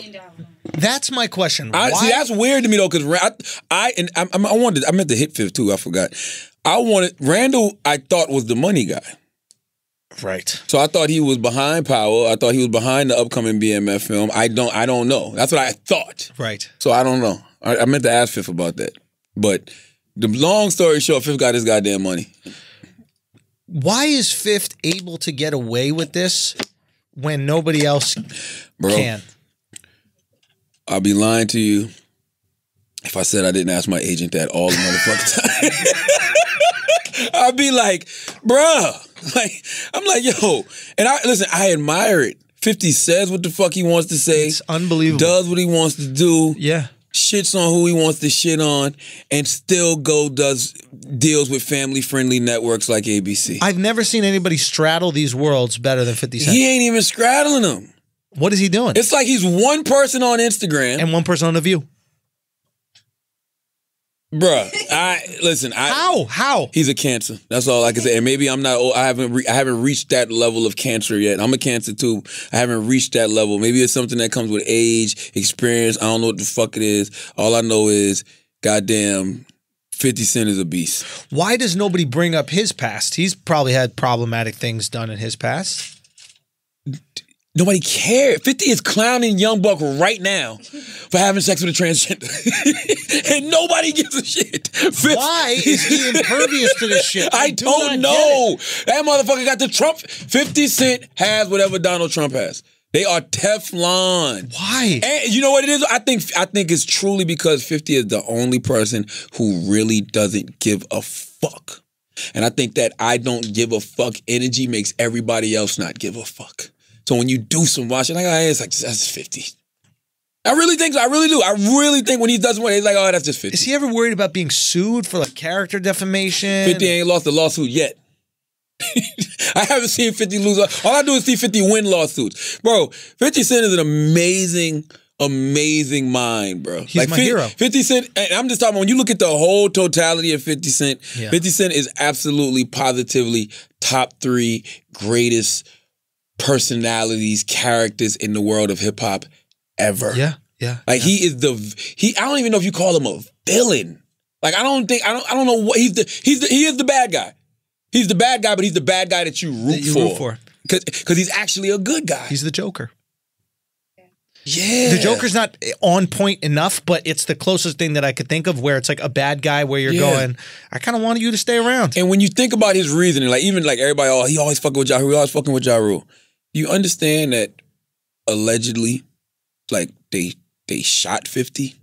that's my question. I, Why? see, that's weird to me though, because I, I and I, I wanted, I meant to hit Fif too. I forgot. I wanted Randall. I thought was the money guy, right. so I thought he was behind Power. I thought he was behind the upcoming BMF film. I don't, I don't know. That's what I thought. Right. So I don't know. I, I meant to ask Fif about that, but the long story short, Fif got his goddamn money. Why is Fif able to get away with this when nobody else Bro, can? I'll be lying to you if I said I didn't ask my agent that all the motherfucking *laughs* time. *laughs* I'd be like, bruh. *laughs* Like, I'm like, yo. And I listen, I admire it. 50 says what the fuck he wants to say. It's unbelievable. Does what he wants to do. Yeah. Shits on who he wants to shit on. And still go does deals with family friendly networks like ABC. I've never seen anybody straddle these worlds better than 50 Cent. he ain't even straddling them. What is he doing? It's like he's one person on Instagram. and one person on The View. Bruh, I listen. I, How? How? He's a cancer. That's all I can say. And maybe I'm not. Old. I haven't. Re- I haven't reached that level of cancer yet. I'm a cancer too. I haven't reached that level. Maybe it's something that comes with age, experience. I don't know what the fuck it is. All I know is, goddamn, Fifty Cent is a beast. Why does nobody bring up his past? He's probably had problematic things done in his past. Nobody cares. 50 is clowning Young Buck right now for having sex with a transgender. *laughs* and nobody gives a shit. 50 Why is he impervious to this shit? *laughs* I, do don't not know. That motherfucker got the Trump. 50 Cent has whatever Donald Trump has. They are Teflon. Why? And you know what it is? I think I think it's truly because 50 is the only person who really doesn't give a fuck. And I think that I don't give a fuck energy makes everybody else not give a fuck. So when you do some watching, like, oh, it's like that's 50. I really think so. I really do. I really think when he does one, he's like, oh, that's just 50. Is he ever worried about being sued for like character defamation? 50 ain't lost a lawsuit yet. *laughs* I haven't seen 50 lose. All I do is see 50 win lawsuits. Bro, 50 Cent is an amazing, amazing mind, bro. He's my fif- hero. 50 Cent, and I'm just talking, when you look at the whole totality of 50 Cent, Yeah. 50 Cent is absolutely, positively top three greatest personalities, characters in the world of hip hop ever. Yeah, yeah. Like he is the he. I don't even know if you call him a villain. Like I don't think I don't I don't know what he's the he's the he is the bad guy. He's the bad guy, but he's the bad guy that you root That you for. root for. Because he's actually a good guy. He's the Joker. yeah. The Joker's not on point enough, but it's the closest thing that I could think of where it's like a bad guy where you're Yeah. going, I kind of wanted you to stay around. And when you think about his reasoning, like even like everybody, oh, he always fucking with Ja Rule, he always fucking with Ja Rule. You understand that allegedly, like they they shot 50.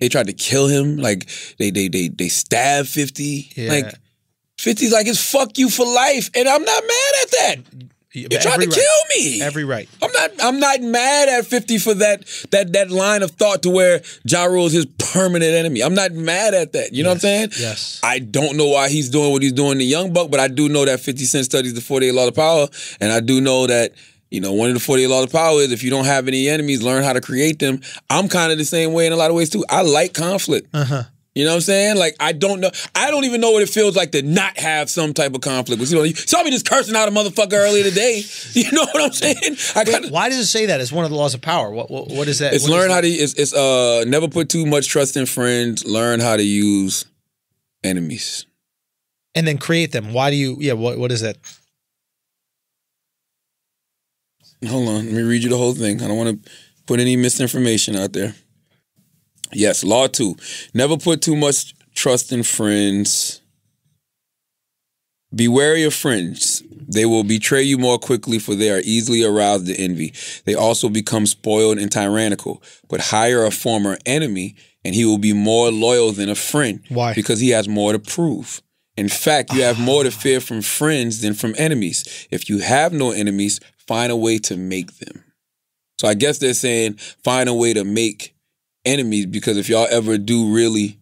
They tried to kill him. Like they they they they stabbed 50. Yeah. Like 50's like it's fuck you for life. And I'm not mad at that. You tried to right. kill me. Every right. I'm not I'm not mad at 50 for that that that line of thought to where Ja Rule is his permanent enemy. I'm not mad at that. You know what I'm saying? yes. I don't know why he's doing what he's doing to Young Buck, but I do know that 50 Cent studies the 48 Law of Power, and I do know that you know one of the 48 Law of Power is if you don't have any enemies, learn how to create them. I'm kind of the same way in a lot of ways too. I like conflict. Uh-huh. You know what I'm saying? Like I don't know. I don't even know what it feels like to not have some type of conflict. You know, you saw me just cursing out a motherfucker earlier today. *laughs* You know what I'm saying? I got Why does it say that? It's one of the laws of power. What what, what is that? It's What learn that? how to. It's, it's uh never put too much trust in friends. Learn how to use enemies. and then create them. Why do you? Yeah. What what is that? Hold on, let me read you the whole thing. I don't want to put any misinformation out there. Yes, law two. Never put too much trust in friends. Be wary of friends. They will betray you more quickly, for they are easily aroused to envy. They also become spoiled and tyrannical. But hire a former enemy, and he will be more loyal than a friend. Why? Because he has more to prove. In fact, you have more to *sighs* fear from friends than from enemies. If you have no enemies, find a way to make them. So I guess they're saying find a way to make enemies because if y'all ever do really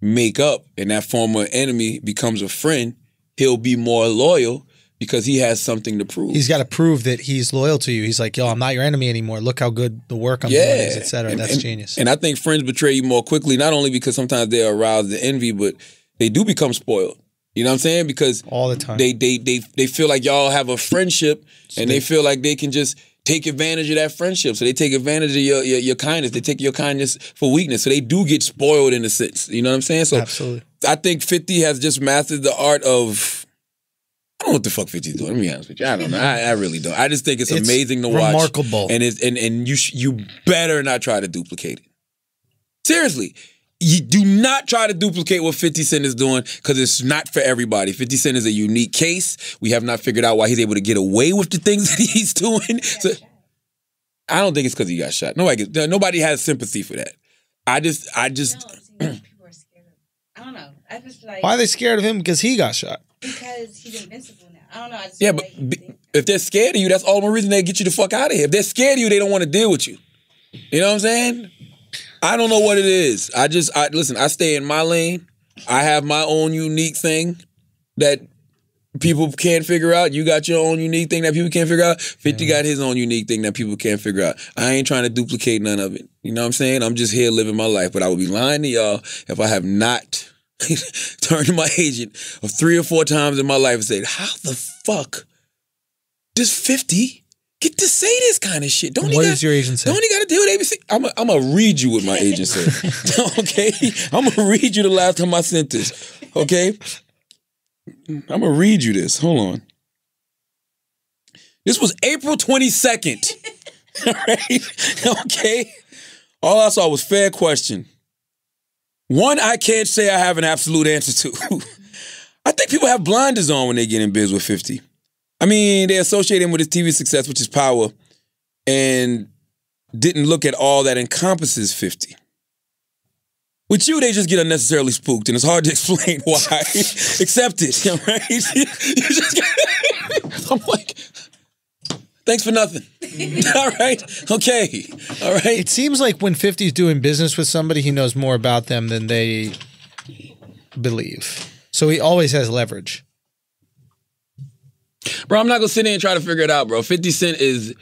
make up and that former enemy becomes a friend, he'll be more loyal because he has something to prove. He's got to prove that he's loyal to you. He's like, yo, I'm not your enemy anymore. Look how good the work I'm doing is, et cetera. And- That's and- genius. And I think friends betray you more quickly, not only because sometimes they're aroused to envy, but they do become spoiled. You know what I'm saying? Because All the time. they they they they feel like y'all have a friendship, and they feel like they can just take advantage of that friendship. So they take advantage of your, your your kindness. They take your kindness for weakness. So they do get spoiled in a sense. You know what I'm saying? So Absolutely. I think 50 has just mastered the art of. I don't know what the fuck 50's doing. Let me be honest with you. I don't know. I, I really don't. I just think it's, It's amazing to watch. remarkable. And it's and and you sh- you better not try to duplicate it. Seriously. You do not try to duplicate what 50 Cent is doing because it's not for everybody. 50 Cent is a unique case. We have not figured out why he's able to get away with the things *laughs* that he's doing. So, I don't think it's because he got shot. Nobody, gets- nobody has sympathy for that. I just, I just, people are scared of. I don't know. I just like Why are they scared of him? Because he got shot. because he's invincible now. I don't know. I just Yeah, but like if they're scared of you, that's all the reason they get you the fuck out of here. If they're scared of you, they don't want to deal with you. You know what I'm saying? I don't know what it is. I just, I listen. I stay in my lane. I have my own unique thing that people can't figure out. You got your own unique thing that people can't figure out. 50 got his own unique thing that people can't figure out. I ain't trying to duplicate none of it. You know what I'm saying? I'm just here living my life, but I would be lying to y'all if I have not *laughs* turned to my agent of three or four times in my life and said, "How the fuck does 50 get to say this kind of shit?" Don't he What got- does your agent say? Don't he got to deal with ABC? I'm I'm gonna read you what my agent said. *laughs* *laughs* okay, I'm gonna read you the last time I sent this. Okay, I'm gonna read you this. Hold on. This was April 22nd. *laughs* All right. Okay. All I saw was fair question. One I can't say I have an absolute answer to. I think people have blinders on when they get in biz with 50. I mean, they associate him with his TV success, which is power, and didn't look at all that encompasses 50. With you, they just get unnecessarily spooked, and it's hard to *laughs* explain why. *laughs* Accept it, all *laughs* right? You just I'm like, thanks for nothing. all right, okay, all right. It seems like when 50's doing business with somebody, he knows more about them than they believe. So he always has leverage. Bro, I'm not gonna sit there and try to figure it out, bro. 50 Cent is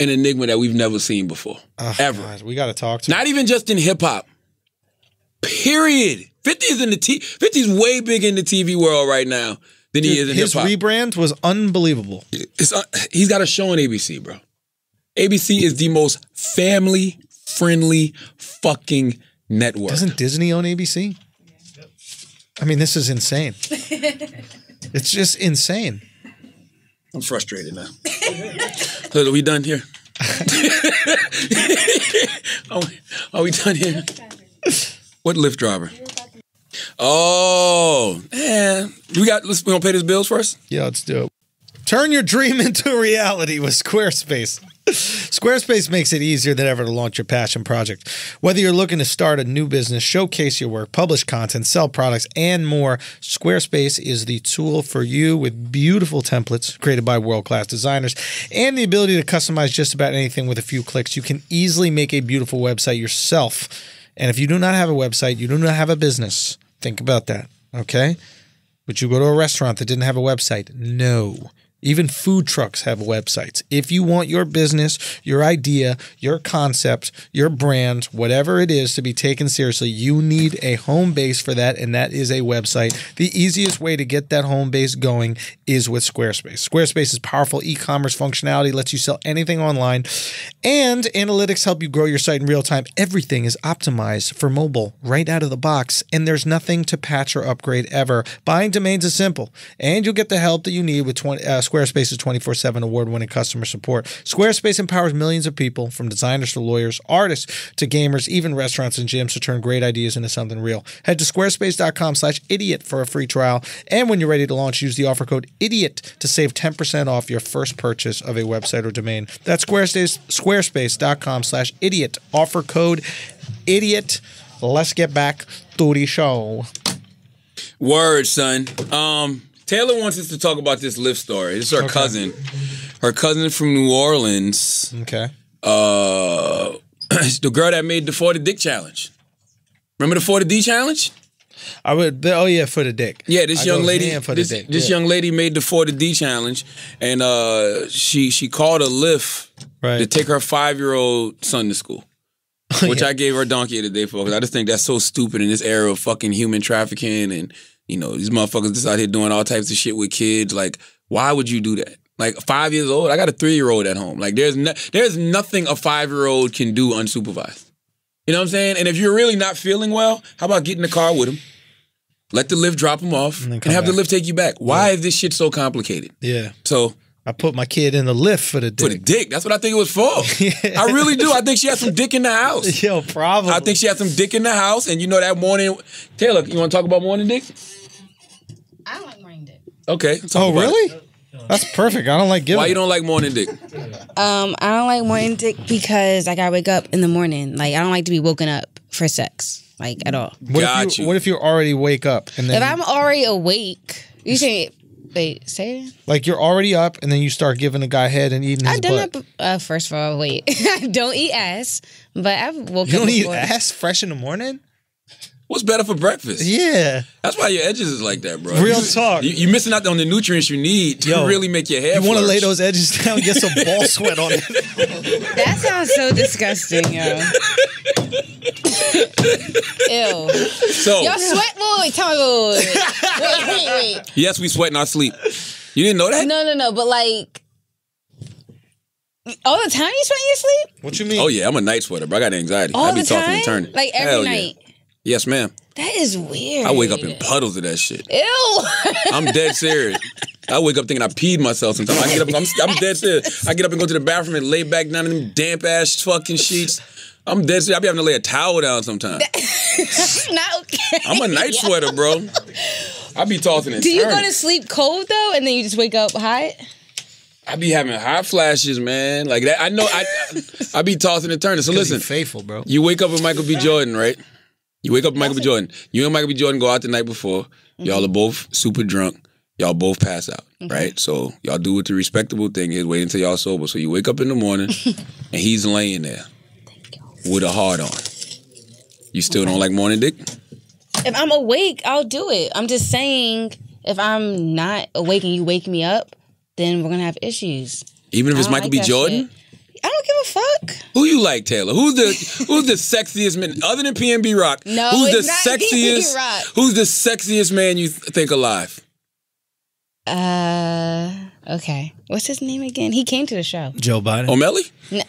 an enigma that we've never seen before. ever. God, we got to talk to him. Not even just in hip hop. Period. 50 is in the T 50 is way big in the TV world right now than he is in hip His hop. rebrand was unbelievable. It's, uh, he's got a show on ABC, bro. ABC is the most family friendly fucking network. Doesn't Disney own ABC? I mean, this is insane. *laughs* it's just insane. I'm frustrated now. *laughs* so are we done here? *laughs* are, we, are we done here? What Lyft driver? Oh, man. We got, let's, we gonna pay these bills first? Yeah, let's do it. Turn your dream *laughs* into reality with Squarespace. Squarespace makes it easier than ever to launch your passion project. Whether you're looking to start a new business, showcase your work, publish content, sell products, and more, Squarespace is the tool for you with beautiful templates created by world class designers and the ability to customize just about anything with a few clicks. You can easily make a beautiful website yourself. And if you do not have a website, you do not have a business, think about that, okay? Would you go to a restaurant that didn't have a website? No. Even food trucks have websites. If you want your business, your idea, your concept, your brand, whatever it is to be taken seriously, you need a home base for that, and that is a website. The easiest way to get that home base going is with Squarespace. Squarespace's powerful e commerce functionality lets you sell anything online, and analytics help you grow your site in real time. Everything is optimized for mobile right out of the box, and there's nothing to patch or upgrade ever. Buying domains is simple, and you'll get the help that you need with 20, uh, Squarespace's 24 7 award winning customer support. Squarespace empowers millions of people, from designers to lawyers, artists to gamers, even restaurants and gyms, to turn great ideas into something real. Head to squarespace.com slash idiot for a free trial, and when you're ready to launch, use the offer code IDIOT to save 10% off your first purchase of a website or domain. That's squarespace, squarespace.com slash idiot. Offer code IDIOT. Let's get back to the show. Word, son. Um, Taylor wants us to talk about this Lyft story. This is her cousin. Her cousin from New Orleans. Okay. Uh, *clears throat* the girl that made the 40 Dick Challenge. Remember the 40 D Challenge? I would. Oh yeah, for the dick. Yeah, this I young go lady, for the this, dick. this young lady made the 40 D challenge, and uh, she she called a Lyft Right. to take her five year old son to school, *laughs* which Yeah. I gave her a donkey the day for because I just think that's so stupid in this era of fucking human trafficking and you know these motherfuckers just out here doing all types of shit with kids. Like, why would you do that? Like five years old, I got a three year old at home. Like, there's no, there's nothing a five year old can do unsupervised. You know what I'm saying? And if you're really not feeling well, how about get in the car with him? Let the Lyft drop him off and, come have the Lyft take you back. Why is this shit so complicated? Yeah. So I put my kid in the Lyft for the dick. for the dick. dick, that's what I think it was for. *laughs* I really do. I think she had some dick in the house. *laughs* Yo, probably. I think she had some dick in the house, and you know that morning. Taylor, you want to talk about morning dick? I don't like morning dick. Okay. Oh, about it. really? That's perfect. I don't like giving. Why you don't like morning dick? Um, I don't like morning dick because like I gotta wake up in the morning. Like I don't like to be woken up for sex, like at all. What Got if you, you. What if you already wake up and then If I'm already awake, you say, wait, say it. like you're already up and then you start giving a guy head and eating I've done butt? that. Uh, first of all, wait, *laughs* I don't eat ass, but I've woken You up don't eat before. ass fresh in the morning? What's better for breakfast? Yeah. That's why your edges is like that, bro. Real You- talk. You, you're missing out on the nutrients you need to Yo, really make your hair. You want to lay those edges down, and get some *laughs* ball sweat on it. That sounds so disgusting, yo. Ew. So Y'all sweat? Wait, wait, tell me. Wait, wait, yes, we sweat in our sleep. You didn't know that? No, no, no. But like, all the time you sweat in your sleep? What you mean? Oh yeah, I'm a night sweater, bro. I got anxiety. All I be the tossing time? and turning. Like every Hell yeah. Night? Yes, ma'am. That is weird. I wake up in puddles of that shit. Ew. *laughs* I'm dead serious. I wake up thinking I peed myself sometimes. I get up, I'm, I'm dead serious. I get up and go to the bathroom and lay back down in them damp ass fucking sheets. I'm dead serious. I be having to lay a towel down sometimes. *laughs* Not okay. I'm a night sweater, bro. I be tossing and Do you go turning. to sleep cold though, and then you just wake up hot? I be having hot flashes, man. Like that. I know. I I be tossing and turning. So listen, faithful, bro. you wake up with Michael B. Jordan, right? You wake up with Michael B. Jordan. You and Michael B. Jordan go out the night before. Y'all are mm-hmm. both super drunk. Y'all both pass out, right? So y'all do what the respectable thing is. Wait until y'all sober. So you wake up in the morning *laughs* and he's laying there with a heart on. You still don't like morning dick? If I'm awake, I'll do it. I'm just saying, if I'm not awake and you wake me up, then we're gonna have issues. Even if it's Michael like B. Jordan? shit. I don't give a fuck. Who you like, Taylor? Who's the who's the sexiest man other than PNB Rock? No, who's it's the not sexiest? PNB Rock. Who's the sexiest man you th- think alive? Uh, okay. What's his name again? He came to the show. Joe Biden. O'Malley? No.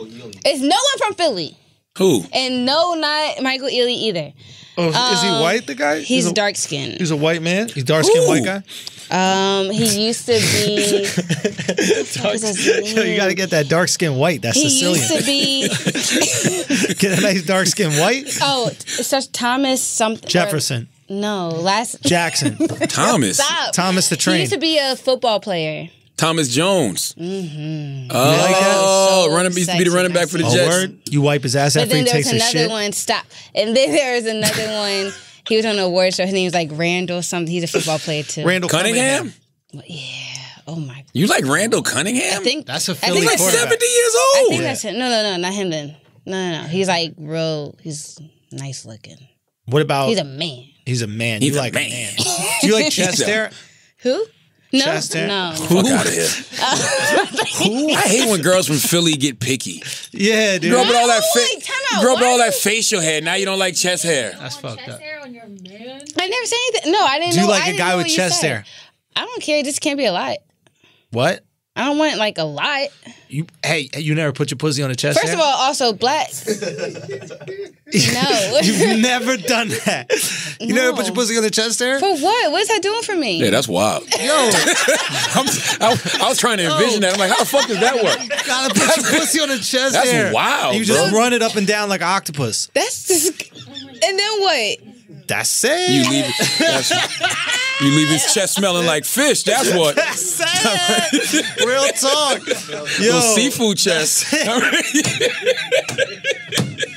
It's no one from Philly, Who? and no, not Michael Ealy either. Oh, is he Um, white? The guy? He's a, dark skinned. He's a white man. He's dark skinned white guy. Um, he used to be. *laughs* what was Yo, you got to get that dark skinned white. That's He Sicilian. used to be. *laughs* get a nice dark skinned white. Oh, it's such Thomas something. or- Jefferson, No, last. Jackson, *laughs* Thomas. Stop. Thomas the He Train. used to be a football player. Thomas Jones. Mm-hmm. Oh, like that? So running used to be the running back for the Oh, Jets. word. You wipe his ass But after he then there was takes his another one. Stop. And then there was another *laughs* one. He was on an award show. His name was like Randall something. He's a football player too. Randall Cunningham? Yeah. Oh my. God. You like Randall Cunningham? I think That's a I Philly think He's like 70 years old. I old. think that's him. No, no, no, not him. Then no, no, no. He's like real. He's nice looking. What about? He's a man. He's a man. He's you a like man. a man. *laughs* Do you like chest hair? Who? No, Chest hair? no. Fuck out of here. *laughs* I hate when girls from Philly get picky. Yeah, dude. grow up with all that No, wait, fa- time out. grow up with all that facial hair. Now you don't like chest hair. That's fucked up. Chest hair on your man? I never said anything. No, I didn't. Do you know, like I a didn't guy know with what you chest said. hair? I don't care. It just can't be a lot. What? I don't want like a lot. You hey, you never put your pussy on a chest First hair? of all, also black. *laughs* no. *laughs* You've never done that. You never put your pussy on the chest hair? For what? What is that doing for me? Yeah, that's wild. *laughs* Yo, I'm, I, I was trying to envision that. I'm like, how the fuck does that work? gotta put your pussy on the chest That's hair. wild, You just bro. run it up and down like an octopus. That's just. And then what? That's it. You leave, that's, *laughs* you leave his chest smelling like fish. That's what. That's it. *laughs* Real talk. Yo, Little seafood chest.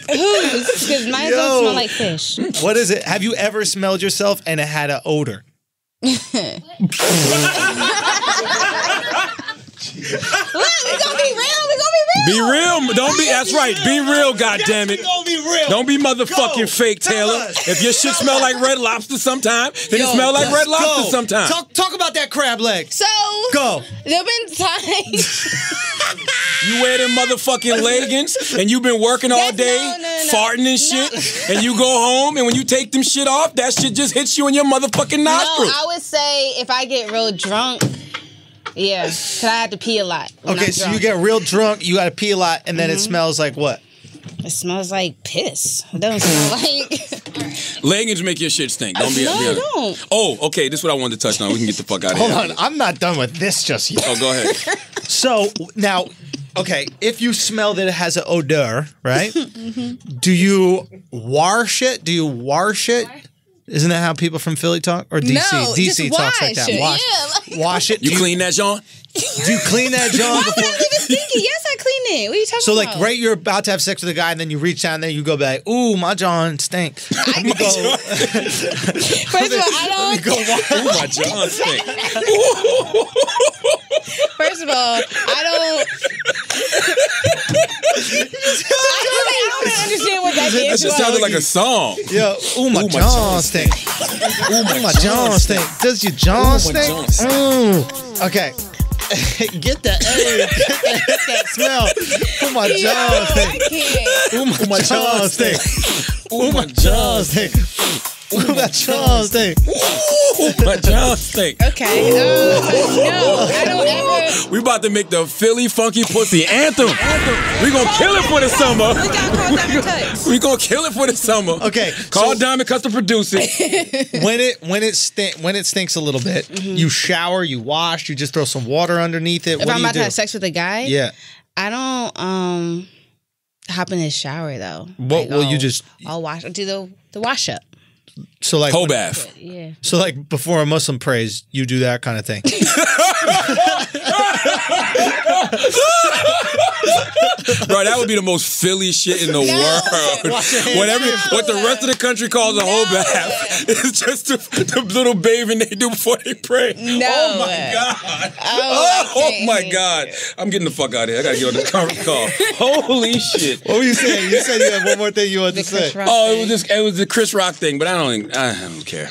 Who's? Because mine Yo. don't smell like fish. what is it? Have you ever smelled yourself and it had an odor? *laughs* Look, we gonna be real. We gonna be real. Be real. real. Don't be. That's right. Be real. God damn it. Gonna be real. Don't be motherfucking Go. fake, Taylor. If your shit smell like red lobster sometime, then Yo, it smell like let's red lobster go. sometime. Talk, talk about that crab leg. So Go. There've been times. *laughs* You wear them motherfucking leggings and you've been working all That's- day, no, no, no. farting and shit, and you go home and when you take them shit off, that shit just hits you in your motherfucking no. I would say if I get real drunk, yeah, cause I have to pee a lot. when Okay, I'm so drunk. you get real drunk, you gotta pee a lot, and then Mm-hmm. it smells like what? It smells like piss. It doesn't smell *laughs* like. leggings make your shit stink. Don't be. No, be don't. Oh, okay. This is what I wanted to touch on. We can get the fuck out of Hold here. on, I'm not done with this just yet. Oh, go ahead. *laughs* So now, okay, if you smell that it has an odor, right? *laughs* Mm-hmm. Do you wash it? Do you wash it? Isn't that how people from Philly talk? Or DC? No, DC just talks like wash that. it, Wash, yeah, like- wash it. You do clean that, jawn? Do you clean that, *laughs* jawn? Why Before? would I leave it stinky? Yes, I clean it. What are you talking So about? like, right, you're about to have sex with a guy, and then you reach down there, you go back, "Ooh, my jawn stinks. Let me go. *laughs* First of all, I Let me go. *laughs* don't. wash- Ooh, my jawn stink. First of all, I don't. I don't, I don't understand what that That just sounded like a song. Yo, ooh my Ooh, my jawn jawn stink. Ooh my jawn stink. Does your jawn Ooh, my stink? jawn stink. Mm. Okay. *laughs* Get that, hey, get *laughs* that, get that smell. Ooh my jawn stink. can't. Ooh my jawn stink. Ooh, my jawn stink. *laughs* Ooh my jawn stink. Ooh, my jawn stink. Okay. Uh, no, I don't ever. We about to make the Philly Funky Pussy anthem. anthem. We gonna kill it for the summer. Look out, call Diamond Cuts. *laughs* We gonna kill it for the summer. Okay, Call so- Diamond Cuts to produce it. *laughs* when it when it stink when it stinks a little bit, you shower, you wash, you just throw some water underneath it. If what I'm do you about do? to have sex with a guy, yeah. I don't um hop in his shower though. What- well, you I'll- just- I'll wash. I'll do the the wash up. So like Whole bath. Yeah. So like before a Muslim prays, you do that kind of thing. *laughs* Bro, that would be the most Philly shit in the world. *laughs* Whatever, what the rest of the country calls a whole bath is just the, the little bathing they do before they pray. No. Oh my god. Oh, Oh, my god. I'm getting the fuck out of here. I gotta get on this conference call. *laughs* Holy shit. what were you saying? You said you had one more thing you wanted The to Chris say. Rock Oh, it was just it was the Chris Rock thing, but I don't I don't care.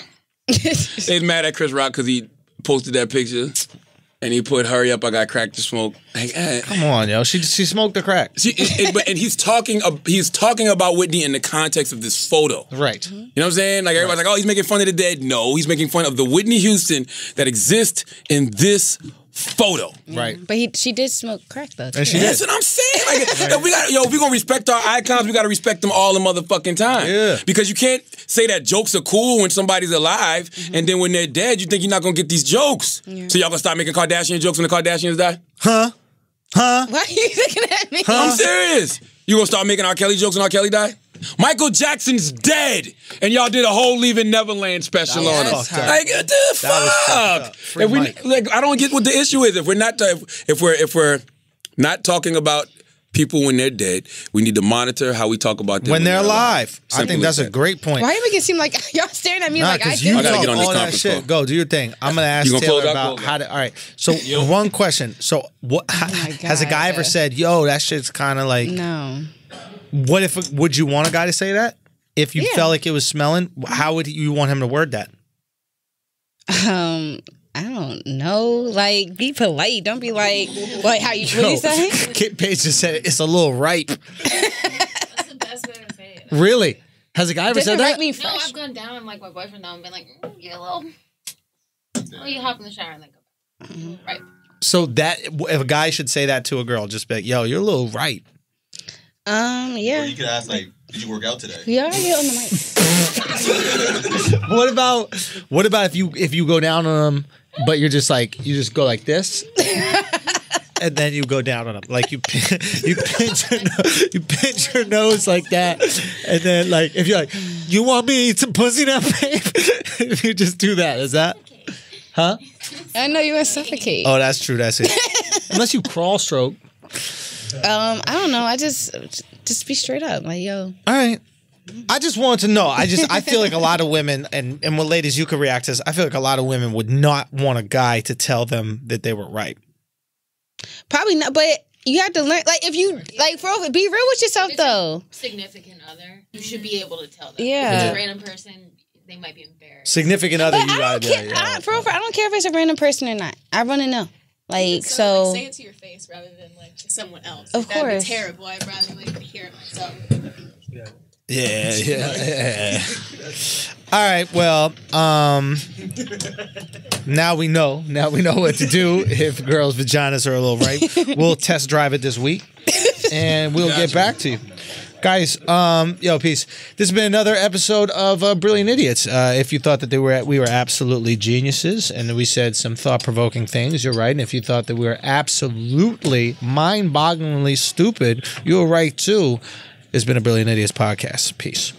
*laughs* They mad at Chris Rock because he posted that picture and he put "Hurry up, I got crack to smoke." Like, eh. Come on, yo. She she smoked the crack. See, it- it- but- and he's talking he's talking about Whitney in the context of this photo. Right. You know what I'm saying? Like everybody's like, "Oh, he's making fun of the dead." No, he's making fun of the Whitney Houston that exists in this photo. Right. But he, she did smoke crack though. And she too. did. That's what I'm saying. Like, if we got, yo, if we gonna respect our icons, we gotta respect them all the motherfucking time. Yeah. Because you can't say that jokes are cool when somebody's alive, mm-hmm. and then when they're dead, you think you're not gonna get these jokes. So y'all gonna stop making Kardashian jokes when the Kardashians die? Huh? Huh? Why are you looking at me? I'm serious. You gonna start making R. Kelly jokes when R. Kelly die? Michael Jackson's dead, and y'all did a whole Leaving Neverland special on him. Like what the was fucked fuck? up. If we, like, I don't get what the issue is. If we're not, if, if we're if we're not talking about people when they're dead, we need to monitor how we talk about them When they're alive. I think as that's a that. great point. Why do you make it seem like *laughs* y'all staring at me Nah, like I because did? you I gotta know get on this all that conference shit. call. Go do your thing. I'm gonna ask You gonna Taylor about how to. All right. So one question. So what? Oh *laughs* has a guy ever said, "Yo, that shit's kind of like"? no. What if? Would you want a guy to say that? If you Yeah. felt like it was smelling, how would you want him to word that? Um, I don't know. Like, be polite. Don't be like, like how you what you saying? Kit Page just said it's a little ripe. That's the best way to say it. Really? Has a guy ever Doesn't said right that? mean No, fresh. I've gone down and like my boyfriend now and been like, mm, you a little. Oh, you hop in the shower and then go back. Mm-hmm. Right. So that if a guy should say that to a girl, just be like, "Yo, you're a little ripe." Um, Yeah. Or yeah. you could ask like, "Did you work out today?" We already on the mic. *laughs* What about what about if you if you go down on them, but you're just like you just go like this, *laughs* and then you go down on them, like you *laughs* you pinch your nose, you pinch your nose like that, and then like if you're like, you want me to eat some pussy now, babe? *laughs* if you just do that, is that? Huh? I know you gonna suffocate. Oh, that's true. That's it. Unless you crawl stroke. Um, I don't know. I just just be straight up. Like, yo, All right. I just wanted to know. I just I feel like a lot of women and and what ladies you could react to this. I feel like a lot of women would not want a guy to tell them that they were right. probably not. But you have to learn. Like, if you like, for real, be real with yourself It's a though. significant other. You should be able to tell them. Yeah. If it's a random person, they might be embarrassed. Significant other, But you I don't care. yeah, yeah. I, for real, for- I don't care if it's a random person or not. I want to know. Like, So, so. like, say it to your face rather than like to someone else. Of That'd course. be terrible. I'd rather like hear it myself. Yeah, yeah, *laughs* yeah. yeah. All right. Well, um, now we know. Now we know what to do if girls' vaginas are a little right. We'll test drive it this week, and we'll get back to you. Guys, um, yo, peace. This has been another episode of uh, Brilliant Idiots. Uh, if you thought that they were we were absolutely geniuses and we said some thought provoking things, you're right. And if you thought that we were absolutely mind bogglingly stupid, you were right too. It's been a Brilliant Idiots podcast. Peace.